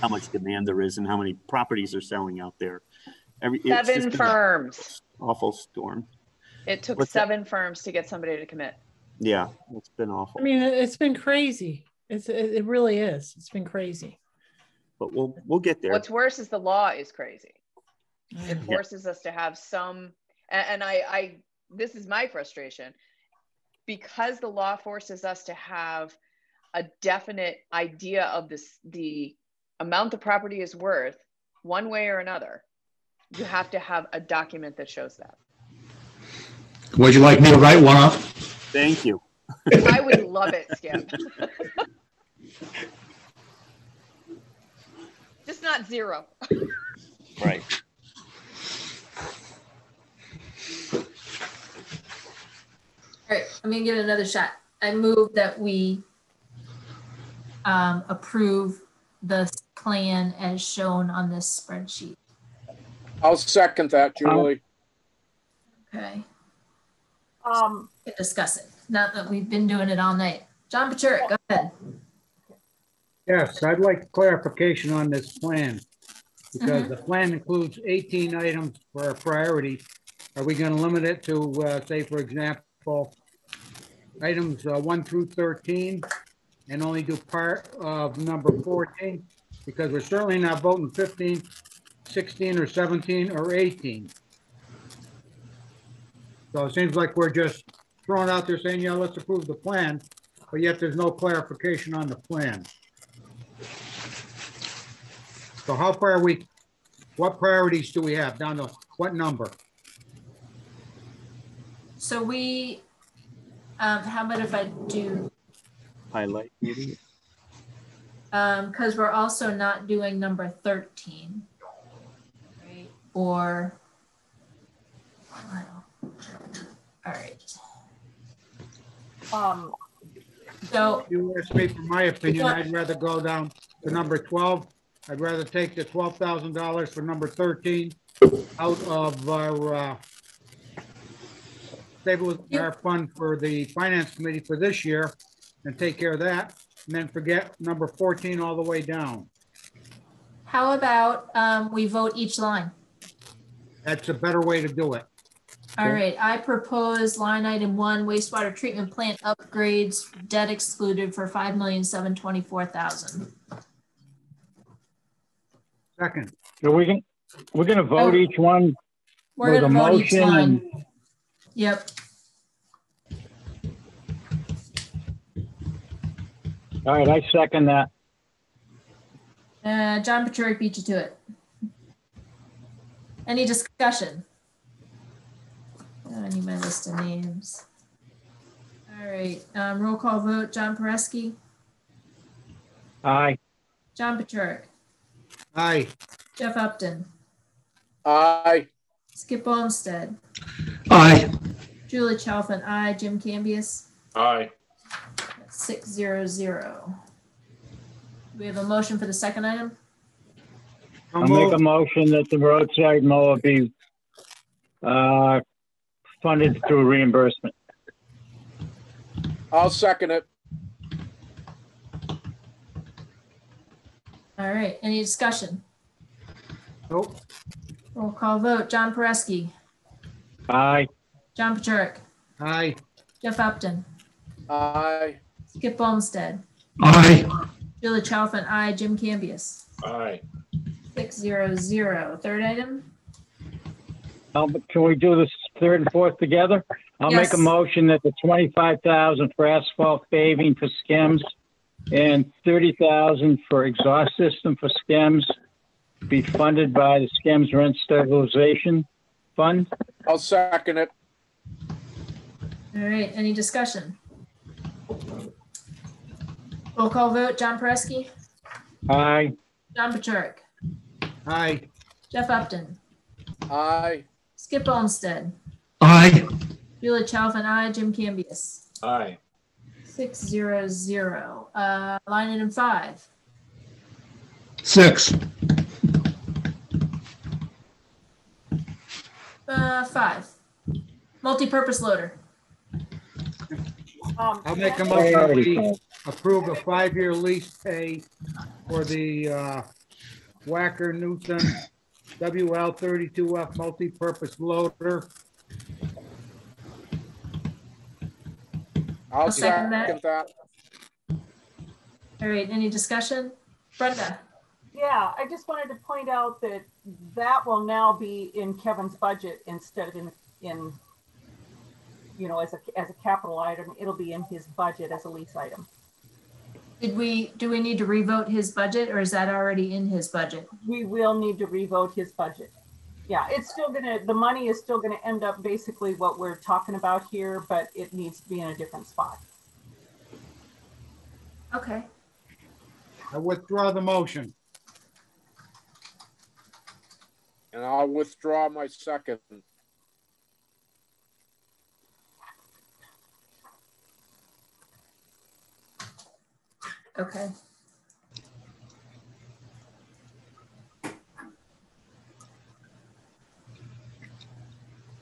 [SPEAKER 4] how much demand there is and how many properties are selling out there. Every, it's just
[SPEAKER 7] Seven
[SPEAKER 4] been a
[SPEAKER 7] firms.
[SPEAKER 4] Awful storm.
[SPEAKER 7] It took
[SPEAKER 4] What's that?
[SPEAKER 7] seven firms to get somebody to commit.
[SPEAKER 4] Yeah, it's been awful.
[SPEAKER 1] I mean, it- it's been crazy. It's, it it really is. It's been crazy.
[SPEAKER 4] But we'll, we'll get there.
[SPEAKER 7] What's worse is the law is crazy. It
[SPEAKER 1] Yeah.
[SPEAKER 7] forces us to have some, and, and I, I, this is my frustration. Because the law forces us to have a definite idea of this, the amount the property is worth, one way or another, you have to have a document that shows that.
[SPEAKER 6] Would you like me to write one up?
[SPEAKER 4] Thank you.
[SPEAKER 7] I would love it, Skip. Just not zero.
[SPEAKER 4] Right.
[SPEAKER 3] All right, I'm gonna give it another shot. I move that we um, approve the plan as shown on this spreadsheet.
[SPEAKER 10] I'll second that, Julie.
[SPEAKER 3] Okay,
[SPEAKER 5] Um,
[SPEAKER 3] we can discuss it. Now that we've been doing it all night. John Patrick, go ahead.
[SPEAKER 14] Yes, I'd like clarification on this plan. Because the plan includes 18 items for a priority. Are we going to limit it to, uh, say, for example, items uh, 1 through 13 and only do part of number 14? Because we're certainly not voting 15, 16, or 17, or 18. So it seems like we're just throwing out there saying, yeah, let's approve the plan, but yet there's no clarification on the plan. So how far are we, what priorities do we have down to what number?
[SPEAKER 3] So we, um, how about if I do,
[SPEAKER 4] Highlight maybe?
[SPEAKER 3] um, because we're also not doing number 13. Right, or, all right,
[SPEAKER 5] um,
[SPEAKER 3] so,
[SPEAKER 14] If you ask me for my opinion, I'd rather go down to number twelve. I'd rather take the twelve thousand dollars for number thirteen out of our, uh, stable, our fund for the finance committee for this year and take care of that, and then forget number fourteen all the way down.
[SPEAKER 3] how about, um, we vote each line?
[SPEAKER 14] That's a better way to do it.
[SPEAKER 3] All
[SPEAKER 14] Okay.
[SPEAKER 3] right, I propose line item one wastewater treatment plant upgrades, debt excluded for five million, seven twenty-four thousand.
[SPEAKER 14] Second,
[SPEAKER 9] So we can, we're gonna vote
[SPEAKER 3] Oh.
[SPEAKER 9] each one.
[SPEAKER 3] We're gonna vote each one.
[SPEAKER 9] and-
[SPEAKER 3] Yep,
[SPEAKER 9] All right, I second that.
[SPEAKER 3] uh, John Patrick beat you to it. Any discussion? Oh, I need my list of names. All right, um, roll call vote, John Pereski,
[SPEAKER 9] Aye.
[SPEAKER 3] John Patrick,
[SPEAKER 14] Aye.
[SPEAKER 3] Jeff Upton,
[SPEAKER 10] Aye.
[SPEAKER 3] Skip Olmsted,
[SPEAKER 6] Aye.
[SPEAKER 3] Julie Chalfin, aye, Jim Cambias,
[SPEAKER 8] Aye.
[SPEAKER 3] six zero zero. We have a motion for the second item?
[SPEAKER 9] I'll make a motion that the roadside mower be uh, funded through reimbursement.
[SPEAKER 10] I'll second it.
[SPEAKER 3] All right, any discussion?
[SPEAKER 14] Nope.
[SPEAKER 3] Roll call vote, John Pereski,
[SPEAKER 9] Aye.
[SPEAKER 3] John Patrick,
[SPEAKER 14] Aye.
[SPEAKER 3] Jeff Upton,
[SPEAKER 10] Aye.
[SPEAKER 3] Skip Olmsted,
[SPEAKER 6] Aye.
[SPEAKER 3] Julie Chalfant, aye, Jim Cambias,
[SPEAKER 8] Aye.
[SPEAKER 3] Six zero zero. Third item?
[SPEAKER 9] Um, Can we do this third and fourth together? I'll make
[SPEAKER 3] Yes.
[SPEAKER 9] a motion that the twenty-five thousand for asphalt paving for skims and thirty thousand for exhaust system for skims be funded by the skims rent stabilization fund.
[SPEAKER 10] I'll second it.
[SPEAKER 3] All right, any discussion? Roll call vote, John Pereski,
[SPEAKER 9] Aye.
[SPEAKER 3] John Patrick,
[SPEAKER 14] Aye.
[SPEAKER 3] Jeff Upton,
[SPEAKER 10] Aye.
[SPEAKER 3] Skip Olmsted,
[SPEAKER 6] Aye.
[SPEAKER 3] Julie Chalfin, I, Jim Cambias,
[SPEAKER 8] Aye.
[SPEAKER 3] six zero zero. Uh, line item five.
[SPEAKER 6] Six.
[SPEAKER 3] Uh, five. Multi-purpose loader.
[SPEAKER 5] Um,
[SPEAKER 14] I'll make a motion that
[SPEAKER 9] Already
[SPEAKER 14] we
[SPEAKER 9] called.
[SPEAKER 14] approve a five-year lease pay for the uh, Wacker Neuson WL thirty-two F multi-purpose loader.
[SPEAKER 10] I'll
[SPEAKER 3] I'll second
[SPEAKER 10] second
[SPEAKER 3] that.
[SPEAKER 10] that.
[SPEAKER 3] All right, any discussion? Brenda?
[SPEAKER 5] Yeah, I just wanted to point out that that will now be in Kevin's budget instead of in, in, you know, as a, as a capital item. It'll be in his budget as a lease item.
[SPEAKER 3] Did we, do we need to revote his budget or is that already in his budget?
[SPEAKER 5] We will need to revote his budget. Yeah, it's still gonna, the money is still gonna end up basically what we're talking about here, but it needs to be in a different spot.
[SPEAKER 3] Okay,
[SPEAKER 14] I withdraw the motion.
[SPEAKER 10] And I'll withdraw my second.
[SPEAKER 3] Okay.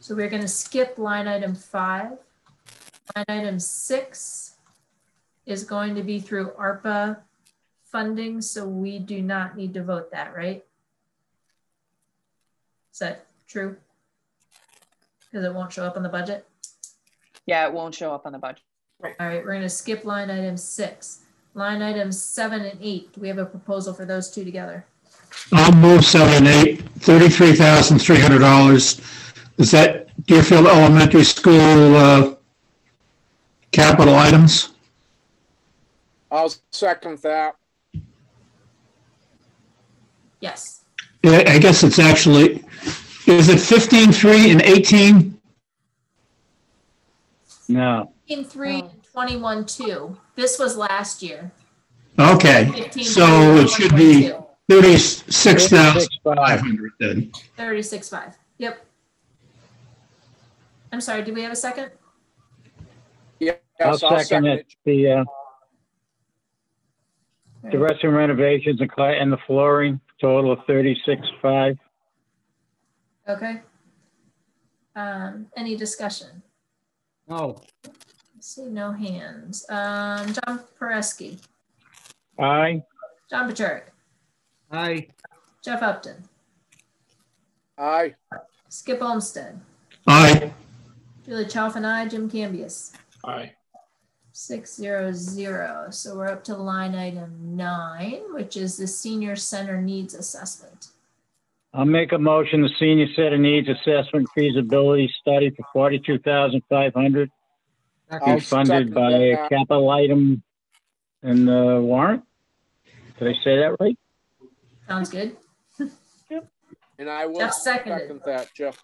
[SPEAKER 3] So we're gonna skip line item five. Line item six is going to be through ARPA funding, so we do not need to vote that, right? Is that true? Because it won't show up on the budget?
[SPEAKER 7] Yeah, it won't show up on the budget.
[SPEAKER 3] All right, we're gonna skip line item six. Line items seven and eight, do we have a proposal for those two together?
[SPEAKER 6] I'll move seven and eight, thirty-three thousand, three hundred dollars. Is that Deerfield Elementary School, uh, capital items?
[SPEAKER 10] I'll second that.
[SPEAKER 3] Yes,
[SPEAKER 6] I I guess it's actually, is it fifteen-three and eighteen?
[SPEAKER 9] No.
[SPEAKER 3] in three and twenty-one two. This was last year.
[SPEAKER 6] Okay,
[SPEAKER 3] 15,
[SPEAKER 6] so it should be
[SPEAKER 3] 21,
[SPEAKER 6] thirty-six thousand, five
[SPEAKER 9] 36,500.
[SPEAKER 6] then.
[SPEAKER 3] Thirty-six five, yep. I'm sorry, did we have a second?
[SPEAKER 10] Yes,
[SPEAKER 9] I'll
[SPEAKER 10] I'll
[SPEAKER 9] second
[SPEAKER 10] second
[SPEAKER 9] it.
[SPEAKER 10] it.
[SPEAKER 9] The, uh, the restroom renovations and cla- and the flooring, total of thirty-six five.
[SPEAKER 3] Okay. Um, any discussion?
[SPEAKER 14] No
[SPEAKER 3] see no hands. Um, John Pereski.
[SPEAKER 9] Aye.
[SPEAKER 3] John Pachurik.
[SPEAKER 14] Aye.
[SPEAKER 3] Jeff Upton.
[SPEAKER 10] Aye.
[SPEAKER 3] Skip Olmstead.
[SPEAKER 6] Aye.
[SPEAKER 3] Julie Chalfin, aye. Jim Cambias.
[SPEAKER 8] Aye.
[SPEAKER 3] 600. So we're up to line item nine, which is the senior center needs assessment.
[SPEAKER 9] I'll make a motion, the senior center needs assessment feasibility study for
[SPEAKER 10] 42,500
[SPEAKER 9] be funded by a capital item in the warrant? Did I say that right?
[SPEAKER 3] Sounds good.
[SPEAKER 10] And I will
[SPEAKER 3] Jeff seconded.
[SPEAKER 10] second that, Jeff.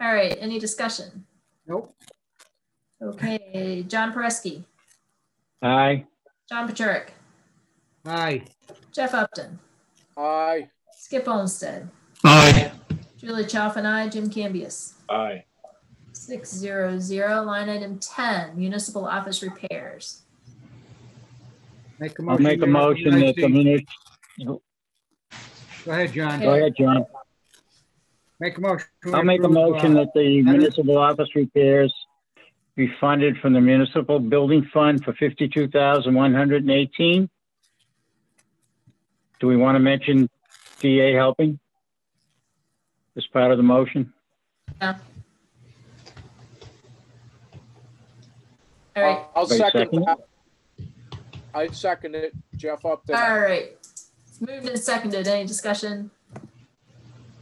[SPEAKER 3] All right, any discussion?
[SPEAKER 14] Nope.
[SPEAKER 3] Okay, John Pereski,
[SPEAKER 9] Aye.
[SPEAKER 3] John Pachurik,
[SPEAKER 14] Aye.
[SPEAKER 3] Jeff Upton,
[SPEAKER 10] Aye.
[SPEAKER 3] Skip Olmstead,
[SPEAKER 6] Aye.
[SPEAKER 3] Julie Choff and I, Jim Cambias.
[SPEAKER 8] Aye.
[SPEAKER 3] Six zero zero, line item ten, municipal office repairs.
[SPEAKER 14] Make a
[SPEAKER 9] I'll
[SPEAKER 14] motion.
[SPEAKER 9] make a motion that the
[SPEAKER 14] authorize
[SPEAKER 9] minute,
[SPEAKER 14] the- Go ahead, John.
[SPEAKER 9] go ahead, John.
[SPEAKER 14] Make a motion. we
[SPEAKER 9] I'll make a
[SPEAKER 14] approve, uh,
[SPEAKER 9] motion that the municipal office repairs be funded from the municipal building fund for fifty-two thousand one hundred and eighteen. Do we want to mention DA helping? As part of the motion?
[SPEAKER 3] Yeah. All right,
[SPEAKER 10] I'll
[SPEAKER 9] Wait,
[SPEAKER 10] second
[SPEAKER 9] second?
[SPEAKER 10] that. I second it, Jeff Upton.
[SPEAKER 3] all right. It's moved and seconded. Any discussion?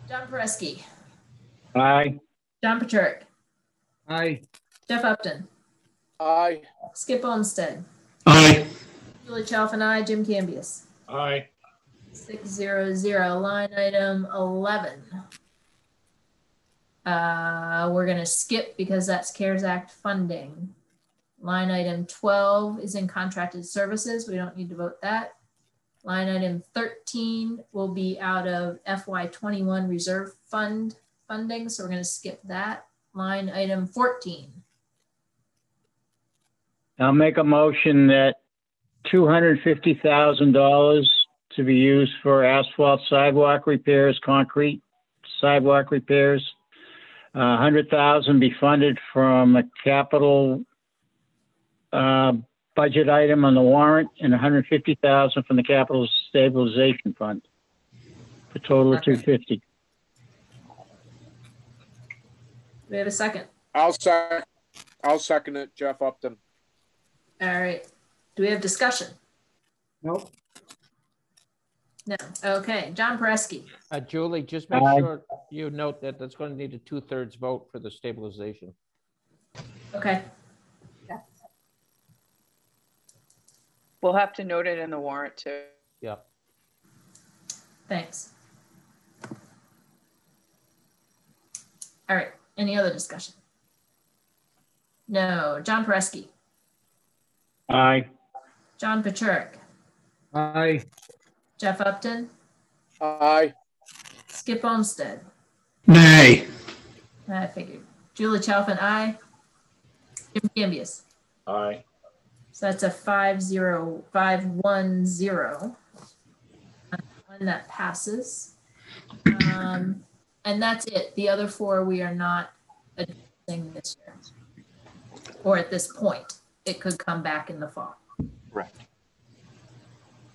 [SPEAKER 3] John Pereski,
[SPEAKER 9] Aye.
[SPEAKER 3] John Patrick,
[SPEAKER 14] Aye.
[SPEAKER 3] Jeff Upton,
[SPEAKER 10] Aye.
[SPEAKER 3] Skip Olmsted,
[SPEAKER 6] Aye.
[SPEAKER 3] Julie Chalf and I, Jim Cambias.
[SPEAKER 8] Aye.
[SPEAKER 3] Six zero zero, line item eleven. Uh, we're gonna skip because that's CARES Act funding. Line item twelve is in contracted services. We don't need to vote that. Line item thirteen will be out of FY twenty-one reserve fund funding, so we're gonna skip that. Line item fourteen.
[SPEAKER 9] I'll make a motion that two hundred fifty thousand dollars to be used for asphalt sidewalk repairs, concrete sidewalk repairs. Hundred thousand be funded from a capital uh, budget item on the warrant and a hundred fifty thousand from the capital stabilization fund. For a total of two fifty.
[SPEAKER 3] We have a second?
[SPEAKER 10] I'll sec, I'll second it, Jeff Upton.
[SPEAKER 3] All right. Do we have discussion?
[SPEAKER 14] Nope.
[SPEAKER 3] No. Okay. John Pereski.
[SPEAKER 11] Uh, Julie, just make
[SPEAKER 9] Aye.
[SPEAKER 11] sure you note that that's going to need a two-thirds vote for the stabilization.
[SPEAKER 3] Okay.
[SPEAKER 7] We'll have to note it in the warrant too.
[SPEAKER 11] Yeah.
[SPEAKER 3] Thanks. All right, any other discussion? No, John Pereski,
[SPEAKER 9] Aye.
[SPEAKER 3] John Pachurik,
[SPEAKER 14] Aye.
[SPEAKER 3] Jeff Upton,
[SPEAKER 10] Aye.
[SPEAKER 3] Skip Olmsted.
[SPEAKER 6] Nay.
[SPEAKER 3] I figured. Julie Chalfin, aye. Jim Cambias.
[SPEAKER 8] Aye.
[SPEAKER 3] So that's a five zero, five one zero. One that passes. Um, and that's it. The other four we are not addressing this year. Or at this point. It could come back in the fall.
[SPEAKER 4] Correct.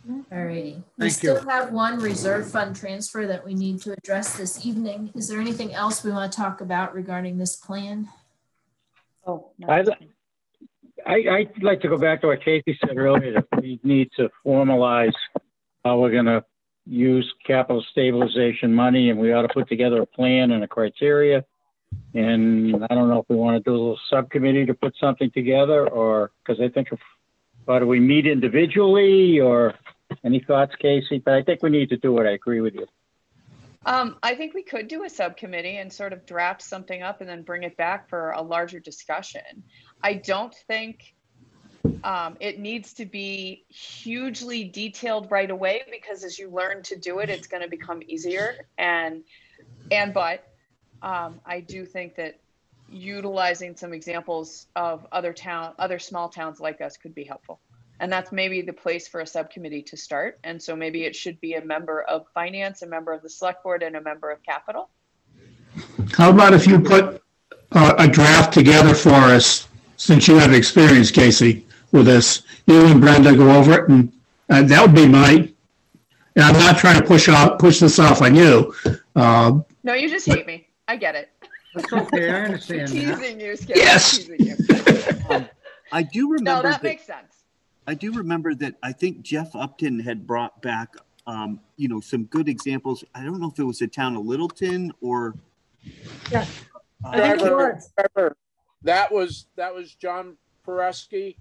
[SPEAKER 3] All righty. We
[SPEAKER 14] Thank
[SPEAKER 3] still
[SPEAKER 14] you.
[SPEAKER 3] have one reserve fund transfer that we need to address this evening. Is there anything else we want to talk about regarding this plan?
[SPEAKER 7] Oh.
[SPEAKER 9] I'd, I, I'd like to go back to what Casey said earlier, that we need to formalize how we're gonna use capital stabilization money, and we ought to put together a plan and a criteria. And I don't know if we want to do a little subcommittee to put something together, or, because I think, if- or do we meet individually, or any thoughts, Casey? But I think we need to do it, I agree with you.
[SPEAKER 7] Um, I think we could do a subcommittee and sort of draft something up and then bring it back for a larger discussion. I don't think um, it needs to be hugely detailed right away because as you learn to do it, it's going to become easier. And and but um, I do think that utilizing some examples of other town, other small towns like us could be helpful. And that's maybe the place for a subcommittee to start. And so maybe it should be a member of finance, a member of the select board, and a member of capital.
[SPEAKER 6] How about if you put uh, a draft together for us, since you have experience, Casey, with this? You and Brenda go over it and, and that would be my, and I'm not trying to push off, push this off on you. Uh,
[SPEAKER 7] No, you just hate me. I get it.
[SPEAKER 14] That's okay, I understand that.
[SPEAKER 7] Teasing you, Skip.
[SPEAKER 6] Yes.
[SPEAKER 7] Teasing you.
[SPEAKER 4] Um, I do
[SPEAKER 7] No,
[SPEAKER 4] remember
[SPEAKER 7] that
[SPEAKER 4] that,
[SPEAKER 7] makes sense.
[SPEAKER 4] I do remember that I think Jeff Upton had brought back um, you know, some good examples. I don't know if it was the town of Littleton or.
[SPEAKER 1] Yeah.
[SPEAKER 4] I think it
[SPEAKER 10] Trevor,
[SPEAKER 1] was.
[SPEAKER 10] Trevor, that was, that was John Pereski.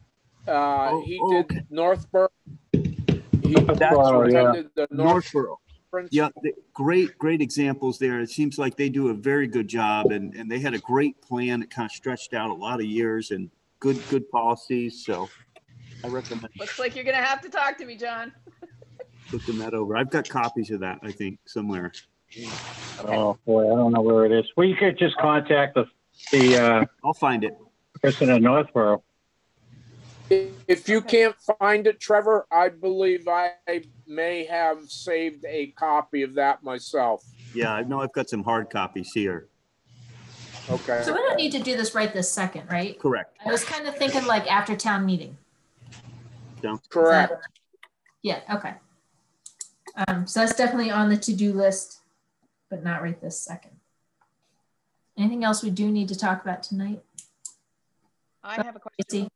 [SPEAKER 10] Uh,
[SPEAKER 4] Oh,
[SPEAKER 10] he
[SPEAKER 4] oh,
[SPEAKER 10] did Northborough. He
[SPEAKER 4] Northborough,
[SPEAKER 9] yeah.
[SPEAKER 10] attended the North
[SPEAKER 4] Northborough. Yeah, they- great, great examples there. It seems like they do a very good job and, and they had a great plan that kind of stretched out a lot of years and good, good policies. So I recommend
[SPEAKER 7] Looks like you're gonna have to talk to me, John.
[SPEAKER 4] looking that over. I've got copies of that, I think, somewhere.
[SPEAKER 9] Oh, boy, I don't know where it is. Well, you could just contact the, the, uh,
[SPEAKER 4] I'll find it.
[SPEAKER 9] person in Northborough.
[SPEAKER 10] If you can't find it, Trevor, I believe I may have saved a copy of that myself.
[SPEAKER 4] Yeah, I know I've got some hard copies here.
[SPEAKER 10] Okay.
[SPEAKER 3] So we don't need to do this right this second, right?
[SPEAKER 4] Correct.
[SPEAKER 3] I was kind of thinking like after town meeting.
[SPEAKER 4] Sounds
[SPEAKER 10] Correct.
[SPEAKER 3] Yeah, okay. Um, so that's definitely on the to-do list, but not right this second. Anything else we do need to talk about tonight?
[SPEAKER 7] I have a question.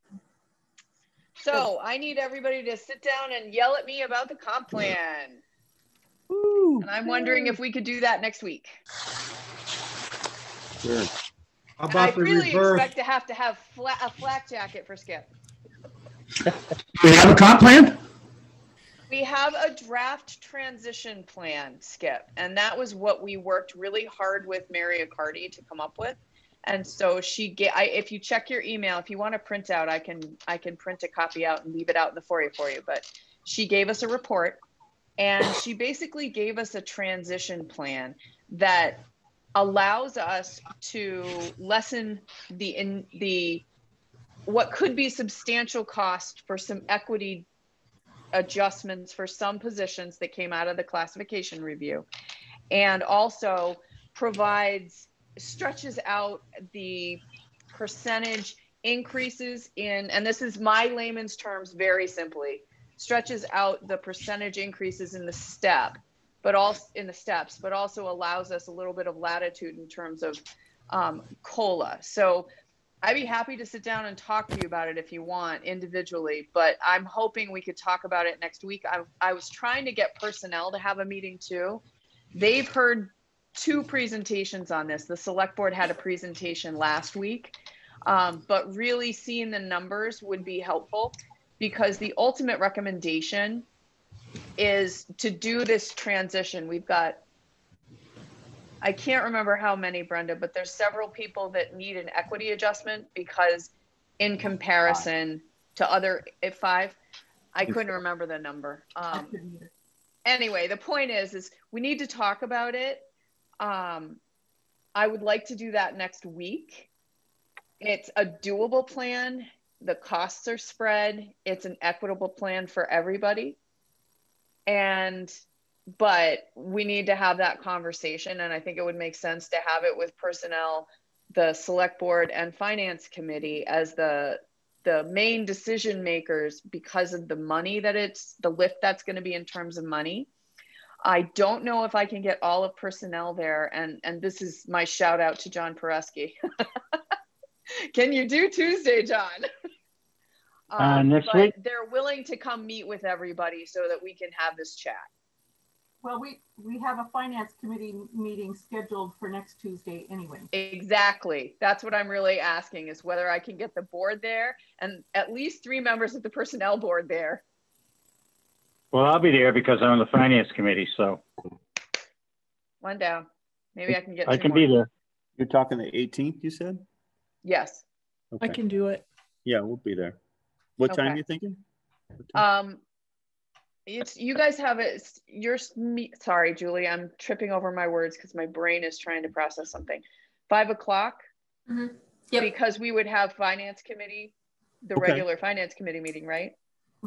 [SPEAKER 7] So I need everybody to sit down and yell at me about the comp plan. And I'm wondering if we could do that next week.
[SPEAKER 4] Sure.
[SPEAKER 14] How
[SPEAKER 7] And I
[SPEAKER 14] about the
[SPEAKER 7] really
[SPEAKER 14] reverse?
[SPEAKER 7] expect to have to have fla- a flak jacket for Skip.
[SPEAKER 6] Do we have a comp plan?
[SPEAKER 7] We have a draft transition plan, Skip, and that was what we worked really hard with Mary Accardi to come up with. And so she get, I, if you check your email, if you want to print out, I can, I can print a copy out and leave it out in the foyer for you. But she gave us a report and she basically gave us a transition plan that allows us to lessen the, in the, what could be substantial cost for some equity adjustments for some positions that came out of the classification review. And also provides stretches out the percentage increases in and this is my layman's terms very simply stretches out the percentage increases in the step but also in the steps but also allows us a little bit of latitude in terms of um, cola. So I'd be happy to sit down and talk to you about it if you want individually, but I'm hoping we could talk about it next week. I, I was trying to get personnel to have a meeting too. They've heard two presentations on this. The select board had a presentation last week, um, but really seeing the numbers would be helpful because the ultimate recommendation is to do this transition. We've got I can't remember how many, Brenda, but there's several people that need an equity adjustment because in comparison to other, at five, I couldn't remember the number. Um, anyway, the point is, is we need to talk about it. Um, I would like to do that next week. It's a doable plan. The costs are spread. It's an equitable plan for everybody. And but we need to have that conversation. And i think it would make sense to have it with personnel the select board and finance committee as the the main decision makers because of the money that it's the lift that's going to be in terms of money. I don't know if i can get all of personnel there. And and this is my shout out to john Pereski. can you do tuesday john?
[SPEAKER 9] Uh, next
[SPEAKER 7] but
[SPEAKER 9] week?
[SPEAKER 7] they're willing to come meet with everybody so that we can have this chat
[SPEAKER 5] Well, we, we have a finance committee meeting scheduled for next Tuesday anyway.
[SPEAKER 7] Exactly. That's what I'm really asking is whether I can get the board there and at least three members of the personnel board there.
[SPEAKER 9] Well, I'll be there because I'm on the finance committee, so
[SPEAKER 7] One down. Maybe I can get.
[SPEAKER 9] I can
[SPEAKER 7] more.
[SPEAKER 9] be there.
[SPEAKER 4] You're talking the 18th, you said?
[SPEAKER 7] Yes.
[SPEAKER 1] I can do it.
[SPEAKER 4] Yeah, we'll be there. What time
[SPEAKER 7] are
[SPEAKER 4] you thinking?
[SPEAKER 7] Um, it's you guys have it. You're me. Sorry, Julie. I'm tripping over my words because my brain is trying to process something. Five o'clock.
[SPEAKER 3] Mhm.
[SPEAKER 7] Because we would have finance committee, the
[SPEAKER 4] Okay.
[SPEAKER 7] regular finance committee meeting, right?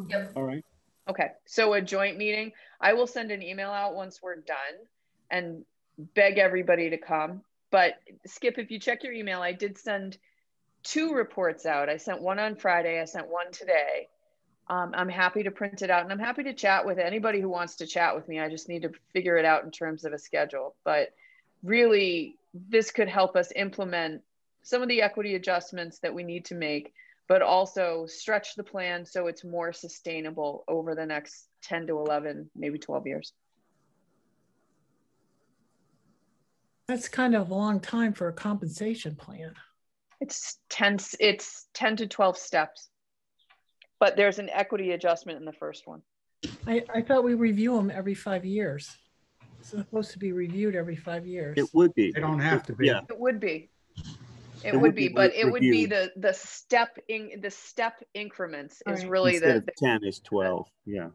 [SPEAKER 3] Yep.
[SPEAKER 4] All right.
[SPEAKER 7] Okay, so a joint meeting. I will send an email out once we're done and beg everybody to come. But Skip, if you check your email, I did send two reports out. I sent one on Friday, I sent one today. Um, I'm happy to print it out and I'm happy to chat with anybody who wants to chat with me. I just need to figure it out in terms of a schedule. But really, this could help us implement some of the equity adjustments that we need to make, but also stretch the plan so it's more sustainable over the next 10 to 11, maybe 12 years.
[SPEAKER 1] That's kind of a long time for a compensation plan.
[SPEAKER 7] It's 10, it's 10 to 12 steps. But there's an equity adjustment in the first one.
[SPEAKER 1] I, I thought we review them every five years. It's supposed to be reviewed every five years.
[SPEAKER 4] It would be.
[SPEAKER 14] They don't have to be.
[SPEAKER 4] Yeah,
[SPEAKER 7] It would be. It,
[SPEAKER 4] It
[SPEAKER 7] would
[SPEAKER 4] would
[SPEAKER 7] be,
[SPEAKER 4] be
[SPEAKER 7] but
[SPEAKER 4] re-
[SPEAKER 7] it would be the the step in the step increments is
[SPEAKER 1] Alright.
[SPEAKER 7] really
[SPEAKER 4] instead
[SPEAKER 7] the,
[SPEAKER 4] of ten is twelve, yeah.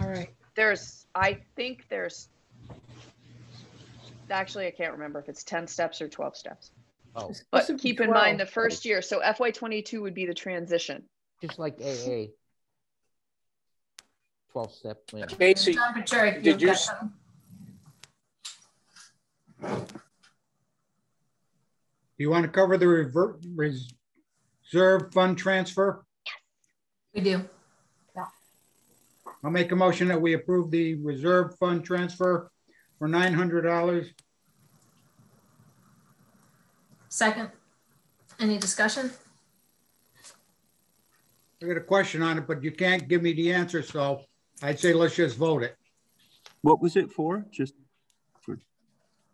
[SPEAKER 1] All right.
[SPEAKER 7] there's I think there's actually I can't remember if it's 10 steps or 12 steps.
[SPEAKER 11] Oh,
[SPEAKER 7] But
[SPEAKER 1] supposed to be
[SPEAKER 7] keep in mind the first year, so FY22 would be the transition.
[SPEAKER 11] Just like AA. Twelve step plan.
[SPEAKER 10] Casey, did
[SPEAKER 3] you've
[SPEAKER 10] you
[SPEAKER 3] got
[SPEAKER 10] s-
[SPEAKER 3] something?
[SPEAKER 14] Do you want to cover the revert, reserve fund transfer?
[SPEAKER 3] We do. Yeah.
[SPEAKER 14] I'll make a motion that we approve the reserve fund transfer for nine hundred dollars.
[SPEAKER 3] Second. Any discussion?
[SPEAKER 14] I got a question on it, but you can't give me the answer, so I'd say let's just vote it.
[SPEAKER 4] What was it for? Just,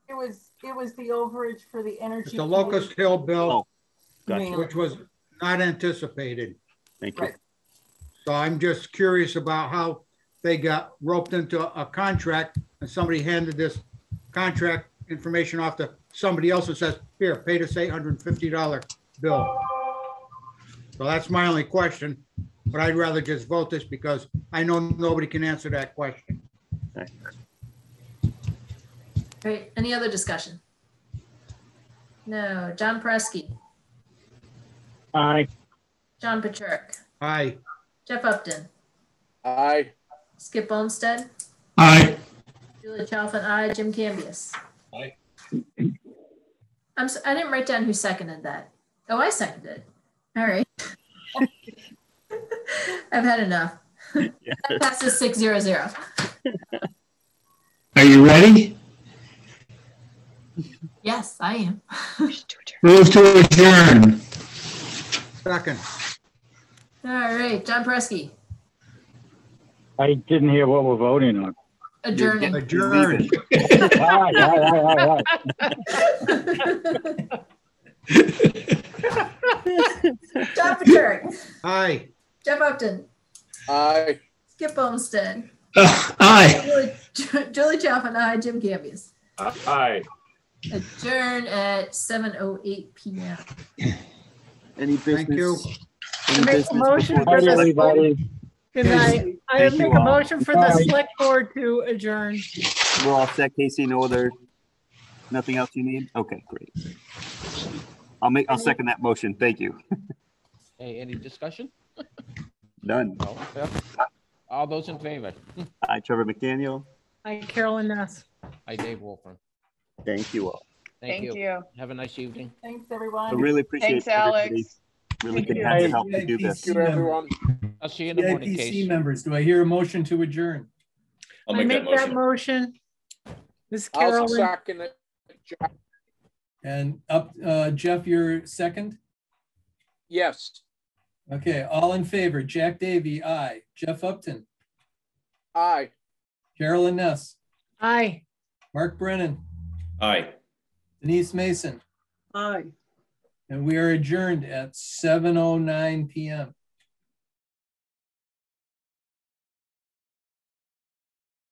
[SPEAKER 5] It was, it was the overage for the energy.
[SPEAKER 14] It's the Locust Hill bill,
[SPEAKER 4] Oh, gotcha.
[SPEAKER 14] Which was not anticipated.
[SPEAKER 4] thank you.
[SPEAKER 5] Right.
[SPEAKER 14] So I'm just curious about how they got roped into a contract and somebody handed this contract information off to somebody else that says, here, pay this eight hundred and fifty dollar bill. So that's my only question, but I'd rather just vote this because I know nobody can answer that question.
[SPEAKER 3] Great. Any other discussion? No. John Presky,
[SPEAKER 9] Aye.
[SPEAKER 3] John Patrick,
[SPEAKER 14] Aye,
[SPEAKER 3] Jeff Upton,
[SPEAKER 10] aye.
[SPEAKER 3] Skip Olmsted,
[SPEAKER 6] Aye.
[SPEAKER 3] Julie Chalfin, I, Jim Cambias.
[SPEAKER 8] Aye.
[SPEAKER 3] I'm, I didn't write down who seconded that. Oh, I seconded. All right. I've had enough. That passes six zero zero.
[SPEAKER 6] Are you ready?
[SPEAKER 3] Yes, I am.
[SPEAKER 6] Move to adjourn.
[SPEAKER 14] second.
[SPEAKER 3] All right, John Presky,
[SPEAKER 9] I didn't hear what we're voting on.
[SPEAKER 3] adjourning.
[SPEAKER 14] Adjourned.
[SPEAKER 9] Aye, aye, aye, aye, aye.
[SPEAKER 3] John Patrick,
[SPEAKER 14] Aye,
[SPEAKER 3] Jeff Upton,
[SPEAKER 10] Aye.
[SPEAKER 3] Skip Olmsted,
[SPEAKER 6] Uh, Aye.
[SPEAKER 3] Julie, Julie Chalfin, I, Jim Cambias.
[SPEAKER 8] Aye.
[SPEAKER 3] Adjourn at seven oh eight PM.
[SPEAKER 4] Any business?
[SPEAKER 14] thank you.
[SPEAKER 4] any
[SPEAKER 1] Make a
[SPEAKER 4] business
[SPEAKER 1] motion for
[SPEAKER 4] the
[SPEAKER 9] Aye,
[SPEAKER 4] board?
[SPEAKER 9] everybody.
[SPEAKER 1] Good night. I
[SPEAKER 4] Thank you
[SPEAKER 1] make a
[SPEAKER 4] all.
[SPEAKER 1] motion for the
[SPEAKER 9] Bye.
[SPEAKER 1] select board to adjourn.
[SPEAKER 4] We're all set, Casey, no other, nothing else you need? Okay, great. I'll make, I'll second that motion, thank you.
[SPEAKER 11] Hey, any discussion?
[SPEAKER 4] Done.
[SPEAKER 11] No? Yeah. All those in favor?
[SPEAKER 4] Hi, Trevor McDaniel,
[SPEAKER 1] Hi, Carolyn Ness.
[SPEAKER 11] Hi, Dave Wolfram.
[SPEAKER 4] thank you all.
[SPEAKER 11] Thank
[SPEAKER 7] Thank
[SPEAKER 11] you.
[SPEAKER 7] you.
[SPEAKER 11] Have a nice evening.
[SPEAKER 5] Thanks, everyone.
[SPEAKER 4] I really appreciate
[SPEAKER 7] it.
[SPEAKER 4] Thanks.
[SPEAKER 7] Alex.
[SPEAKER 4] Really
[SPEAKER 1] Thank
[SPEAKER 4] good to have your help to do this.
[SPEAKER 10] Thank you, everyone.
[SPEAKER 11] I'll see you in the morning,
[SPEAKER 2] CIPC
[SPEAKER 11] Case.
[SPEAKER 2] members, do I hear a motion to adjourn?
[SPEAKER 12] I'll
[SPEAKER 1] I
[SPEAKER 12] make that
[SPEAKER 1] make that
[SPEAKER 12] motion.
[SPEAKER 1] motion. This
[SPEAKER 10] I'll
[SPEAKER 1] Carolyn,
[SPEAKER 10] second it.
[SPEAKER 2] And up, uh, Jeff, your second?
[SPEAKER 10] Yes,
[SPEAKER 2] Okay, all in favor, Jack Davy, aye. Jeff Upton,
[SPEAKER 10] aye.
[SPEAKER 2] Carolyn Ness,
[SPEAKER 1] aye.
[SPEAKER 2] Mark Brennan,
[SPEAKER 12] Aye.
[SPEAKER 2] Denise Mason,
[SPEAKER 13] Aye.
[SPEAKER 2] and we are adjourned at seven oh nine PM.